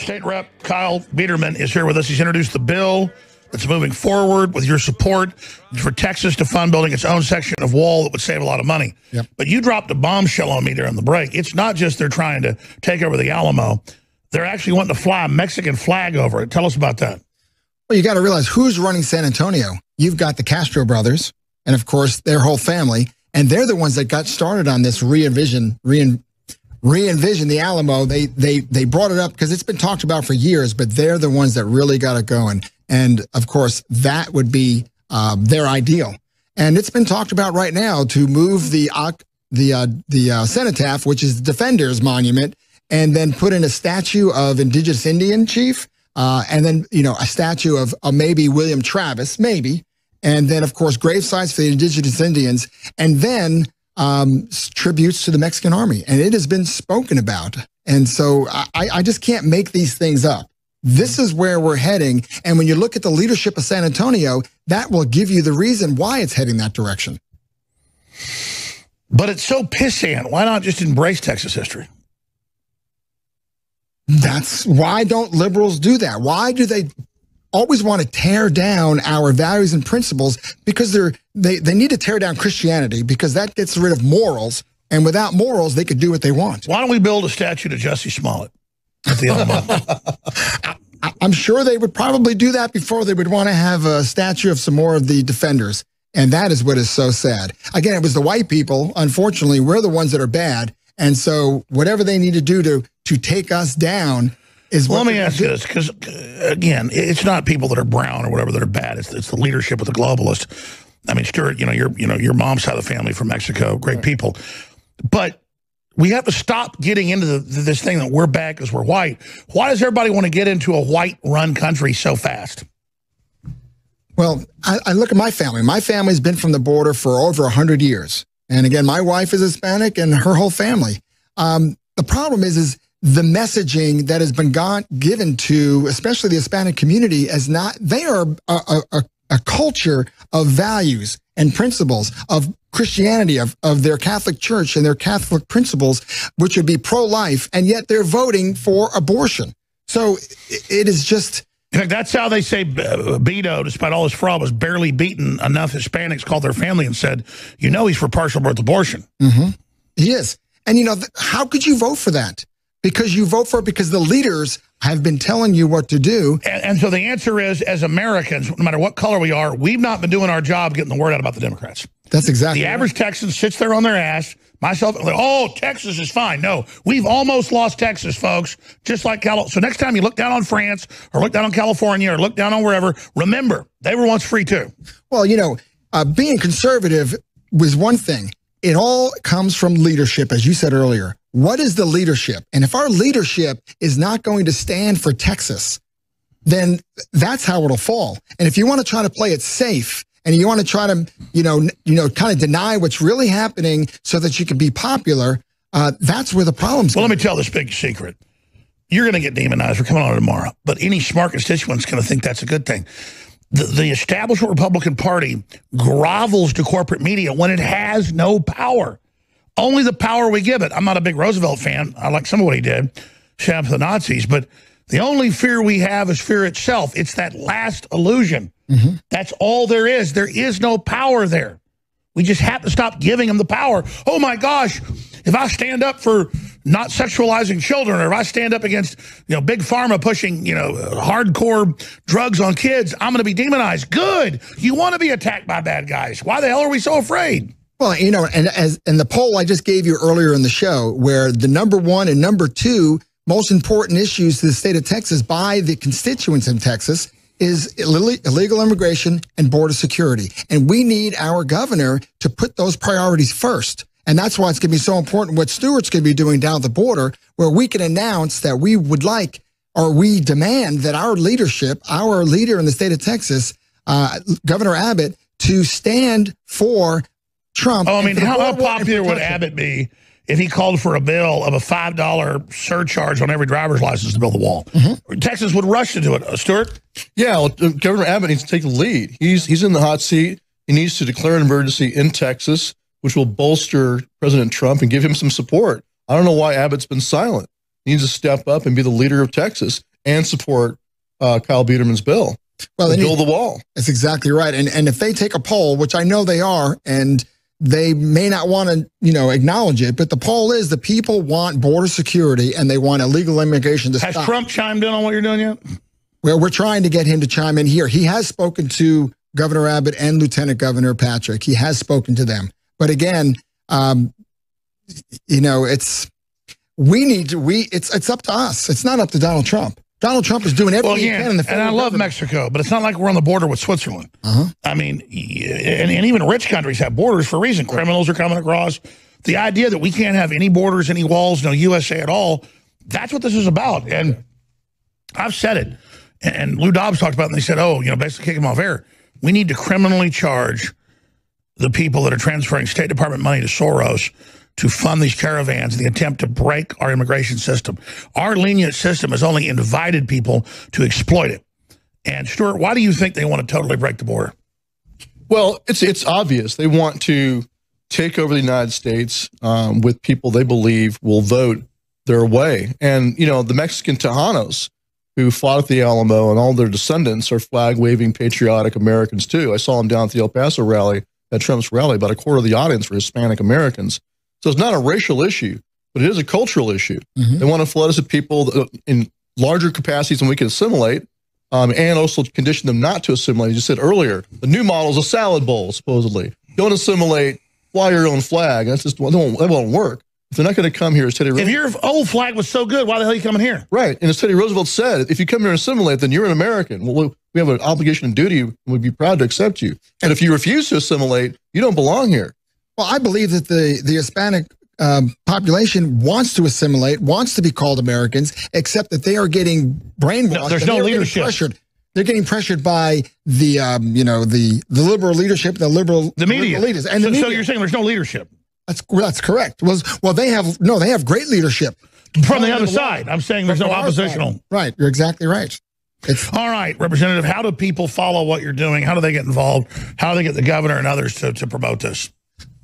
State Rep Kyle Biedermann is here with us. He's introduced the bill that's moving forward with your support for Texas to fund building its own section of wall that would save a lot of money. Yep. But you dropped a bombshell on me during the break. It's not just they're trying to take over the Alamo. They're actually wanting to fly a Mexican flag over it. Tell us about that. Well, you got to realize who's running San Antonio. You've got the Castro brothers, and of course, their whole family. And they're the ones that got started on this re-envision, re re-envision the Alamo. They they they brought it up because it's been talked about for years, but they're the ones that really got it going. And of course, that would be uh, their ideal. And it's been talked about right now to move the the uh, the uh, cenotaph, which is the Defenders Monument, and then put in a statue of Indigenous Indian chief, uh, and then you know a statue of uh, maybe William Travis, maybe, and then of course grave sites for the Indigenous Indians, and then um, tributes to the Mexican Army, and it has been spoken about. And so I, I just can't make these things up. This is where we're heading. And when you look at the leadership of San Antonio, that will give you the reason why it's heading that direction. But it's so pissant. Why not just embrace Texas history? That's why don't liberals do that? Why do they always want to tear down our values and principles because they're they, they need to tear down Christianity because that gets rid of morals. And without morals, they could do what they want. Why don't we build a statue to Jussie Smollett at the Alamo? I'm sure they would probably do that before they would want to have a statue of some more of the defenders. And that is what is so sad. Again, it was the white people. Unfortunately, we're the ones that are bad. And so whatever they need to do to to take us down is well, let me ask you this, because uh, again, it's not people that are brown or whatever that are bad. It's, it's the leadership of the globalist. I mean, Stewart, you know, your you know your mom's side of the family from Mexico, great right. people, but we have to stop getting into the, this thing that we're bad because we're white. Why does everybody want to get into a white-run country so fast? Well, I, I look at my family. My family's been from the border for over 100 years. And again, my wife is Hispanic and her whole family. Um, the problem is, is the messaging that has been gone, given to, especially the Hispanic community, as not, they are a, a, a culture of values and principles of Christianity, of, of their Catholic church and their Catholic principles, which would be pro-life, and yet they're voting for abortion. So it is just... In fact, that's how they say Beto, despite all his fraud, was barely beaten. Enough Hispanics called their family and said, you know he's for partial birth abortion. Mm -hmm. He is. And, you know, how could you vote for that? Because you vote for it because the leaders have been telling you what to do. And, and, so the answer is, as Americans, no matter what color we are, we've not been doing our job getting the word out about the Democrats. That's exactly The right. average Texan sits there on their ass, myself, like, oh, Texas is fine. No, we've almost lost Texas, folks, just like California. So next time you look down on France or look down on California or look down on wherever, remember, they were once free too. Well, you know, uh, being conservative was one thing. It all comes from leadership, as you said earlier. What is the leadership? And if our leadership is not going to stand for Texas, then that's how it'll fall. And if you want to try to play it safe and you want to try to, you know, you know, kind of deny what's really happening so that you can be popular, uh, that's where the problem's. Well, let me tell this big secret. You're going to get demonized. We're coming on tomorrow, but any smart constituent's going to think that's a good thing. The, the establishment Republican Party grovels to corporate media when it has no power. Only the power we give it. I'm not a big Roosevelt fan. I like some of what he did, shut the Nazis, but the only fear we have is fear itself. It's that last illusion. Mm -hmm. That's all there is. There is no power there. We just have to stop giving them the power. Oh my gosh, if I stand up for not sexualizing children or if I stand up against, you know, big pharma pushing, you know, hardcore drugs on kids, I'm going to be demonized. Good. You want to be attacked by bad guys. Why the hell are we so afraid? Well, you know, and as and the poll I just gave you earlier in the show, where the number one and number two most important issues to the state of Texas by the constituents in Texas is illegal immigration and border security. And we need our governor to put those priorities first. And that's why it's going to be so important what Stewart's going to be doing down the border, where we can announce that we would like or we demand that our leadership, our leader in the state of Texas, uh, Governor Abbott, to stand for Trump. Oh, I mean, how, how popular would Abbott be if he called for a bill of a $5 surcharge on every driver's license to build the wall? Mm -hmm. Texas would rush to do it. Uh, Stewart? Yeah, well, Governor Abbott needs to take the lead. He's, he's in the hot seat. He needs to declare an emergency in Texas, which will bolster President Trump and give him some support. I don't know why Abbott's been silent. He needs to step up and be the leader of Texas and support uh, Kyle Biedermann's bill. Well, build the wall. That's exactly right. And and if they take a poll, which I know they are, and they may not want to, you know, acknowledge it, but the poll is the people want border security and they want illegal immigration to has stop. Has Trump chimed in on what you're doing yet? Well, we're trying to get him to chime in here. He has spoken to Governor Abbott and Lieutenant Governor Patrick. He has spoken to them. But again, um, you know, it's we need to we it's it's up to us. It's not up to Donald Trump. Donald Trump is doing everything well, yeah, he can in the And I love government. Mexico, but it's not like we're on the border with Switzerland. Uh -huh. I mean, and, and, even rich countries have borders for a reason. Criminals are coming across. the idea that we can't have any borders, any walls, no USA at all, that's what this is about. And I've said it. And Lou Dobbs talked about it, and they said, oh, you know, basically kick him off air. We need to criminally charge the people that are transferring State Department money to Soros to fund these caravans in the attempt to break our immigration system. Our lenient system has only invited people to exploit it. And Stewart, why do you think they want to totally break the border? Well, it's it's obvious they want to take over the United States um, with people they believe will vote their way. And you know, the Mexican Tejanos who fought at the Alamo and all their descendants are flag waving patriotic Americans too. I saw them down at the El Paso rally at Trump's rally. About a quarter of the audience were Hispanic Americans. So it's not a racial issue, but it is a cultural issue. Mm-hmm. They want to flood us with people in larger capacities than we can assimilate um, and also condition them not to assimilate. As you said earlier, the new model is a salad bowl, supposedly. Don't assimilate, fly your own flag. That's just, that won't, that won't work. If they're not going to come here, as Teddy Roosevelt. If your old flag was so good, why the hell are you coming here? Right. And as Teddy Roosevelt said, if you come here and assimilate, then you're an American. Well, we have an obligation and duty, and we'd be proud to accept you. And if you refuse to assimilate, you don't belong here. Well, I believe that the, the Hispanic um, population wants to assimilate, wants to be called Americans, except that they are getting brainwashed. No, there's no leadership. Pressured they're getting pressured by the um, you know the the liberal leadership, the liberal the media liberal leaders, and so, the media. so you're saying there's no leadership. That's that's correct. Was well, they have no, they have great leadership from the other side. I'm saying there's no oppositional. Side. Right, you're exactly right. It's All right, Representative, how do people follow what you're doing? How do they get involved? How do they get the governor and others to, to promote this?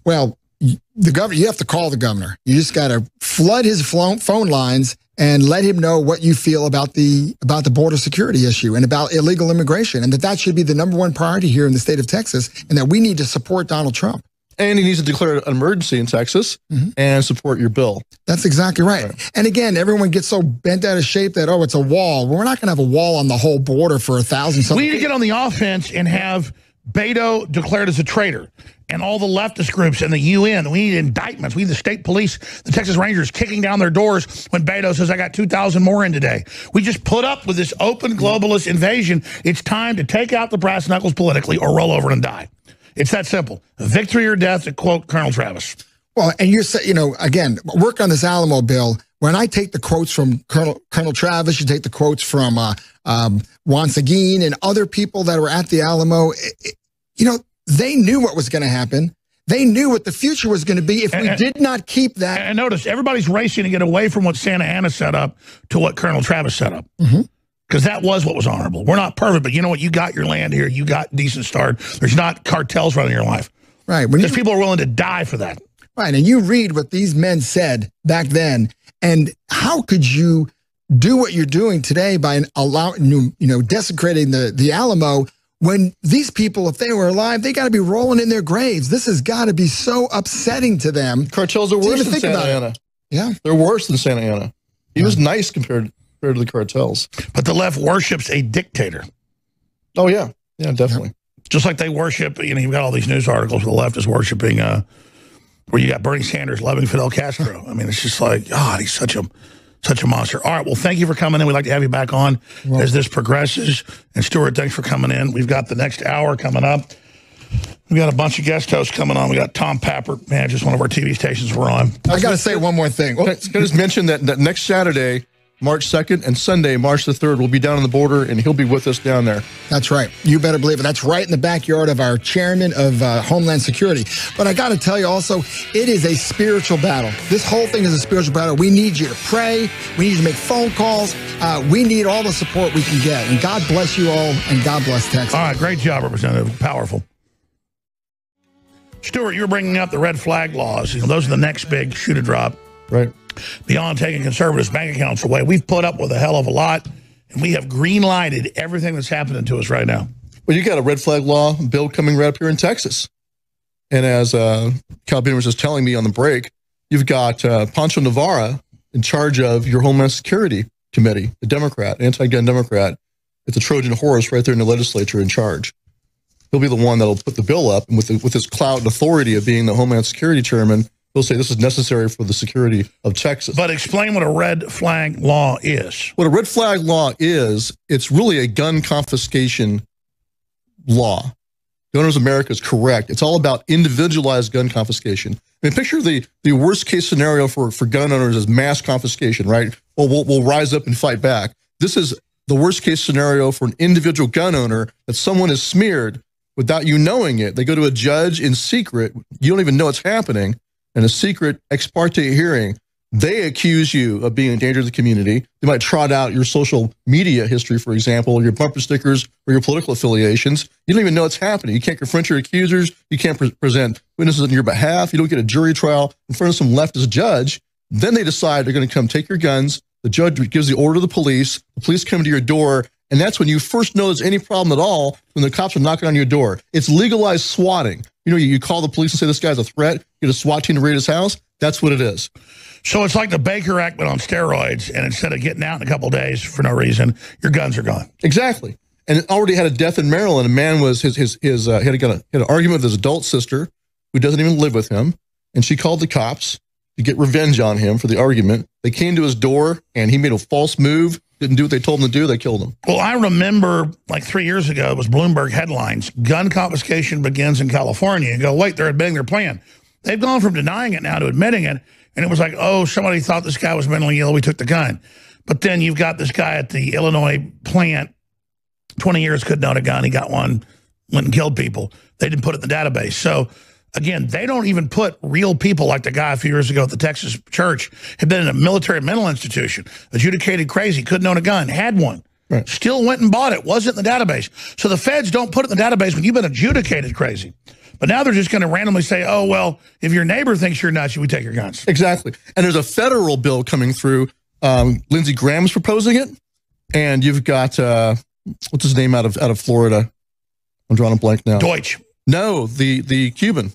Well, the governor, you have to call the governor. You just got to flood his phone lines and let him know what you feel about the about the border security issue and about illegal immigration and that that should be the number one priority here in the state of Texas and that we need to support Donald Trump. And he needs to declare an emergency in Texas mm-hmm. and support your bill. That's exactly right. right. And again, everyone gets so bent out of shape that, oh, it's a wall. Well, we're not going to have a wall on the whole border for a thousand. We need to get on the offense and have Beto declared as a traitor and all the leftist groups and the UN. We need indictments. We need the state police, the Texas Rangers kicking down their doors when Beto says, I got 2,000 more in today. We just put up with this open globalist invasion. It's time to take out the brass knuckles politically or roll over and die. It's that simple. Victory or death, to quote Colonel Travis. Well, and you're saying, you know, again, work on this Alamo bill. When I take the quotes from Colonel Colonel Travis, you take the quotes from uh, um, Juan Seguin and other people that were at the Alamo. It, it, you know, they knew what was going to happen. They knew what the future was going to be if we and, did not keep that. And notice everybody's racing to get away from what Santa Anna set up to what Colonel Travis set up. Mm -hmm. That was what was honorable. We're not perfect, but you know what? You got your land here. You got decent start. There's not cartels running your life. Right. Because people are willing to die for that. Right. And you read what these men said back then. And how could you do what you're doing today by allowing, you know, desecrating the, the Alamo when these people, if they were alive, they got to be rolling in their graves. This has got to be so upsetting to them. Cartels are worse than Santa Anna. Yeah. They're worse than Santa Anna. He was nice compared, compared to the cartels. But the left worships a dictator. Oh, yeah. Yeah, definitely. Just like they worship, you know, you've got all these news articles where the left is worshiping, uh, where you got Bernie Sanders loving Fidel Castro. I mean, it's just like, God, he's such a such a monster. All right, well, thank you for coming in. We'd like to have you back on well, as this progresses. And Stewart, thanks for coming in. We've got the next hour coming up. We've got a bunch of guest hosts coming on. We got Tom Pappert, man, just one of our TV stations we're on. I got to say one more thing. Can I just mention that, that next Saturday, March 2nd, and Sunday, March the 3rd, we'll be down on the border, and he'll be with us down there. That's right. You better believe it. That's right in the backyard of our chairman of uh, Homeland Security. But I got to tell you also, it is a spiritual battle. This whole thing is a spiritual battle. We need you to pray. We need you to make phone calls. Uh, we need all the support we can get. And God bless you all, and God bless Texas. All right, great job, Representative. Powerful. Stewart, you're bringing up the red flag laws. You know, those are the next big shoot to drop. Right beyond taking conservatives' bank accounts away. We've put up with a hell of a lot, and we have green-lighted everything that's happening to us right now. Well, you got a red flag law bill coming right up here in Texas. And as uh, Cal Beamer was just telling me on the break, you've got uh, Poncho Nevárez in charge of your Homeland Security Committee, a Democrat, anti-gun Democrat. It's a Trojan horse right there in the legislature in charge. He'll be the one that'll put the bill up, and with the, with his clout and authority of being the Homeland Security Chairman, they'll say this is necessary for the security of Texas. But explain what a red flag law is. What a red flag law is, it's really a gun confiscation law. Gun Owners America is correct. It's all about individualized gun confiscation. I mean, picture the, the worst case scenario for, for gun owners is mass confiscation, right? Well, well, we'll rise up and fight back. This is the worst case scenario for an individual gun owner that someone is smeared without you knowing it. They go to a judge in secret. You don't even know it's happening. In a secret ex parte hearing, they accuse you of being a danger to the community. They might trot out your social media history, for example, your bumper stickers or your political affiliations. You don't even know it's happening. You can't confront your accusers. You can't pre- present witnesses on your behalf. You don't get a jury trial in front of some leftist judge. Then they decide they're going to come take your guns. The judge gives the order to the police. The police come to your door. And that's when you first know there's any problem at all when the cops are knocking on your door. It's legalized swatting. You know, you, you call the police and say this guy's a threat, get a SWAT team to raid his house. That's what it is. So it's like the Baker Act, but on steroids. And instead of getting out in a couple days for no reason, your guns are gone. Exactly. And it already had a death in Maryland. A man was his his his uh, had, a, had an argument with his adult sister, who doesn't even live with him, and she called the cops to get revenge on him for the argument. They came to his door, and he made a false move. Didn't do what they told them to do. They killed him. Well, I remember like three years ago, it was Bloomberg headlines: "Gun confiscation begins in California." And go, wait, they're admitting their plan. They've gone from denying it now to admitting it. And it was like, oh, somebody thought this guy was mentally ill. We took the gun. But then you've got this guy at the Illinois plant, 20 years couldn't own a gun. He got one, went and killed people. They didn't put it in the database. So again, they don't even put real people like the guy a few years ago at the Texas church had been in a military mental institution, adjudicated crazy, couldn't own a gun, had one. Right. Still went and bought it, wasn't in the database. So the feds don't put it in the database when you've been adjudicated crazy. But now they're just going to randomly say, oh, well, if your neighbor thinks you're nuts, we take your guns. Exactly. And there's a federal bill coming through. Um, Lindsey Graham's proposing it. And you've got, uh, what's his name out of out of Florida? I'm drawing a blank now. Deutch. No, the, the Cuban.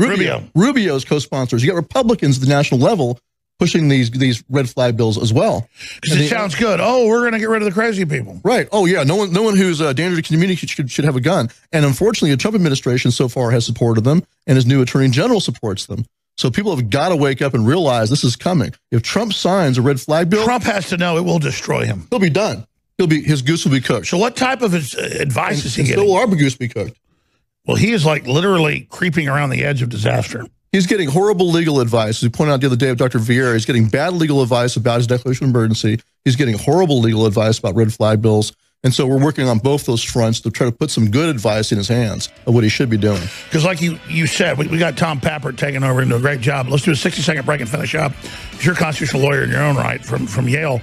Rubio. Rubio. Rubio's co-sponsors. You got Republicans at the national level pushing these these red flag bills as well. Because it sounds good. Oh, we're going to get rid of the crazy people. Right. Oh, yeah. No one, no one who's a danger to community should, should have a gun. And unfortunately, the Trump administration so far has supported them, and his new attorney general supports them. So people have got to wake up and realize this is coming. If Trump signs a red flag bill, Trump has to know it will destroy him. He'll be done. He'll be his goose will be cooked. So what type of advice and, is he getting? So will our goose be cooked. Well, he is like literally creeping around the edge of disaster. He's getting horrible legal advice. As we pointed out the other day with Dr. Vieira, he's getting bad legal advice about his declaration of emergency. He's getting horrible legal advice about red flag bills. And so we're working on both those fronts to try to put some good advice in his hands of what he should be doing. Because like you, you said, we, we got Tom Pappert taking over and doing a great job. Let's do a 60-second break and finish up. You're a constitutional lawyer in your own right from, from Yale.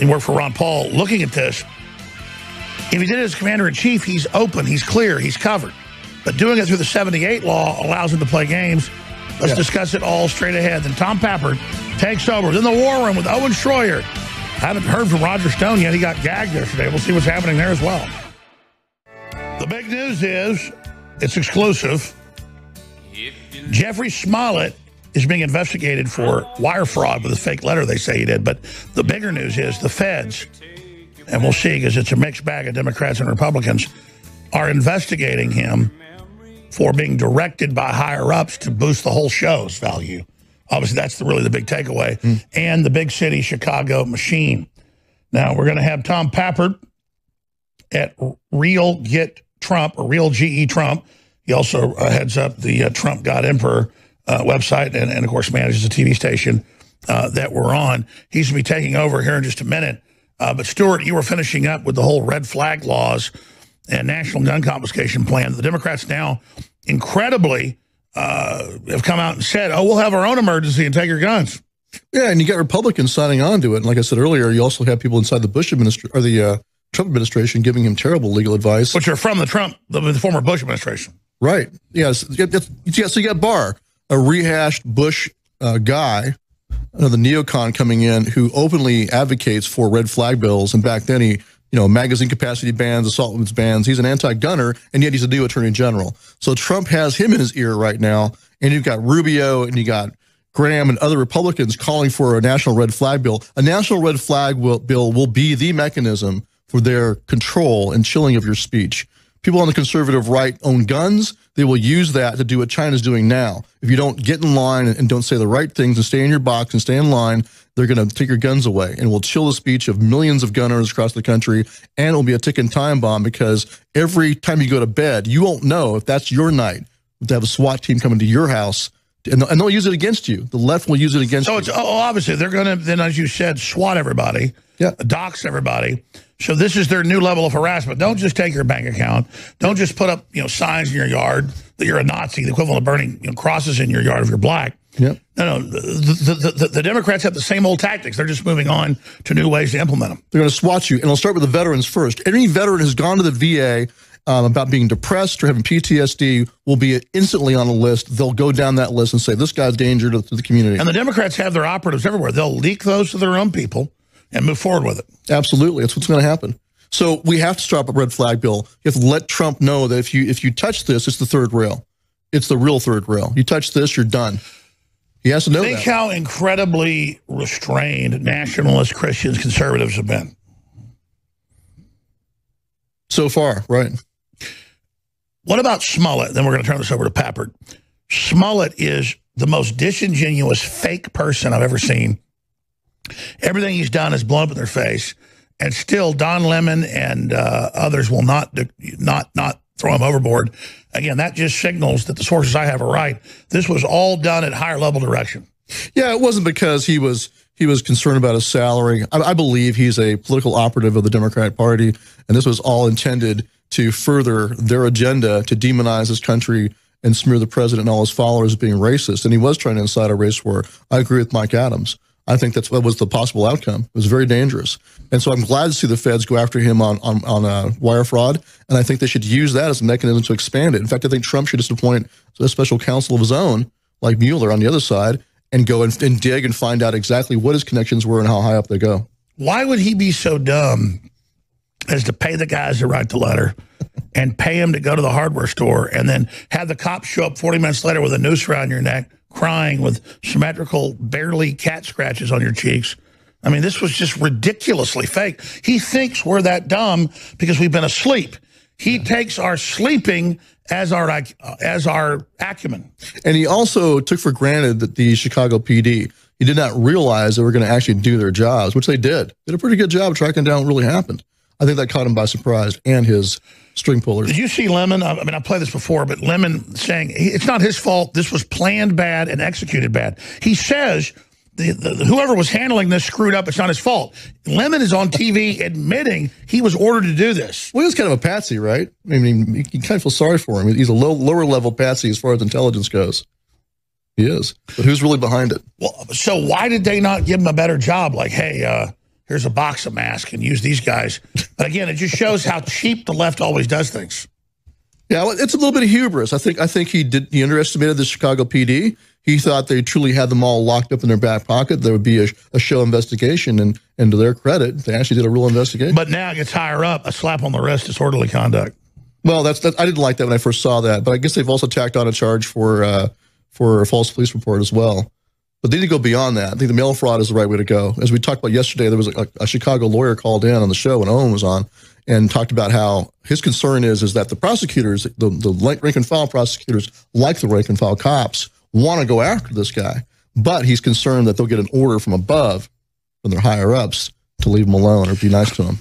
You work for Ron Paul. Looking at this, if he did it as commander-in-chief, he's open, he's clear, he's covered. But doing it through the 78 law allows him to play games. Let's yeah. discuss it all straight ahead. Then Tom Pappert takes over. Then the war room with Owen Schroyer. I haven't heard from Roger Stone yet. He got gagged yesterday. We'll see what's happening there as well. The big news is, it's exclusive. Jeffrey Smollett is being investigated for wire fraud with a fake letter they say he did. But the bigger news is the feds, and we'll see because it's a mixed bag of Democrats and Republicans, are investigating him for being directed by higher ups to boost the whole show's value. Obviously, that's the, really the big takeaway. Mm. And the big city Chicago machine. Now, we're going to have Tom Pappert at Real Get Trump or Real GE Trump. He also uh, heads up the uh, Trump God Emperor uh, website and, and, of course, manages a TV station uh, that we're on. He's going to be taking over here in just a minute. Uh, but, Stewart, you were finishing up with the whole red flag laws and national gun confiscation plan. The Democrats now, incredibly, uh, have come out and said, oh, we'll have our own emergency and take your guns. Yeah, and you got Republicans signing on to it. And like I said earlier, you also have people inside the Bush administration or the uh, Trump administration giving him terrible legal advice. Which are from the Trump, the, the former Bush administration. Right. Yes. Yeah, so you got Barr, a rehashed Bush uh, guy, another neocon coming in who openly advocates for red flag bills. And back then he you know, magazine capacity bans, assault weapons bans. He's an anti-gunner, and yet he's a new attorney general. So Trump has him in his ear right now, and you've got Rubio and you got Graham and other Republicans calling for a national red flag bill. A national red flag will, bill will be the mechanism for their control and chilling of your speech. People on the conservative right own guns. They will use that to do what China's doing now. If you don't get in line and don't say the right things and stay in your box and stay in line, they're going to take your guns away and will chill the speech of millions of gunners across the country. And it will be a ticking time bomb because every time you go to bed, you won't know if that's your night to have a SWAT team coming to your house and they'll, and they'll use it against you. The left will use it against so you. it's oh, obviously they're going to then, as you said, swat everybody, yeah, dox everybody. So this is their new level of harassment. Don't just take your bank account. Don't just put up you know signs in your yard that you're a Nazi, the equivalent of burning you know, crosses in your yard if you're black. Yep. No, no. The, the, the, the, Democrats have the same old tactics. They're just moving on to new ways to implement them. They're going to swat you, and I'll start with the veterans first. Any veteran who's gone to the VA um, about being depressed or having PTSD will be instantly on a list. They'll go down that list and say, this guy's danger to, to the community. And the Democrats have their operatives everywhere. They'll leak those to their own people and move forward with it. Absolutely. That's what's going to happen. So we have to stop a red flag bill. You have to let Trump know that if you if you touch this, it's the third rail. It's the real third rail. You touch this, you're done. He has to know Think that. how incredibly restrained nationalist Christians, conservatives have been. So far, right. What about Smollett? Then we're going to turn this over to Pappert. Smollett is the most disingenuous, fake person I've ever seen. Everything he's done is blown up in their face. And still, Don Lemon and uh, others will not not not throw him overboard. Again, that just signals that the sources I have are right. This was all done at higher level direction. Yeah, it wasn't because he was he was concerned about his salary. I, I believe he's a political operative of the Democratic Party, and this was all intended to further their agenda to demonize this country and smear the president and all his followers as being racist. And he was trying to incite a race war. I agree with Mike Adams. I think that's what was the possible outcome. It was very dangerous. And so I'm glad to see the feds go after him on, on, on uh, wire fraud. And I think they should use that as a mechanism to expand it. In fact, I think Trump should just appoint a special counsel of his own, like Mueller on the other side, and go and, and dig and find out exactly what his connections were and how high up they go. Why would he be so dumb as to pay the guys to write the letter and pay him to go to the hardware store and then have the cops show up 40 minutes later with a noose around your neck, crying with symmetrical, barely cat scratches on your cheeks? I mean, this was just ridiculously fake. He thinks we're that dumb because we've been asleep. He takes our sleeping as our uh, as our acumen. And he also took for granted that the Chicago PD, he did not realize they were going to actually do their jobs, which they did. They did a pretty good job tracking down what really happened. I think that caught him by surprise and his string pullers. Did you see Lemon? I mean, I played this before, but Lemon saying it's not his fault. This was planned bad and executed bad. He says the, the, whoever was handling this screwed up. It's not his fault. Lemon is on TV admitting he was ordered to do this. Well, he was kind of a patsy, right? I mean, you kind of feel sorry for him. He's a low, lower level patsy as far as intelligence goes. He is. But who's really behind it? Well, so why did they not give him a better job? Like, hey, uh, here's a box of masks and use these guys. But again, it just shows how cheap the left always does things. Yeah, it's a little bit of hubris. I think I think he did he underestimated the Chicago PD. He thought they truly had them all locked up in their back pocket. There would be a, a show investigation, and and to their credit, they actually did a real investigation. But now it gets higher up. A slap on the wrist is orderly conduct. Well, that's that. I didn't like that when I first saw that, but I guess they've also tacked on a charge for uh, for a false police report as well. But they need to go beyond that. I think the mail fraud is the right way to go. As we talked about yesterday, there was a, a Chicago lawyer called in on the show when Owen was on and talked about how his concern is is that the prosecutors, the, the rank and file prosecutors, like the rank and file cops, want to go after this guy. But he's concerned that they'll get an order from above, from their higher ups, to leave him alone or be nice to him.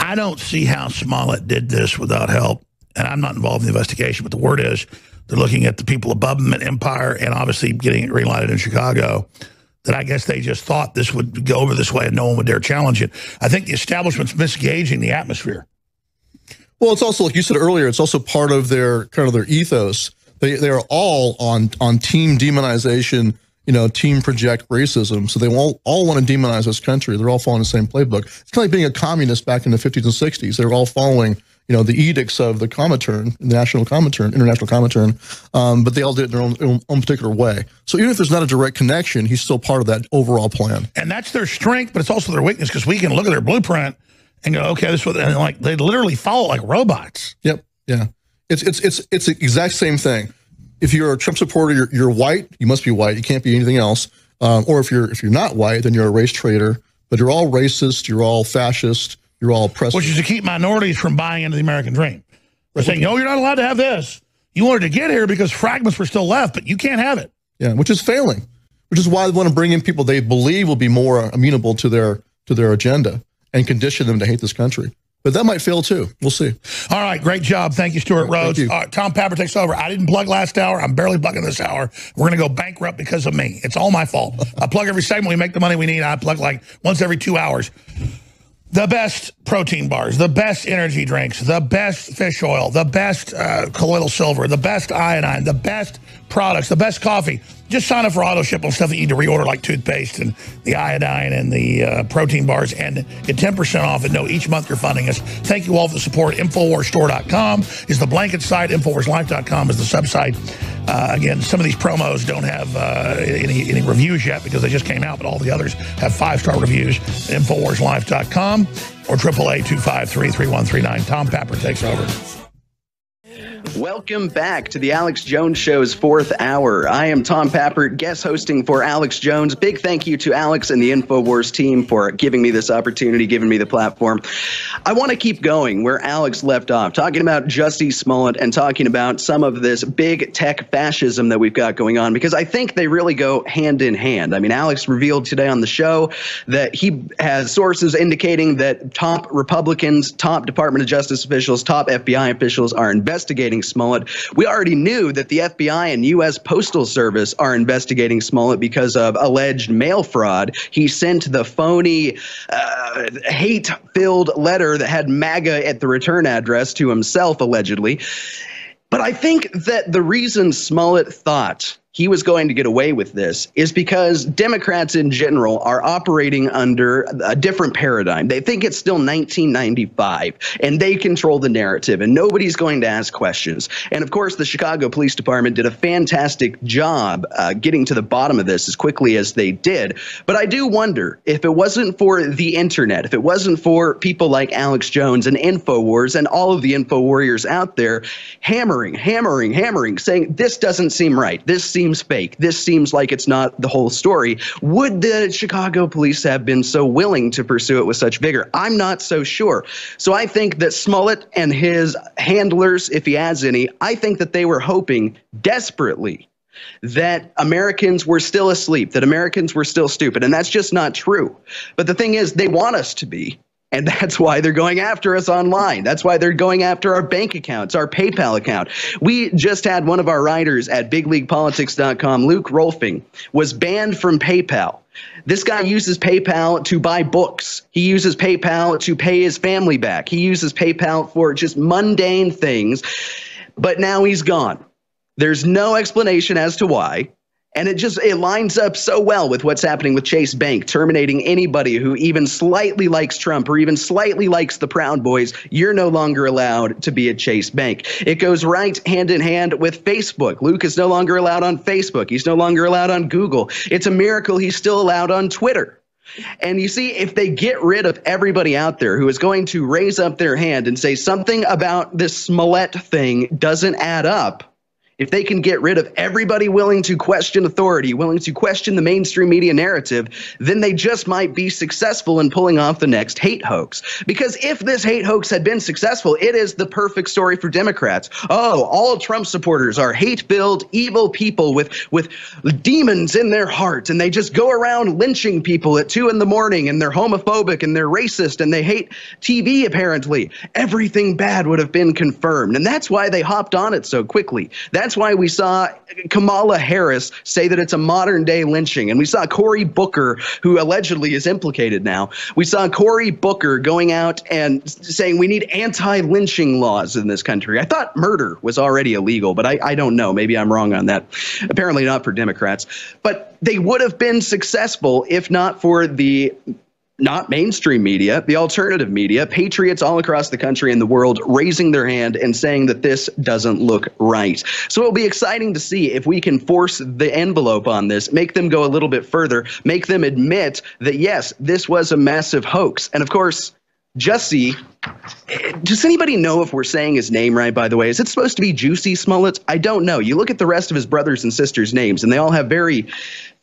I don't see how Smollett did this without help. And I'm not involved in the investigation, but the word is they're looking at the people above them at Empire and obviously getting it greenlighted in Chicago. That I guess they just thought this would go over this way and no one would dare challenge it. I think the establishment's misgauging the atmosphere. Well, it's also like you said earlier. It's also part of their kind of their ethos. They they are all on on team demonization. You know, team project racism. So they all all want to demonize this country. They're all following the same playbook. It's kind of like being a communist back in the 50s and 60s. They're all following you know, the edicts of the Comintern, the National Comintern, International Comintern, um, but they all did it in their own, own, particular way. So even if there's not a direct connection, he's still part of that overall plan. And that's their strength, but it's also their weakness because we can look at their blueprint and go, okay, this was, and like they literally follow like robots. Yep. Yeah. It's it's it's it's the exact same thing. If you're a Trump supporter, you're, you're white. You must be white. You can't be anything else. Um, or if you're if you're not white, then you're a race traitor. But you're all racist. You're all fascist you're all pressed. Which is to keep minorities from buying into the American dream. We're saying, no, you're not allowed to have this. You wanted to get here because fragments were still left, but you can't have it. Yeah, which is failing. Which is why they want to bring in people they believe will be more amenable to their to their agenda and condition them to hate this country. But that might fail too. We'll see. All right, great job. Thank you, Stewart Rhodes. you. Uh, Tom Papper takes over. I didn't plug last hour. I'm barely plugging this hour. We're going to go bankrupt because of me. It's all my fault. I plug every segment. We make the money we need. I plug like once every two hours. The best protein bars, the best energy drinks, the best fish oil, the best uh, colloidal silver, the best iodine, the best products, the best coffee. Just sign up for auto ship on stuff that you need to reorder like toothpaste and the iodine and the uh, protein bars and get 10% off and know each month you're funding us. Thank you all for the support. Infowarsstore.com is the blanket site. Infowarslife.com is the sub site. Uh, again, some of these promos don't have uh, any, any reviews yet because they just came out, but all the others have five-star reviews. Infowarslife.com or 888-253-3139. Tom Papper takes over. Welcome back to the Alex Jones Show's fourth hour. I am Tom Pappert, guest hosting for Alex Jones. Big thank you to Alex and the InfoWars team for giving me this opportunity, giving me the platform. I want to keep going where Alex left off, talking about Jussie Smollett and talking about some of this big tech fascism that we've got going on, because I think they really go hand in hand. I mean, Alex revealed today on the show that he has sources indicating that top Republicans, top Department of Justice officials, top FBI officials are investigating Smollett. We already knew that the FBI and U.S. Postal Service are investigating Smollett because of alleged mail fraud. He sent the phony, uh, hate filled letter that had MAGA at the return address to himself, allegedly. But I think that the reason Smollett thought he was going to get away with this is because Democrats in general are operating under a different paradigm. They think it's still 1995 and they control the narrative and nobody's going to ask questions. And of course, the Chicago Police Department did a fantastic job uh, getting to the bottom of this as quickly as they did. But I do wonder if it wasn't for the internet, if it wasn't for people like Alex Jones and InfoWars and all of the Info Warriors out there hammering, hammering, hammering, saying this doesn't seem right. This seems seems fake. This seems like it's not the whole story. Would the Chicago police have been so willing to pursue it with such vigor? I'm not so sure. So I think that Smollett and his handlers, if he has any, I think that they were hoping desperately that Americans were still asleep, that Americans were still stupid. And that's just not true. But the thing is, they want us to be. And that's why they're going after us online. That's why they're going after our bank accounts, our PayPal account. We just had one of our writers at bigleaguepolitics.com, Luke Rolfing, was banned from PayPal. This guy uses PayPal to buy books. He uses PayPal to pay his family back. He uses PayPal for just mundane things. But now he's gone. There's no explanation as to why. And it just it lines up so well with what's happening with Chase Bank, terminating anybody who even slightly likes Trump or even slightly likes the Proud Boys. You're no longer allowed to be at Chase Bank. It goes right hand in hand with Facebook. Luke is no longer allowed on Facebook. He's no longer allowed on Google. It's a miracle he's still allowed on Twitter. And you see, if they get rid of everybody out there who is going to raise up their hand and say something about this Smollett thing doesn't add up, if they can get rid of everybody willing to question authority, willing to question the mainstream media narrative, then they just might be successful in pulling off the next hate hoax. Because if this hate hoax had been successful, it is the perfect story for Democrats. Oh, all Trump supporters are hate-filled, evil people with with demons in their hearts, and they just go around lynching people at two in the morning, and they're homophobic and they're racist and they hate TV. Apparently, everything bad would have been confirmed, and that's why they hopped on it so quickly. That's why we saw Kamala Harris say that it's a modern day lynching. And we saw Cory Booker, who allegedly is implicated now. We saw Cory Booker going out and saying we need anti lynching laws in this country. I thought murder was already illegal, but I, I don't know. Maybe I'm wrong on that. Apparently not for Democrats. But they would have been successful if not for the not mainstream media, the alternative media, patriots all across the country and the world raising their hand and saying that this doesn't look right. So it'll be exciting to see if we can force the envelope on this, make them go a little bit further, make them admit that, yes, this was a massive hoax. And of course, Jussie. Does anybody know if we're saying his name right, by the way? Is it supposed to be Juicy Smollett? I don't know. You look at the rest of his brothers and sisters' names, and they all have very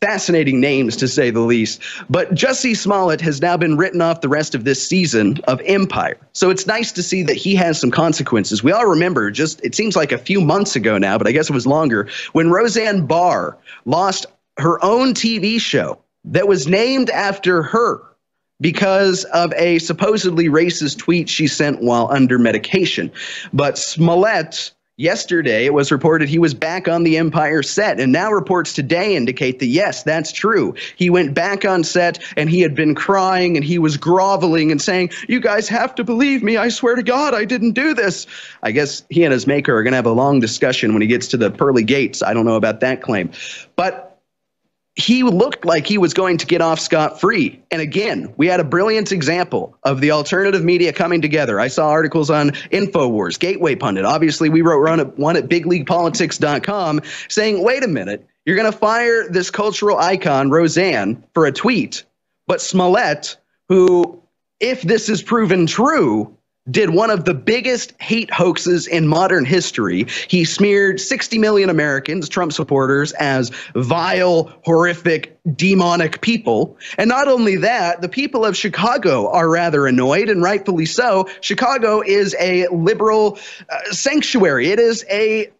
fascinating names, to say the least. But Jussie Smollett has now been written off the rest of this season of Empire. So it's nice to see that he has some consequences. We all remember, just it seems like a few months ago now, but I guess it was longer, when Roseanne Barr lost her own TV show that was named after her because of a supposedly racist tweet she sent while under medication. But Smollett, yesterday, it was reported he was back on the Empire set, and now reports today indicate that yes, that's true. He went back on set and he had been crying and he was groveling and saying, You guys have to believe me. I swear to God, I didn't do this. I guess he and his maker are going to have a long discussion when he gets to the pearly gates. I don't know about that claim. But he looked like he was going to get off scot free. And again, we had a brilliant example of the alternative media coming together. I saw articles on InfoWars, Gateway Pundit. Obviously, we wrote one at, bigleaguepolitics.com saying, wait a minute, you're going to fire this cultural icon, Roseanne, for a tweet. But Smollett, who, if this is proven true, did one of the biggest hate hoaxes in modern history. He smeared 60 million Americans, Trump supporters, as vile, horrific, demonic people. And not only that, the people of Chicago are rather annoyed, and rightfully so. Chicago is a liberal uh, sanctuary, it is a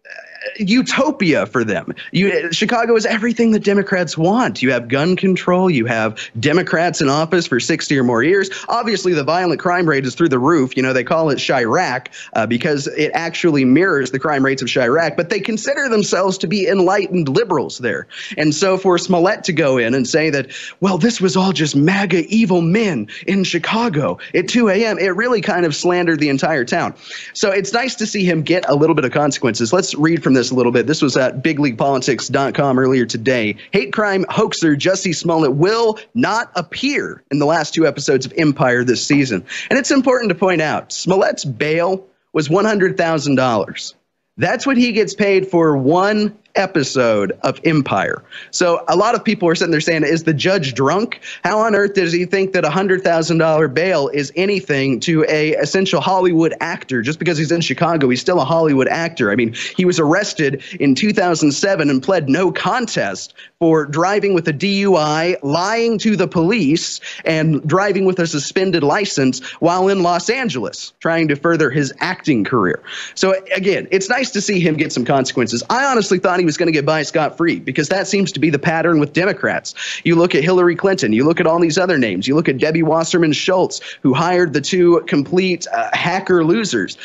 utopia for them. You, Chicago is everything the Democrats want. You have gun control. You have Democrats in office for 60 or more years. Obviously, the violent crime rate is through the roof. You know, they call it Chiraq uh, because it actually mirrors the crime rates of Chiraq, but they consider themselves to be enlightened liberals there. And so for Smollett to go in and say that, well, this was all just MAGA evil men in Chicago at 2 a.m., it really kind of slandered the entire town. So it's nice to see him get a little bit of consequences. Let's read from this a little bit. This was at bigleaguepolitics.com earlier today. Hate crime hoaxer Jussie Smollett will not appear in the last two episodes of Empire this season. And it's important to point out Smollett's bail was $100,000. That's what he gets paid for one episode of Empire. So a lot of people are sitting there saying, is the judge drunk? How on earth does he think that a $100,000 bail is anything to a essential Hollywood actor? Just because he's in Chicago, he's still a Hollywood actor. I mean, he was arrested in 2007 and pled no contest for driving with a DUI, lying to the police, and driving with a suspended license while in Los Angeles, trying to further his acting career. So again, it's nice to see him get some consequences. I honestly thought he was going to get by scot free because that seems to be the pattern with Democrats. You look at Hillary Clinton, you look at all these other names, you look at Debbie Wasserman Schultz, who hired the two complete uh, hacker losers.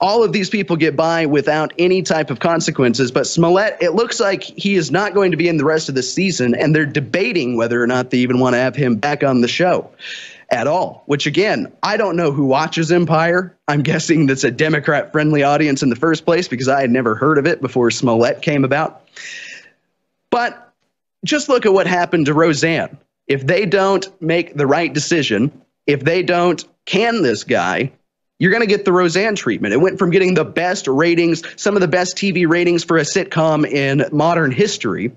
All of these people get by without any type of consequences. But Smollett, it looks like he is not going to be in the rest of the season, and they're debating whether or not they even want to have him back on the show at all. Which again, I don't know who watches Empire. I'm guessing that's a Democrat friendly audience in the first place because I had never heard of it before Smollett came about. But just look at what happened to Roseanne. If they don't make the right decision, if they don't can this guy, you're going to get the Roseanne treatment. It went from getting the best ratings, some of the best TV ratings for a sitcom in modern history,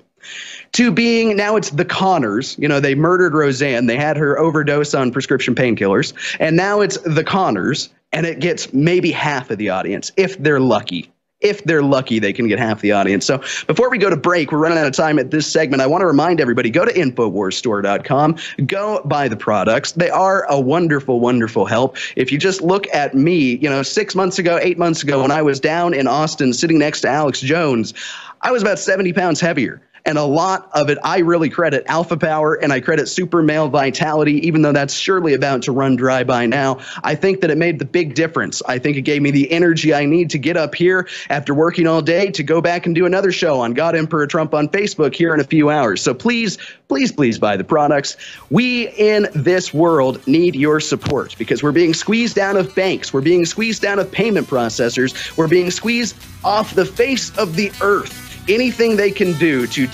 to being now it's the Connors. You know, they murdered Roseanne. They had her overdose on prescription painkillers. And now it's the Connors, and it gets maybe half of the audience if they're lucky. If they're lucky, they can get half the audience. So before we go to break, we're running out of time at this segment. I want to remind everybody go to InfoWarsStore.com, go buy the products. They are a wonderful, wonderful help. If you just look at me, you know, six months ago, eight months ago, when I was down in Austin sitting next to Alex Jones, I was about 70 pounds heavier. And a lot of it, I really credit Alpha Power and I credit Super Male Vitality, even though that's surely about to run dry by now. I think that it made the big difference. I think it gave me the energy I need to get up here after working all day to go back and do another show on God Emperor Trump on Facebook here in a few hours. So please, please, please buy the products. We in this world need your support because we're being squeezed out of banks, we're being squeezed out of payment processors, we're being squeezed off the face of the earth anything they can do to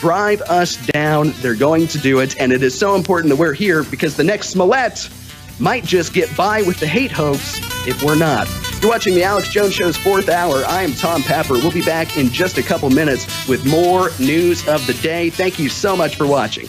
drive us down, they're going to do it. And it is so important that we're here because the next Smollett might just get by with the hate hoax if we're not. You're watching the Alex Jones Show's fourth hour. I am Tom Papper. We'll be back in just a couple minutes with more news of the day. Thank you so much for watching.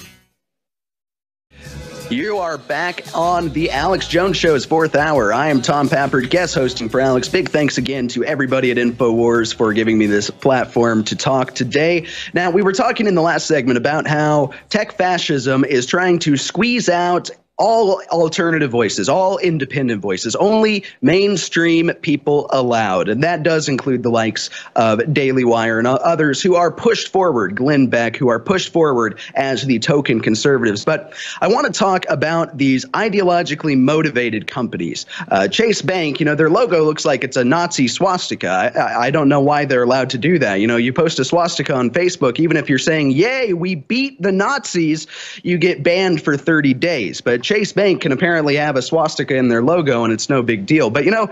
You are back on the Alex Jones Show's fourth hour. I am Tom Pappert, guest hosting for Alex. Big thanks again to everybody at InfoWars for giving me this platform to talk today. Now, we were talking in the last segment about how tech fascism is trying to squeeze out all alternative voices, all independent voices, only mainstream people allowed. And that does include the likes of Daily Wire and others who are pushed forward, Glenn Beck, who are pushed forward as the token conservatives. But I want to talk about these ideologically motivated companies. Uh, Chase Bank, you know, their logo looks like it's a Nazi swastika. I, I don't know why they're allowed to do that. You know, you post a swastika on Facebook, even if you're saying, yay, we beat the Nazis, you get banned for 30 days. But Chase Bank can apparently have a swastika in their logo, and it's no big deal. But you know,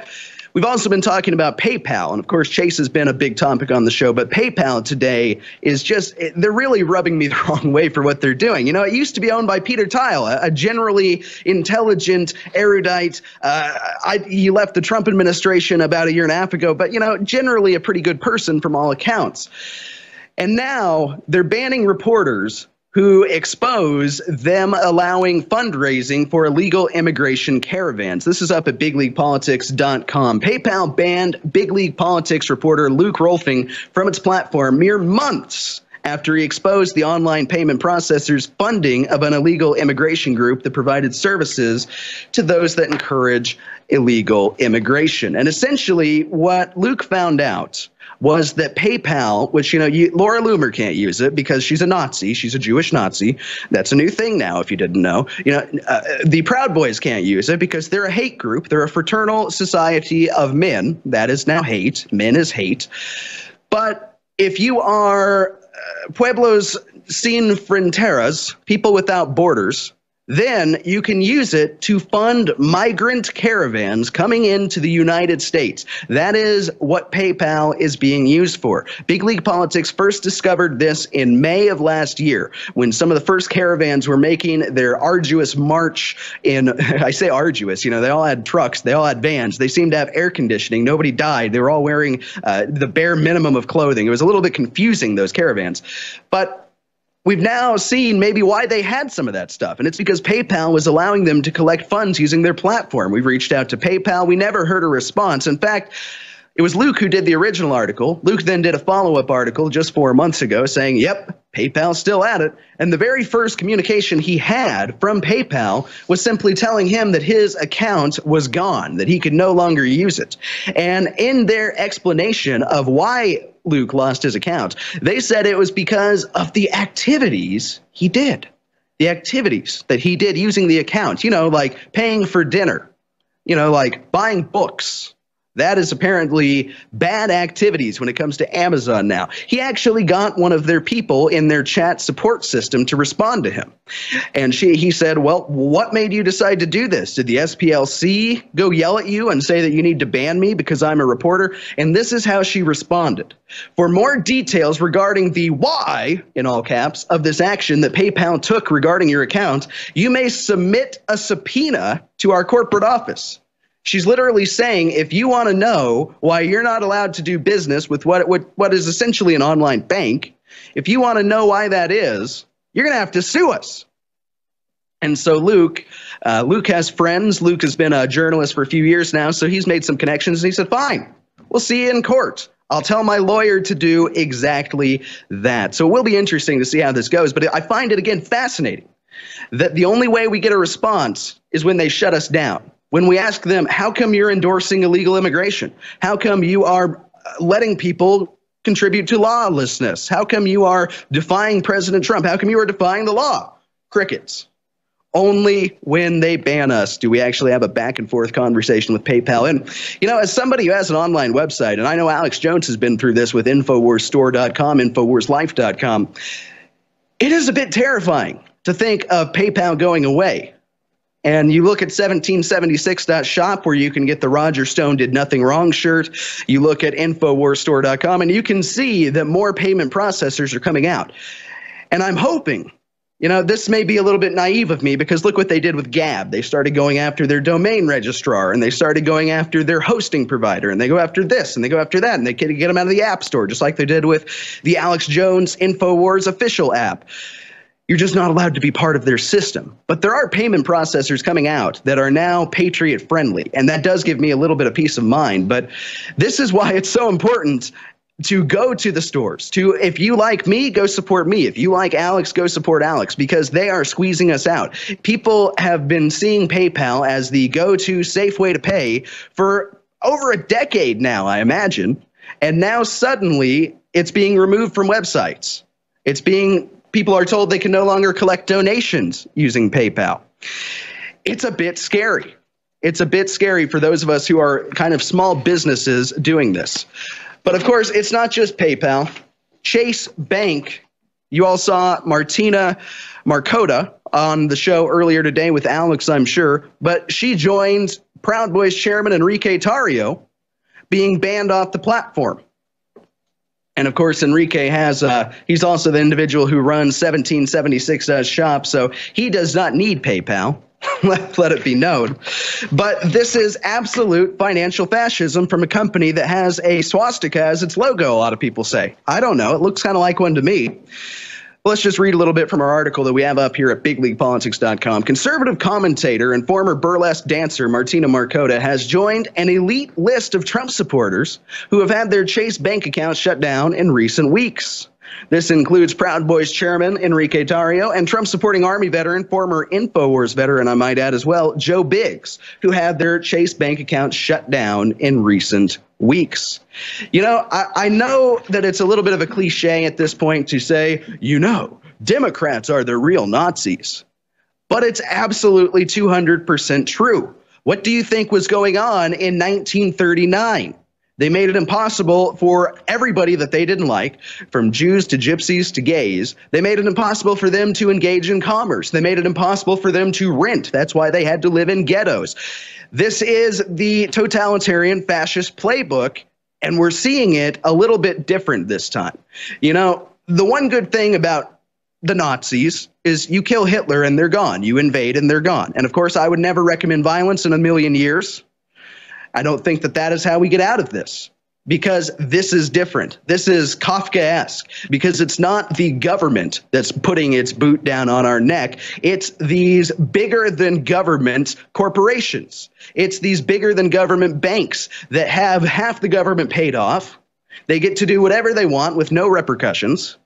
We've also been talking about PayPal, and of course, Chase has been a big topic on the show. But PayPal today is just—they're really rubbing me the wrong way for what they're doing. You know, it used to be owned by Peter Thiel, a, generally intelligent, erudite. Uh, I, he left the Trump administration about a year and a half ago, but you know, generally a pretty good person from all accounts. And now they're banning reporters who expose them allowing fundraising for illegal immigration caravans. This is up at bigleaguepolitics.com. PayPal banned Big League Politics reporter Luke Rolfing from its platform mere months after he exposed the online payment processor's funding of an illegal immigration group that provided services to those that encourage illegal immigration. And essentially, what Luke found out was that PayPal, which you know, you, Laura Loomer can't use it because she's a Nazi, she's a Jewish Nazi. That's a new thing now, if you didn't know. You know, uh, the Proud Boys can't use it because they're a hate group. They're a fraternal society of men. That is now hate. Men is hate. But if you are uh, Pueblos sin fronteras, people without borders, then you can use it to fund migrant caravans coming into the United States. That is what PayPal is being used for. Big League Politics first discovered this in May of last year when some of the first caravans were making their arduous march in, I say arduous, you know, they all had trucks, they all had vans, they seemed to have air conditioning, nobody died, they were all wearing uh, the bare minimum of clothing. It was a little bit confusing, those caravans. But we've now seen maybe why they had some of that stuff. And it's because PayPal was allowing them to collect funds using their platform. We've reached out to PayPal. We never heard a response. In fact, it was Luke who did the original article. Luke then did a follow up article just four months ago saying, yep, PayPal's still at it. And the very first communication he had from PayPal was simply telling him that his account was gone, that he could no longer use it. And in their explanation of why Luke lost his account. They said it was because of the activities he did. The activities that he did using the account, you know, like paying for dinner, you know, like buying books, that is apparently bad activities when it comes to Amazon now. He actually got one of their people in their chat support system to respond to him. And she he said, "Well, what made you decide to do this? Did the SPLC go yell at you and say that you need to ban me because I'm a reporter?" And this is how she responded. For more details regarding the why in all caps of this action that PayPal took regarding your account, you may submit a subpoena to our corporate office. She's literally saying if you want to know why you're not allowed to do business with what, what, what is essentially an online bank, if you want to know why that is, you're going to have to sue us. And so Luke, uh, Luke has friends. Luke has been a journalist for a few years now, so he's made some connections. And he said, "Fine, we'll see you in court. I'll tell my lawyer to do exactly that." So it will be interesting to see how this goes. But I find it again fascinating that the only way we get a response is when they shut us down when we ask them, how come you're endorsing illegal immigration? How come you are uh, letting people contribute to lawlessness? How come you are defying President Trump? How come you are defying the law? Crickets. Only when they ban us do we actually have a back and forth conversation with PayPal. And, you know, as somebody who has an online website, and I know Alex Jones has been through this with InfoWarsStore.com, InfoWarsLife.com, it is a bit terrifying to think of PayPal going away. And you look at 1776.shop where you can get the Roger Stone did nothing wrong shirt. You look at InfoWarsStore.com and you can see that more payment processors are coming out. And I'm hoping, you know, this may be a little bit naive of me because look what they did with Gab. They started going after their domain registrar and they started going after their hosting provider and they go after this and they go after that and they get them out of the App Store just like they did with the Alex Jones InfoWars official app You're just not allowed to be part of their system. But there are payment processors coming out that are now patriot friendly. And that does give me a little bit of peace of mind. But this is why it's so important to go to the stores to if you like me go support me if you like alex go support alex because they are squeezing us out people have been seeing paypal as the go-to safe way to pay for over a decade now i imagine and now suddenly it's being removed from websites it's being people are told they can no longer collect donations using paypal it's a bit scary it's a bit scary for those of us who are kind of small businesses doing this but of course, it's not just PayPal. Chase Bank, you all saw Martina Markota on the show earlier today with Alex, I'm sure, but she joined Proud Boys chairman Enrique Tarrio being banned off the platform. And of course, Enrique has, uh, he's also the individual who runs 1776 uh, shop, so he does not need PayPal. let, let it be known. But this is absolute financial fascism from a company that has a swastika as its logo, a lot of people say. I don't know. It looks kind of like one to me. Let's just read a little bit from our article that we have up here at bigleaguepolitics.com. Conservative commentator and former burlesque dancer Martina Markota has joined an elite list of Trump supporters who have had their Chase bank accounts shut down in recent weeks. This includes Proud Boys chairman Enrique Tarrio and Trump supporting Army veteran, former InfoWars veteran, I might add as well, Joe Biggs, who had their Chase bank accounts shut down in recent weeks. You know, I, I know that it's a little bit of a cliche at this point to say, you know, Democrats are the real Nazis. But it's absolutely 200% true. What do you think was going on in 1939? They made it impossible for everybody that they didn't like, from Jews to gypsies to gays. They made it impossible for them to engage in commerce. They made it impossible for them to rent. That's why they had to live in ghettos. This is the totalitarian fascist playbook, and we're seeing it a little bit different this time. You know, the one good thing about the Nazis is you kill Hitler and they're gone. You invade and they're gone. And of course, I would never recommend violence in a million years. I don't think that that is how we get out of this because this is different. This is Kafkaesque because it's not the government that's putting its boot down on our neck. It's these bigger than government corporations. It's these bigger than government banks that have half the government paid off. They get to do whatever they want with no repercussions.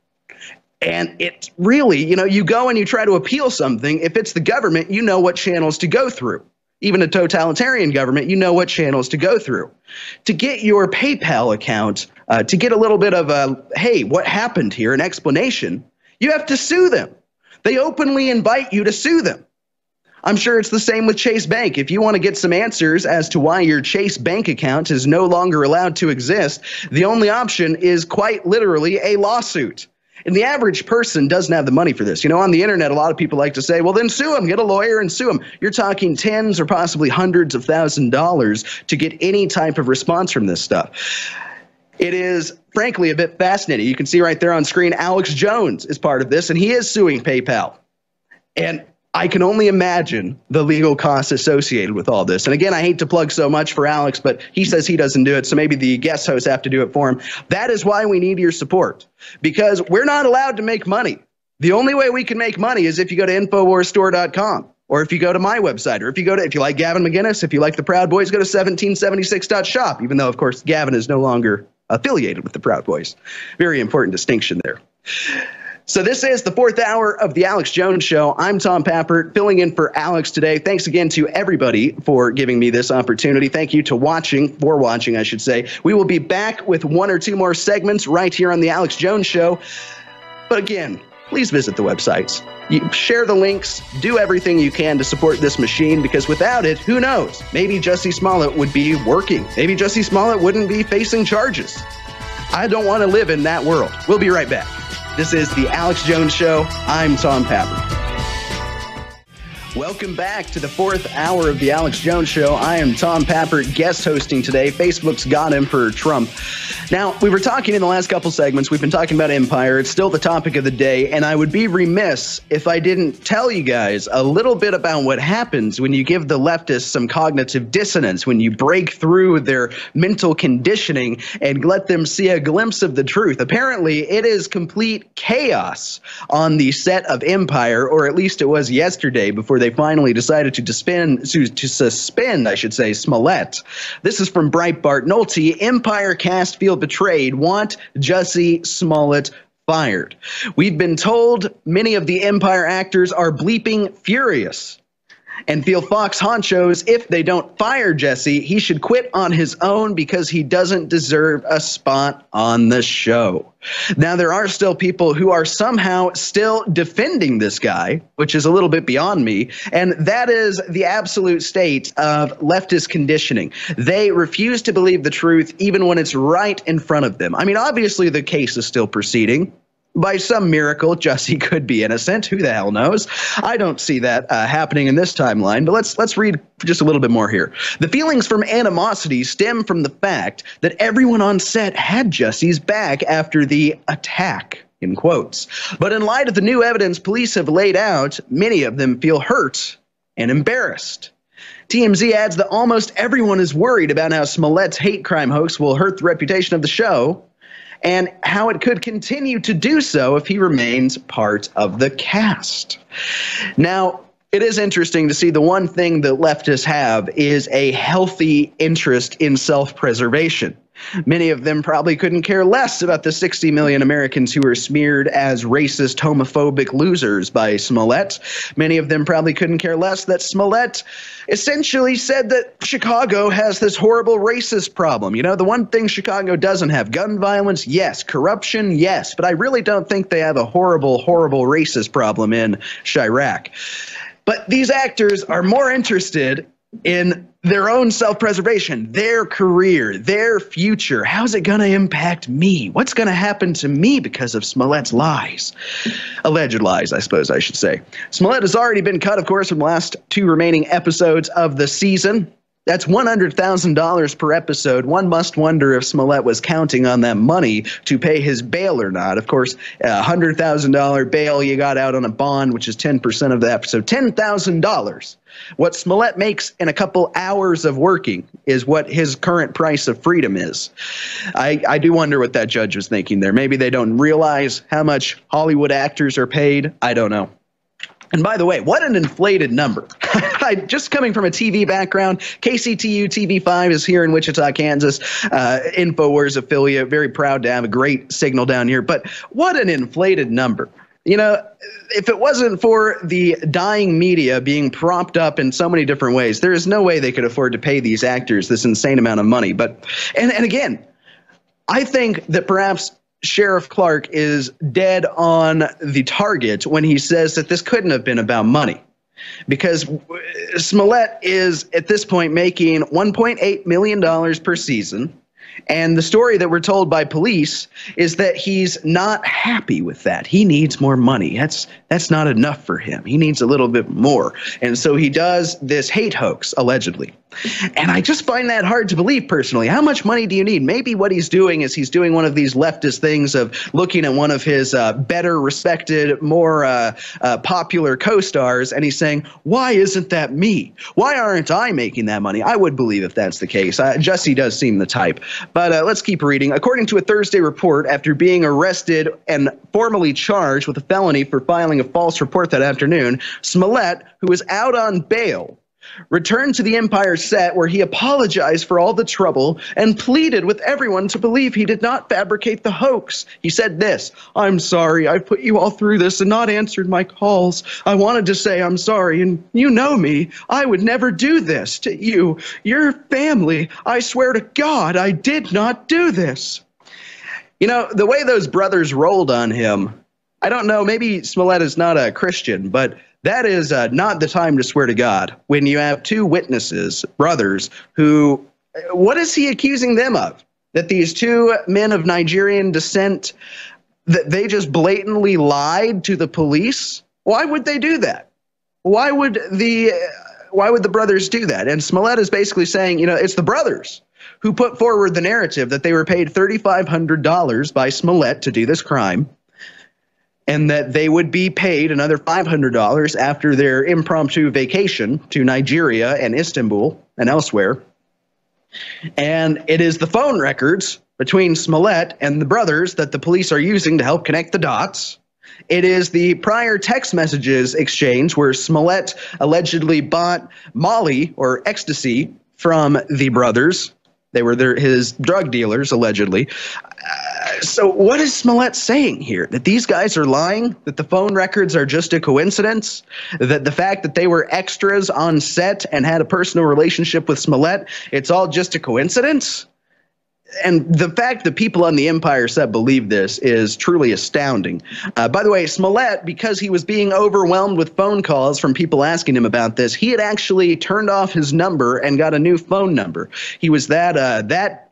And it's really, you know, you go and you try to appeal something. If it's the government, you know what channels to go through even a totalitarian government, you know what channels to go through. To get your PayPal account, uh, to get a little bit of a, hey, what happened here, an explanation, you have to sue them. They openly invite you to sue them. I'm sure it's the same with Chase Bank. If you want to get some answers as to why your Chase Bank account is no longer allowed to exist, the only option is quite literally a lawsuit. And the average person doesn't have the money for this. You know, on the internet, a lot of people like to say, well, then sue them, get a lawyer and sue them. You're talking tens or possibly hundreds of thousand dollars to get any type of response from this stuff. It is frankly a bit fascinating. You can see right there on screen, Alex Jones is part of this, and he is suing PayPal. And I can only imagine the legal costs associated with all this. And again, I hate to plug so much for Alex, but he says he doesn't do it, so maybe the guest hosts have to do it for him. That is why we need your support because we're not allowed to make money. The only way we can make money is if you go to InfoWarsStore.com or if you go to my website, or if you go to, if you like Gavin McInnes, if you like the Proud Boys, go to 1776.shop, even though, of course, Gavin is no longer affiliated with the Proud Boys. Very important distinction there. So this is the fourth hour of the Alex Jones Show. I'm Tom Pappert, filling in for Alex today. Thanks again to everybody for giving me this opportunity. Thank you to watching, for watching, I should say. We will be back with one or two more segments right here on the Alex Jones Show. But again, please visit the websites. You share the links, do everything you can to support this machine because without it, who knows? Maybe Jussie Smollett would be working. Maybe Jussie Smollett wouldn't be facing charges. I don't want to live in that world. We'll be right back. This is the Alex Jones Show. I'm Tom Papper. Welcome back to the fourth hour of the Alex Jones Show. I am Tom Pappert, guest hosting today. Facebook's God Emperor Trump. Now, we were talking in the last couple segments. We've been talking about empire. It's still the topic of the day, and I would be remiss if I didn't tell you guys a little bit about what happens when you give the leftists some cognitive dissonance, when you break through their mental conditioning and let them see a glimpse of the truth. Apparently, it is complete chaos on the set of Empire, or at least it was yesterday before they finally decided to suspend, to, to suspend, I should say, Smollett. This is from Breitbart. Nolte, Empire cast feel betrayed, want Jussie Smollett fired. We've been told many of the Empire actors are bleeping furious and feel Fox honchos if they don't fire Jussie, he should quit on his own because he doesn't deserve a spot on the show. Now, there are still people who are somehow still defending this guy, which is a little bit beyond me. And that is the absolute state of leftist conditioning. They refuse to believe the truth even when it's right in front of them. I mean, obviously, the case is still proceeding by some miracle, Jussie could be innocent. Who the hell knows? I don't see that uh, happening in this timeline. But let's let's read just a little bit more here. The feelings from animosity stem from the fact that everyone on set had Jussie's back after the attack. In quotes. But in light of the new evidence police have laid out, many of them feel hurt and embarrassed. TMZ adds that almost everyone is worried about how Smollett's hate crime hoax will hurt the reputation of the show and how it could continue to do so if he remains part of the cast. Now, it is interesting to see the one thing that leftists have is a healthy interest in self preservation. Many of them probably couldn't care less about the 60 million Americans who were smeared as racist, homophobic losers by Smollett. Many of them probably couldn't care less that Smollett essentially said that Chicago has this horrible racist problem. You know, the one thing Chicago doesn't have gun violence, yes. Corruption, yes. But I really don't think they have a horrible, horrible racist problem in Chiraq. But these actors are more interested in their own self preservation, their career, their future. How's it going to impact me? What's going to happen to me because of Smollett's lies? Alleged lies, I suppose I should say. Smollett has already been cut, of course, from the last two remaining episodes of the season. That's $100,000 per episode. One must wonder if Smollett was counting on that money to pay his bail or not. Of course, a $100,000 bail you got out on a bond, which is 10% of that. So $10,000. What Smollett makes in a couple hours of working is what his current price of freedom is. I, I do wonder what that judge was thinking there. Maybe they don't realize how much Hollywood actors are paid. I don't know. And by the way, what an inflated number. Just coming from a TV background, KCTU TV5 is here in Wichita, Kansas, uh, InfoWars affiliate. Very proud to have a great signal down here. But what an inflated number. You know, if it wasn't for the dying media being propped up in so many different ways, there is no way they could afford to pay these actors this insane amount of money. But, and, and again, I think that perhaps Sheriff Clarke is dead on the target when he says that this couldn't have been about money. Because Smollett is at this point making $1.8 million per season. And the story that we're told by police is that he's not happy with that. He needs more money. That's that's not enough for him. He needs a little bit more. And so he does this hate hoax allegedly. And I just find that hard to believe personally. How much money do you need? Maybe what he's doing is he's doing one of these leftist things of looking at one of his uh, better respected, more uh, uh, popular co stars, and he's saying, Why isn't that me? Why aren't I making that money? I would believe if that's the case. Uh, Jussie does seem the type. But uh, let's keep reading. According to a Thursday report, after being arrested and formally charged with a felony for filing a false report that afternoon, Smollett, who is out on bail, returned to the Empire set where he apologized for all the trouble and pleaded with everyone to believe he did not fabricate the hoax. He said this I'm sorry, I put you all through this and not answered my calls. I wanted to say I'm sorry, and you know me. I would never do this to you, your family. I swear to God, I did not do this. You know, the way those brothers rolled on him, I don't know, maybe Smollett is not a Christian, but that is uh, not the time to swear to God when you have two witnesses, brothers, who, what is he accusing them of? That these two men of Nigerian descent, that they just blatantly lied to the police? Why would they do that? Why would the why would the brothers do that? And Smollett is basically saying, you know, it's the brothers who put forward the narrative that they were paid $3,500 by Smollett to do this crime and that they would be paid another $500 after their impromptu vacation to Nigeria and Istanbul and elsewhere. And it is the phone records between Smollett and the brothers that the police are using to help connect the dots. It is the prior text messages exchange where Smollett allegedly bought Molly or ecstasy from the brothers. They were their, his drug dealers, allegedly. So, what is Smollett saying here? That these guys are lying? That the phone records are just a coincidence? That the fact that they were extras on set and had a personal relationship with Smollett, it's all just a coincidence? and the fact that people on the Empire set believe this is truly astounding. Uh, by the way, Smollett, because he was being overwhelmed with phone calls from people asking him about this, he had actually turned off his number and got a new phone number. He was that uh, that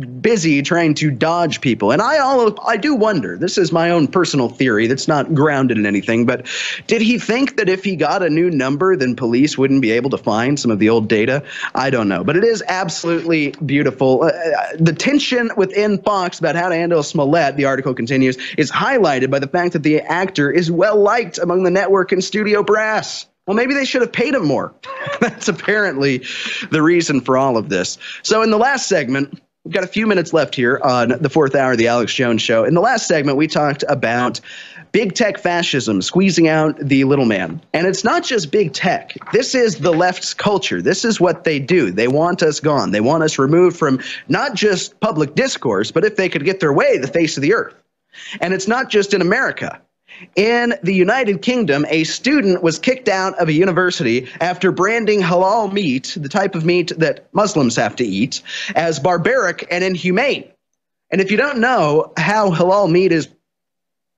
busy trying to dodge people. And I all I do wonder, this is my own personal theory that's not grounded in anything, but did he think that if he got a new number then police wouldn't be able to find some of the old data? I don't know, but it is absolutely beautiful. Uh, uh the tension within Fox about how to handle Smollett, the article continues, is highlighted by the fact that the actor is well liked among the network and studio brass. Well, maybe they should have paid him more. That's apparently the reason for all of this. So, in the last segment, We've got a few minutes left here on the fourth hour of the Alex Jones Show. In the last segment, we talked about big tech fascism squeezing out the little man. And it's not just big tech. This is the left's culture. This is what they do. They want us gone. They want us removed from not just public discourse, but if they could get their way, the face of the earth. And it's not just in America. In the United Kingdom, a student was kicked out of a university after branding halal meat, the type of meat that Muslims have to eat, as barbaric and inhumane. And if you don't know how halal meat is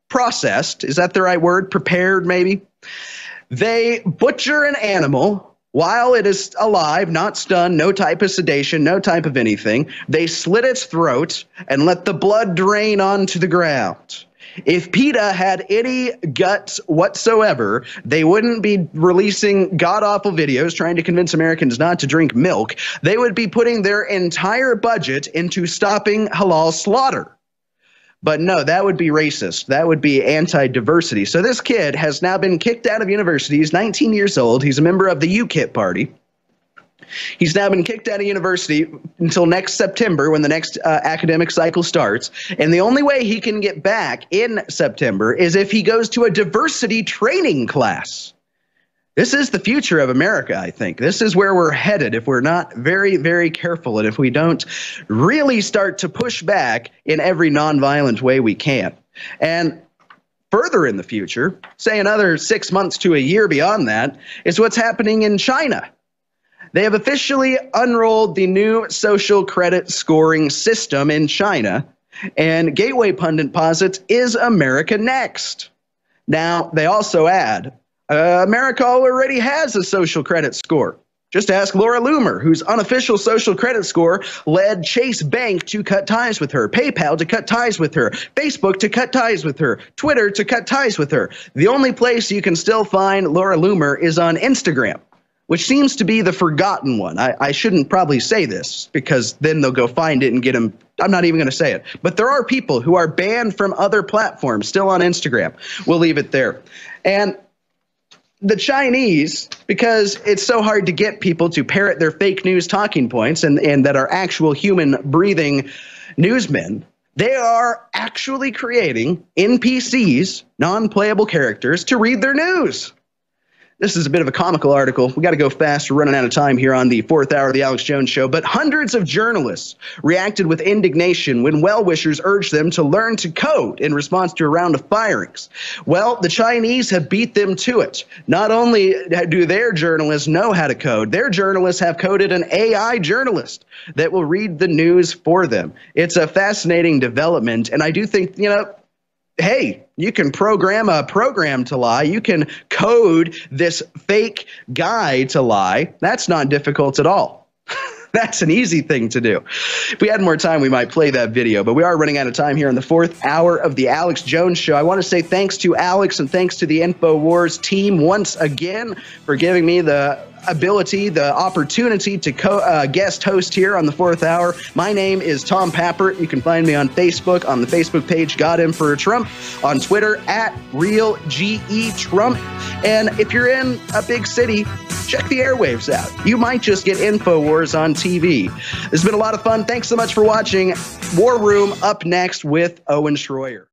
processed, is that the right word? Prepared, maybe? They butcher an animal while it is alive, not stunned, no type of sedation, no type of anything. They slit its throat and let the blood drain onto the ground. If PETA had any guts whatsoever, they wouldn't be releasing god awful videos trying to convince Americans not to drink milk. They would be putting their entire budget into stopping halal slaughter. But no, that would be racist. That would be anti diversity. So this kid has now been kicked out of university. He's 19 years old. He's a member of the UKIP party. He's now been kicked out of university until next September when the next uh, academic cycle starts. And the only way he can get back in September is if he goes to a diversity training class. This is the future of America, I think. This is where we're headed if we're not very, very careful and if we don't really start to push back in every nonviolent way we can. And further in the future, say another six months to a year beyond that, is what's happening in China. They have officially unrolled the new social credit scoring system in China, and Gateway Pundit posits is America next. Now, they also add uh, America already has a social credit score. Just ask Laura Loomer, whose unofficial social credit score led Chase Bank to cut ties with her, PayPal to cut ties with her, Facebook to cut ties with her, Twitter to cut ties with her. The only place you can still find Laura Loomer is on Instagram which seems to be the forgotten one. I, I shouldn't probably say this because then they'll go find it and get him. I'm not even going to say it. But there are people who are banned from other platforms still on Instagram. We'll leave it there. And the Chinese, because it's so hard to get people to parrot their fake news talking points and, and that are actual human breathing newsmen, they are actually creating NPCs, non playable characters, to read their news. This is a bit of a comical article. We got to go fast. We're running out of time here on the fourth hour of the Alex Jones Show. But hundreds of journalists reacted with indignation when well wishers urged them to learn to code in response to a round of firings. Well, the Chinese have beat them to it. Not only do their journalists know how to code, their journalists have coded an AI journalist that will read the news for them. It's a fascinating development. And I do think, you know, hey, you can program a program to lie. You can code this fake guy to lie. That's not difficult at all. That's an easy thing to do. If we had more time, we might play that video, but we are running out of time here in the fourth hour of the Alex Jones Show. I want to say thanks to Alex and thanks to the InfoWars team once again for giving me the ability, the opportunity to co- uh, guest host here on the fourth hour. My name is Tom Pappert. You can find me on Facebook on the Facebook page God Emperor Trump, on Twitter at Real GE Trump. And if you're in a big city, check the airwaves out. You might just get InfoWars on TV. It's been a lot of fun. Thanks so much for watching. War Room up next with Owen Schroyer.